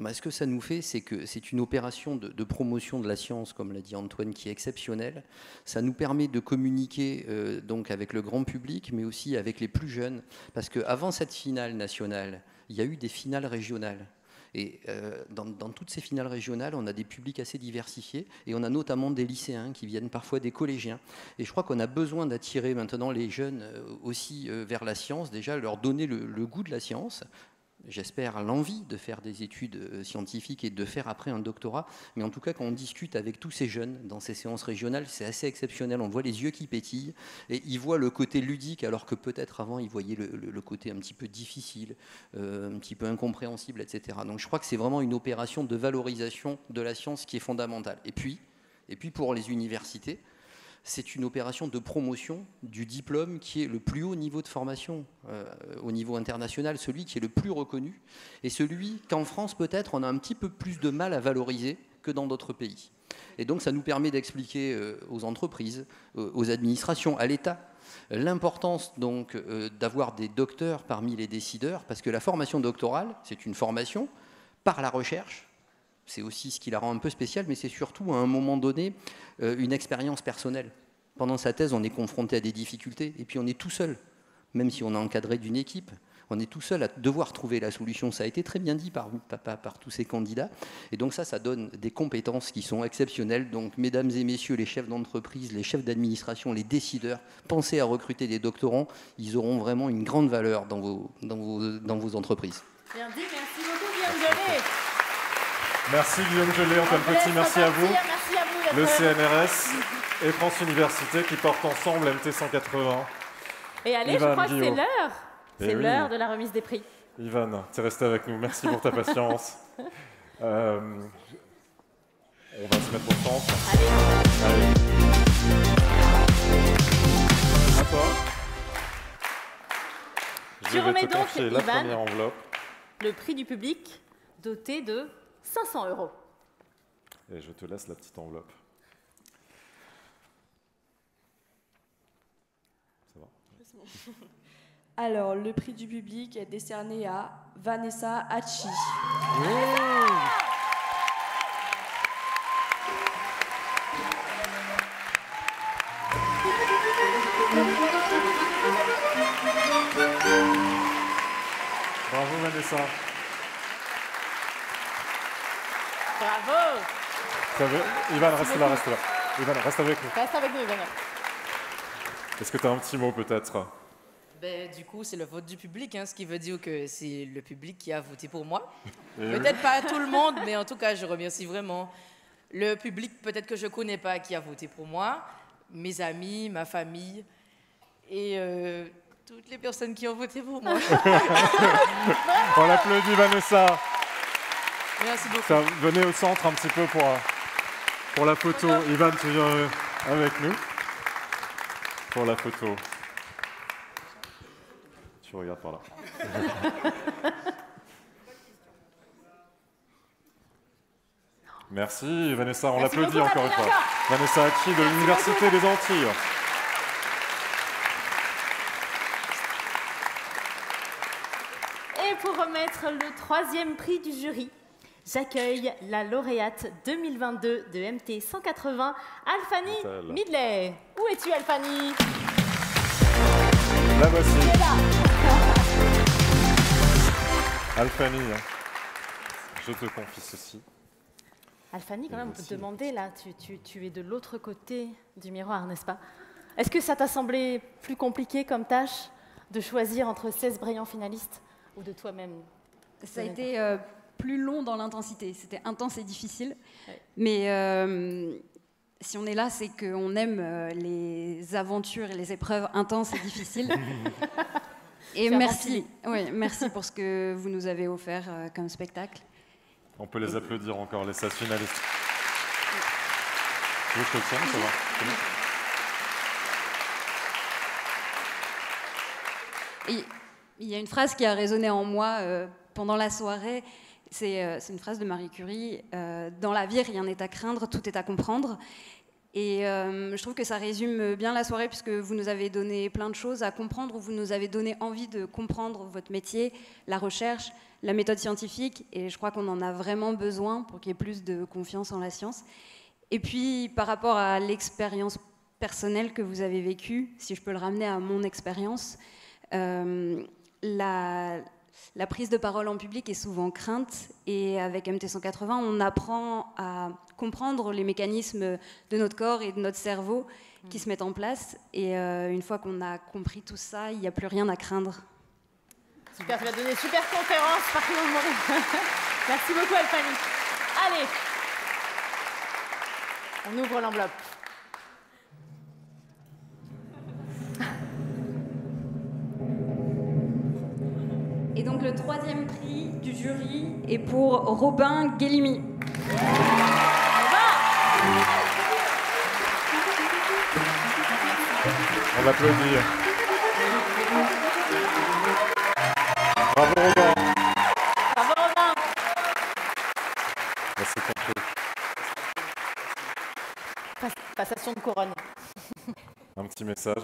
Ben, ce que ça nous fait, c'est que c'est une opération de, de promotion de la science, comme l'a dit Antoine, qui est exceptionnelle. Ça nous permet de communiquer euh, donc avec le grand public, mais aussi avec les plus jeunes. Parce qu'avant cette finale nationale, il y a eu des finales régionales. Et euh, dans, toutes ces finales régionales, on a des publics assez diversifiés et on a notamment des lycéens qui viennent parfois des collégiens. Et je crois qu'on a besoin d'attirer maintenant les jeunes euh, aussi euh, vers la science, déjà leur donner le goût de la science. J'espère l'envie de faire des études euh, scientifiques et de faire après un doctorat. Mais en tout cas, quand on discute avec tous ces jeunes dans ces séances régionales, c'est assez exceptionnel. On voit les yeux qui pétillent et ils voient le côté ludique alors que peut-être avant ils voyaient le, côté un petit peu difficile, euh, un petit peu incompréhensible, etc. Donc je crois que c'est vraiment une opération de valorisation de la science qui est fondamentale. Et puis, et puis pour les universités, c'est une opération de promotion du diplôme qui est le plus haut niveau de formation euh, au niveau international, celui qui est le plus reconnu, et celui qu'en France peut-être on a un petit peu plus de mal à valoriser que dans d'autres pays. Et donc ça nous permet d'expliquer euh, aux entreprises, euh, aux administrations, à l'État, l'importance d'avoir des docteurs parmi les décideurs, parce que la formation doctorale, c'est une formation par la recherche, c'est aussi ce qui la rend un peu spéciale, mais c'est surtout à un moment donné euh, une expérience personnelle. Pendant sa thèse, on est confronté à des difficultés, et puis on est tout seul, même si on est encadré d'une équipe. On est tout seul à devoir trouver la solution. Ça a été très bien dit par, par- par- tous ces candidats. Et donc ça, ça donne des compétences qui sont exceptionnelles. Donc mesdames et messieurs, les chefs d'entreprise, les chefs d'administration, les décideurs, pensez à recruter des doctorants. Ils auront vraiment une grande valeur dans vos, entreprises. Bien merci beaucoup Guillaume. Merci Guillaume Gelé, Antoine Petit, merci à vous. merci à vous le. CNRS et France Université qui portent ensemble MT 180. Et allez, je crois que c'est l'heure. Eh C'est oui. l'heure de la remise des prix. Ivan, tu es resté avec nous. Merci pour ta patience. [LAUGHS] Euh, on va se mettre au centre. Allez. À toi. Tu Je vais remets te donc, la Ivan. première enveloppe. Le prix du public doté de 500 euros. Et je te laisse la petite enveloppe. Ça va [LAUGHS] Alors, le prix du public est décerné à Vanessa Hachi. Bravo Vanessa. Bravo Ça veut- Ivan, reste là, reste là. Ivan, reste avec nous. Reste avec nous, Ivan. Est-ce que tu as un petit mot peut-être? Ben, du coup, c'est le vote du public, hein, ce qui veut dire que c'est le public qui a voté pour moi. Oui. Peut-être pas tout le monde, mais en tout cas, je remercie vraiment le public, peut-être que je connais pas, qui a voté pour moi, mes amis, ma famille et euh, toutes les personnes qui ont voté pour moi. [LAUGHS] On applaudit Vanessa. Merci beaucoup. Ça, venez au centre un petit peu pour, euh, pour la photo. Ivan, tu viens euh, avec nous pour la photo. Tu regardes par là. [LAUGHS] Merci Vanessa, on l'applaudit encore une fois. Vanessa. Vanessa Hachi de l'Université des Antilles. Et pour remettre le troisième prix du jury, j'accueille la lauréate 2022 de MT 180, Alfani. Midley. Où es-tu, Alfani La voici. Tu es là. [LAUGHS] Alfani, hein. je te confie ceci. Alfani, quand même, on peut voici te demander, là, tu, tu- tu es de l'autre côté du miroir, n'est-ce pas? Est-ce que ça t'a semblé plus compliqué comme tâche de choisir entre 16 brillants finalistes ou de toi-même? Ça a été euh, plus long dans l'intensité. C'était intense et difficile. Mais euh, si on est là, c'est qu'on aime euh, les aventures et les épreuves intenses et difficiles. [LAUGHS] et merci, oui, merci pour ce que vous nous avez offert euh, comme spectacle. On peut les applaudir encore, les 16 finalistes. Je ça va? Il y a une phrase qui a résonné en moi euh, pendant la soirée. C'est euh, c'est une phrase de Marie Curie. euh, Dans la vie, rien n'est à craindre, tout est à comprendre. Et euh, je trouve que ça résume bien la soirée puisque vous nous avez donné plein de choses à comprendre, ou vous nous avez donné envie de comprendre votre métier, la recherche, la méthode scientifique. Et je crois qu'on en a vraiment besoin pour qu'il y ait plus de confiance en la science. Et puis, par rapport à l'expérience personnelle que vous avez vécue, si je peux le ramener à mon expérience, la, la prise de parole en public est souvent crainte et avec MT180, on apprend à comprendre les mécanismes de notre corps et de notre cerveau qui se mettent en place. Et euh, une fois qu'on a compris tout ça, il n'y a plus rien à craindre. Super, tu vas donner super conférence partout monde. [LAUGHS] Merci beaucoup, Alfani. Allez, on ouvre l'enveloppe. Et donc le troisième prix du jury est pour Robin Guélimi. On l'applaudit. Bravo Robin. Bravo, prix. Pass- Passation de couronne. Un petit message.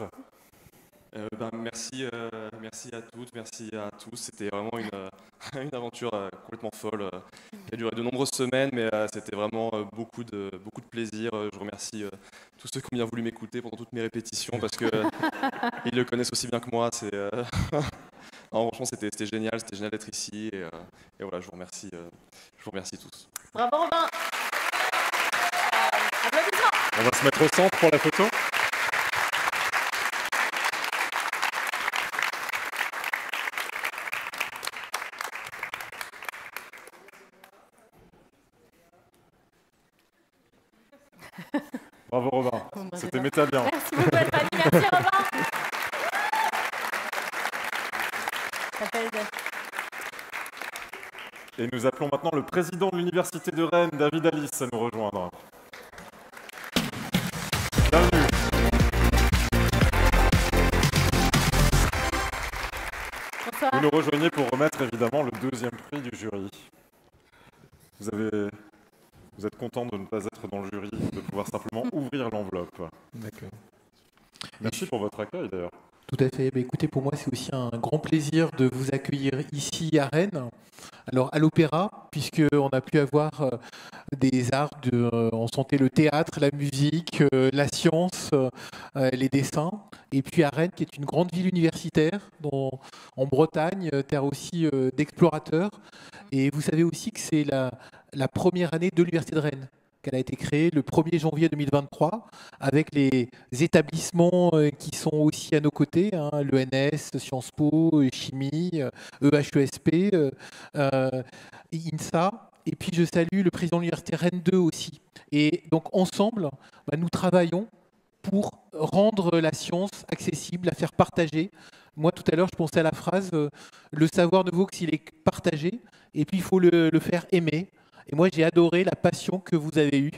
Euh, ben, merci, euh, merci à toutes, merci à tous. C'était vraiment une, euh, [LAUGHS] une aventure euh, complètement folle euh, qui a duré de nombreuses semaines, mais euh, c'était vraiment euh, beaucoup, de, beaucoup de plaisir. Euh, Je remercie euh, tous ceux qui ont bien voulu m'écouter pendant toutes mes répétitions parce que [LAUGHS] ils le connaissent aussi bien que moi. C'est, euh, [LAUGHS] non, franchement, c'était, c'était génial, c'était génial d'être ici. Et, euh, et voilà, je vous remercie, euh, je vous remercie tous. Bravo, Robin. On va se mettre au centre pour la photo. Bravo Robin, c'était méta bien. Merci beaucoup merci Robin. Et nous appelons maintenant le président de l'Université de Rennes, David Alice, à nous rejoindre. Bienvenue. Bonsoir. Vous nous rejoignez pour remettre évidemment le deuxième prix du jury. Vous, avez... Vous êtes content de ne pas être dans le jury, de pouvoir simplement ouvrir l'enveloppe. D'accord. Merci pour votre accueil d'ailleurs. Tout à fait. Bah, écoutez, pour moi, c'est aussi un grand plaisir de vous accueillir ici à Rennes. Alors, à l'Opéra, puisqu'on a pu avoir euh, des arts, de, euh, on sentait le théâtre, la musique, euh, la science, les dessins. Et puis à Rennes, qui est une grande ville universitaire, en Bretagne, terre aussi d'explorateurs. Et vous savez aussi que c'est la première année de l'Université de Rennes qu'elle a été créée le 1er janvier 2023 avec les établissements euh, qui sont aussi à nos côtés, hein, l'ENS, Sciences Po, euh, Chimie, EHESP, euh, euh, INSA. Et puis je salue le président de l'Université Rennes 2 aussi. Et donc ensemble, bah, nous travaillons pour rendre la science accessible, la faire partager. Moi, tout à l'heure, je pensais à la phrase Le savoir ne vaut que s'il est partagé, et puis il faut le faire aimer. Et moi, j'ai adoré la passion que vous avez eue.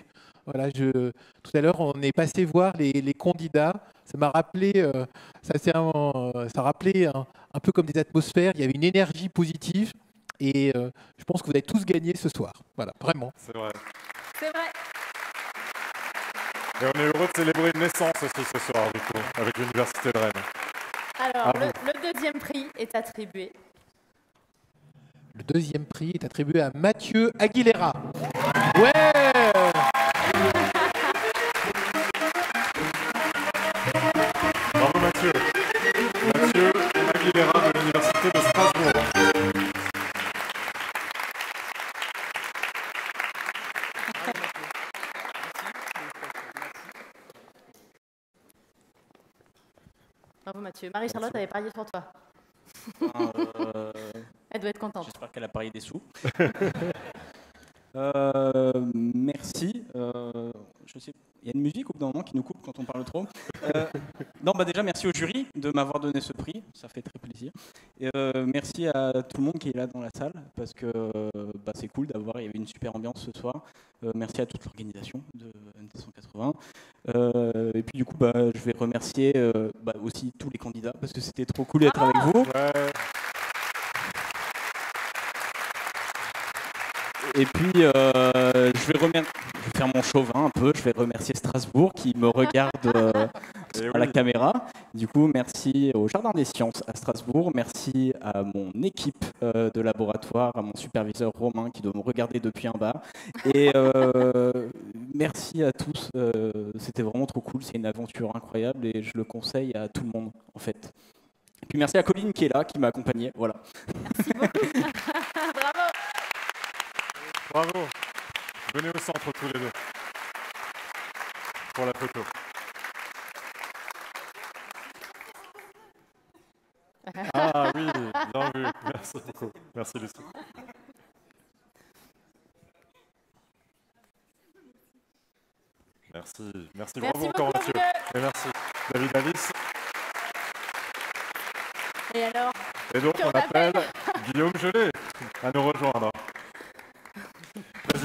Voilà, je, tout à l'heure, on est passé voir les, les candidats. Ça m'a rappelé, euh, ça, un- ça rappelait un, un peu comme des atmosphères. Il y avait une énergie positive, et euh, je pense que vous avez tous gagné ce soir. Voilà, vraiment. C'est vrai. C'est vrai. Et on est heureux de célébrer une naissance aussi ce soir, du coup, avec l'Université de Rennes. Alors, le, vous. le deuxième prix est attribué. Le deuxième prix est attribué à Mathieu Aguilera. Ouais Bravo Mathieu. Mathieu Aguilera de l'Université de Strasbourg. Bravo Mathieu. Marie-Charlotte avait parié sur toi. Euh, Elle doit être contente. J'espère qu'elle a parié des sous. [LAUGHS] Euh, merci. Euh, je sais, il y a une musique au bout d'un moment qui nous coupe quand on parle trop. Euh, non, bah déjà merci au jury de m'avoir donné ce prix, ça fait très plaisir. Et, euh, merci à tout le monde qui est là dans la salle parce que bah, c'est cool d'avoir. Il y avait une super ambiance ce soir. Euh, merci à toute l'organisation de MT180. Euh, et puis du coup, bah, je vais remercier euh, bah, aussi tous les candidats parce que c'était trop cool d'être avec vous. Et puis, euh, je, vais remer- je vais faire mon chauvin un peu. Je vais remercier Strasbourg qui me regarde euh, [LAUGHS] Eh à la caméra. Du coup, merci au Jardin des Sciences à Strasbourg. Merci à mon équipe euh, de laboratoire, à mon superviseur Romain qui doit me regarder depuis en bas. Et euh, [LAUGHS] merci à tous. Euh, C'était vraiment trop cool. C'est une aventure incroyable et je le conseille à tout le monde en fait. Et puis merci à Colline qui est là, qui m'a accompagné. Voilà. [LAUGHS] Bravo. Bravo. Venez au centre tous les deux. Pour la photo. Ah oui, bien vu. Merci beaucoup. Merci Lucie. Merci, merci, Merci bravo encore Mathieu. Et merci David Alice. Et alors Et donc on appelle Guillaume Gelé à nous rejoindre.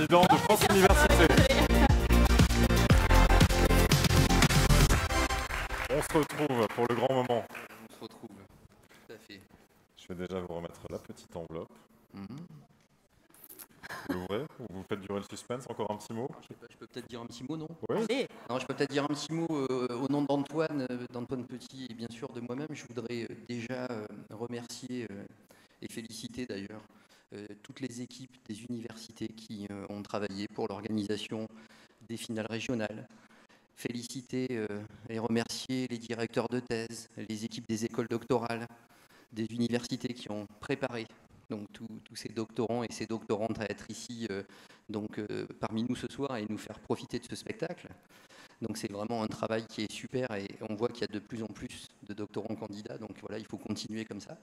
Président de France Université. On se retrouve pour le grand moment. On se retrouve. Tout à fait. Je vais déjà vous remettre la petite enveloppe. Mhm. Vous l'ouvrez ou vous faites durer le suspense Encore un petit mot? Je peux- je peux peut-être dire un petit mot, non? Oui. Allez. Non, je peux peut-être dire un petit mot euh, au nom d'Antoine, euh, d'Antoine Petit et bien sûr de moi-même. Je voudrais euh, déjà euh, remercier euh, et féliciter d'ailleurs euh, toutes les équipes des universités qui euh, ont travaillé pour l'organisation des finales régionales. Féliciter euh, et remercier les directeurs de thèse, les équipes des écoles doctorales, des universités qui ont préparé donc tous ces doctorants et ces doctorantes à être ici euh, donc euh, parmi nous ce soir et nous faire profiter de ce spectacle. Donc c'est vraiment un travail qui est super et on voit qu'il y a de plus en plus de doctorants candidats. Donc voilà, il faut continuer comme ça.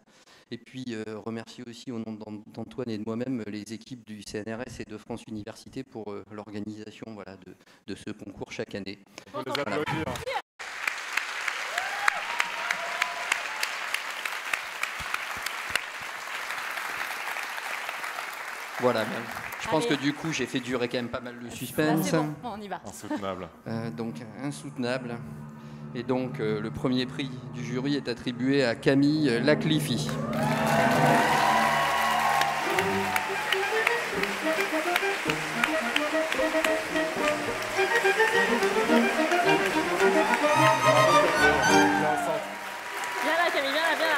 Et puis euh, remercier aussi au nom d'An- d'Antoine et de moi-même les équipes du CNRS et de France Université pour euh, l'organisation voilà, de, de ce concours chaque année. On peut les Voilà. applaudir. Voilà, je pense Allez. que du coup j'ai fait durer quand même pas mal le suspense. bon, on y va. Insoutenable. Euh, donc insoutenable. Et donc euh, le premier prix du jury est attribué à Camille Lacliffi. Viens là, Camille, viens là, viens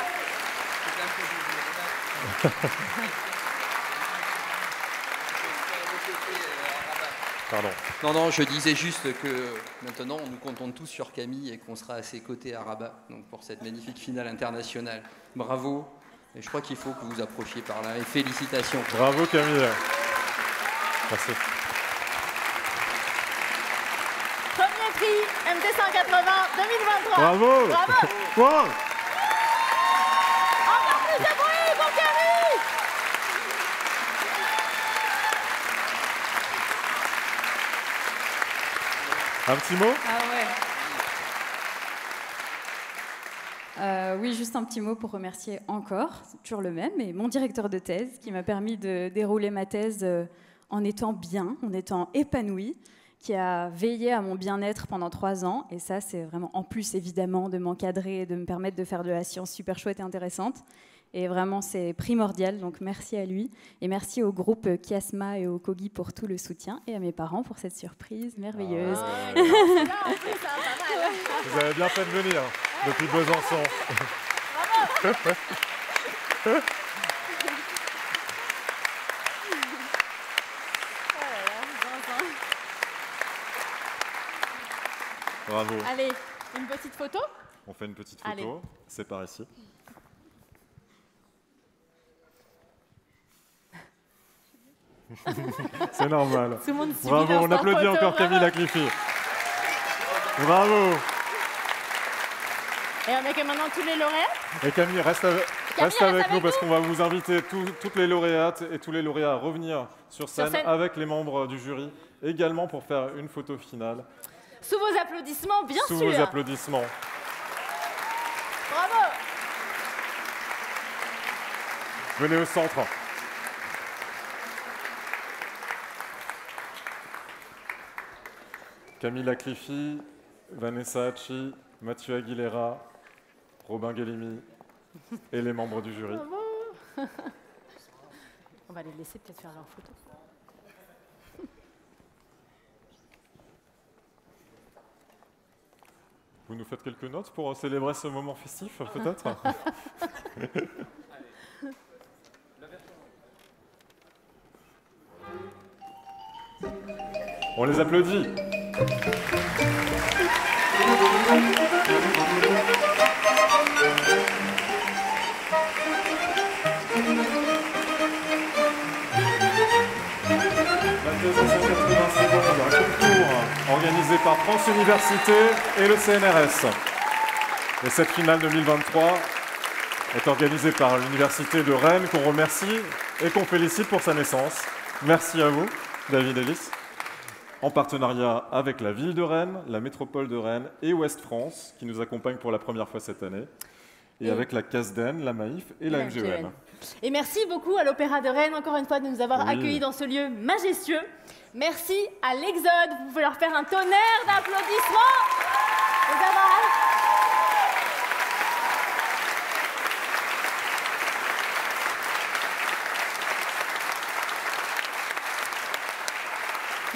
là. [LAUGHS] Pardon. Non, non, je disais juste que maintenant nous comptons tous sur Camille et qu'on sera à ses côtés à Rabat donc pour cette magnifique finale internationale. Bravo. Et je crois qu'il faut que vous approchiez par là. Et félicitations. Bravo Camille. Merci. Premier prix MT 180 2023. Bravo. Bravo. Wow. Encore plus de bruit pour Camille. Un petit mot? Ah. Euh, oui, juste un petit mot pour remercier encore, toujours le même, et mon directeur de thèse qui m'a permis de dérouler ma thèse euh, en étant bien, en étant épanouie, qui a veillé à mon bien-être pendant trois ans. Et ça, c'est vraiment en plus évidemment de m'encadrer et de me permettre de faire de la science super chouette et intéressante. Et vraiment, c'est primordial. Donc merci à lui. Et merci au groupe Kiasma et au Kogi pour tout le soutien. Et à mes parents pour cette surprise merveilleuse. Ah, [LAUGHS] Vous avez bien fait de venir depuis Besançon. [LAUGHS] Bravo. Allez, une petite photo? On fait une petite photo. C'est par ici. [LAUGHS] C'est normal. Tout le monde subit Bravo, on applaudit photo, encore. Camille Lacliffi. Bravo. Et on accueille maintenant tous les lauréats. Et Camille, reste avec, Camille, reste reste avec avec nous parce qu'on va vous inviter toutes les lauréates et tous les lauréats à revenir sur Sur scène, avec les membres du jury, également pour faire une photo finale. Sous vos applaudissements, bien sous sûr. vos applaudissements. Bravo. Venez au centre. Camille Lacliffi, Vanessa Hachi, Mathieu Aguilera, Robin Guélimi et les membres du jury. [LAUGHS] On va les laisser peut-être faire leur photo. [LAUGHS] Vous nous faites quelques notes pour célébrer ce moment festif, peut-être? [LAUGHS] On les applaudit. La thèse en 180 secondes, un concours organisé par France Université et le CNRS. Et cette finale 2023 est organisée par l'Université de Rennes qu'on remercie et qu'on félicite pour sa naissance. Merci à vous, David Ellis. En partenariat avec la ville de Rennes, la métropole de Rennes et Ouest France, qui nous accompagnent pour la première fois cette année, et, Et- avec la CASDEN, la MAIF et la MGEN. Et merci beaucoup à l'Opéra de Rennes, encore une fois, de nous avoir Oui. accueillis dans ce lieu majestueux. Merci à l'Exode. Vous pouvez leur faire un tonnerre d'applaudissements.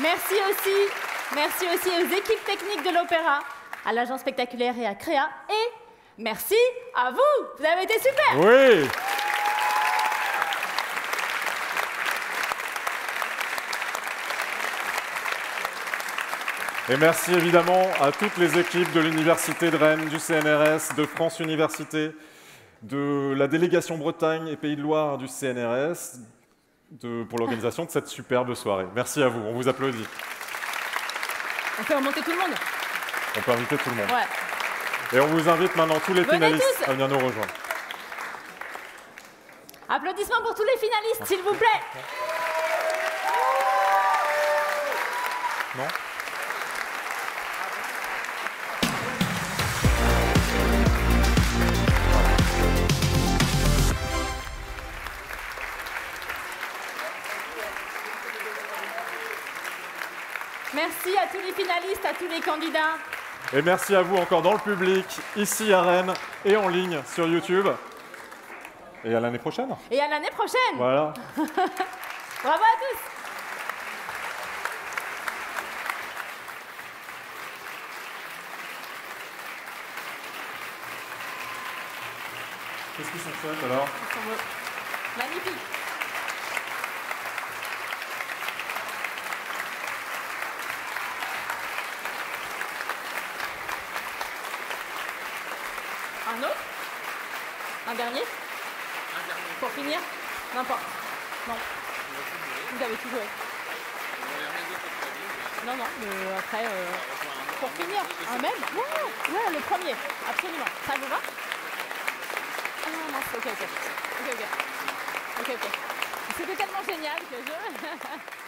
Merci aussi, aux équipes techniques de l'Opéra, à l'agence spectaculaire et à Créa. Et merci à vous. Vous avez été super. Oui Et merci évidemment à toutes les équipes de l'Université de Rennes, du CNRS, de France Université, de la délégation Bretagne et Pays de Loire du CNRS de- pour l'organisation de cette superbe soirée. Merci à vous, on vous applaudit. On peut remonter tout le monde. On peut inviter tout le monde. Ouais. Et on vous invite maintenant tous les Venez finalistes tous. à venir nous rejoindre. Applaudissements pour tous les finalistes, s'il vous plaît. Non Merci à tous les finalistes, à tous les candidats. Et merci à vous encore dans le public, ici à Rennes et en ligne sur YouTube. Et à l'année prochaine. Et à l'année prochaine. Voilà. [LAUGHS] Bravo à tous. Qu'est-ce qu'ils sont chouettes alors? Magnifique. Un autre Un dernier Pour finir N'importe. Non. Vous avez tout joué. Non, non, mais après, euh, pour finir, un même Ouais, le premier, absolument. Ça vous va Ah non, ok, ok. Ok, ok. Ok, ok. C'était tellement génial que je... [LAUGHS]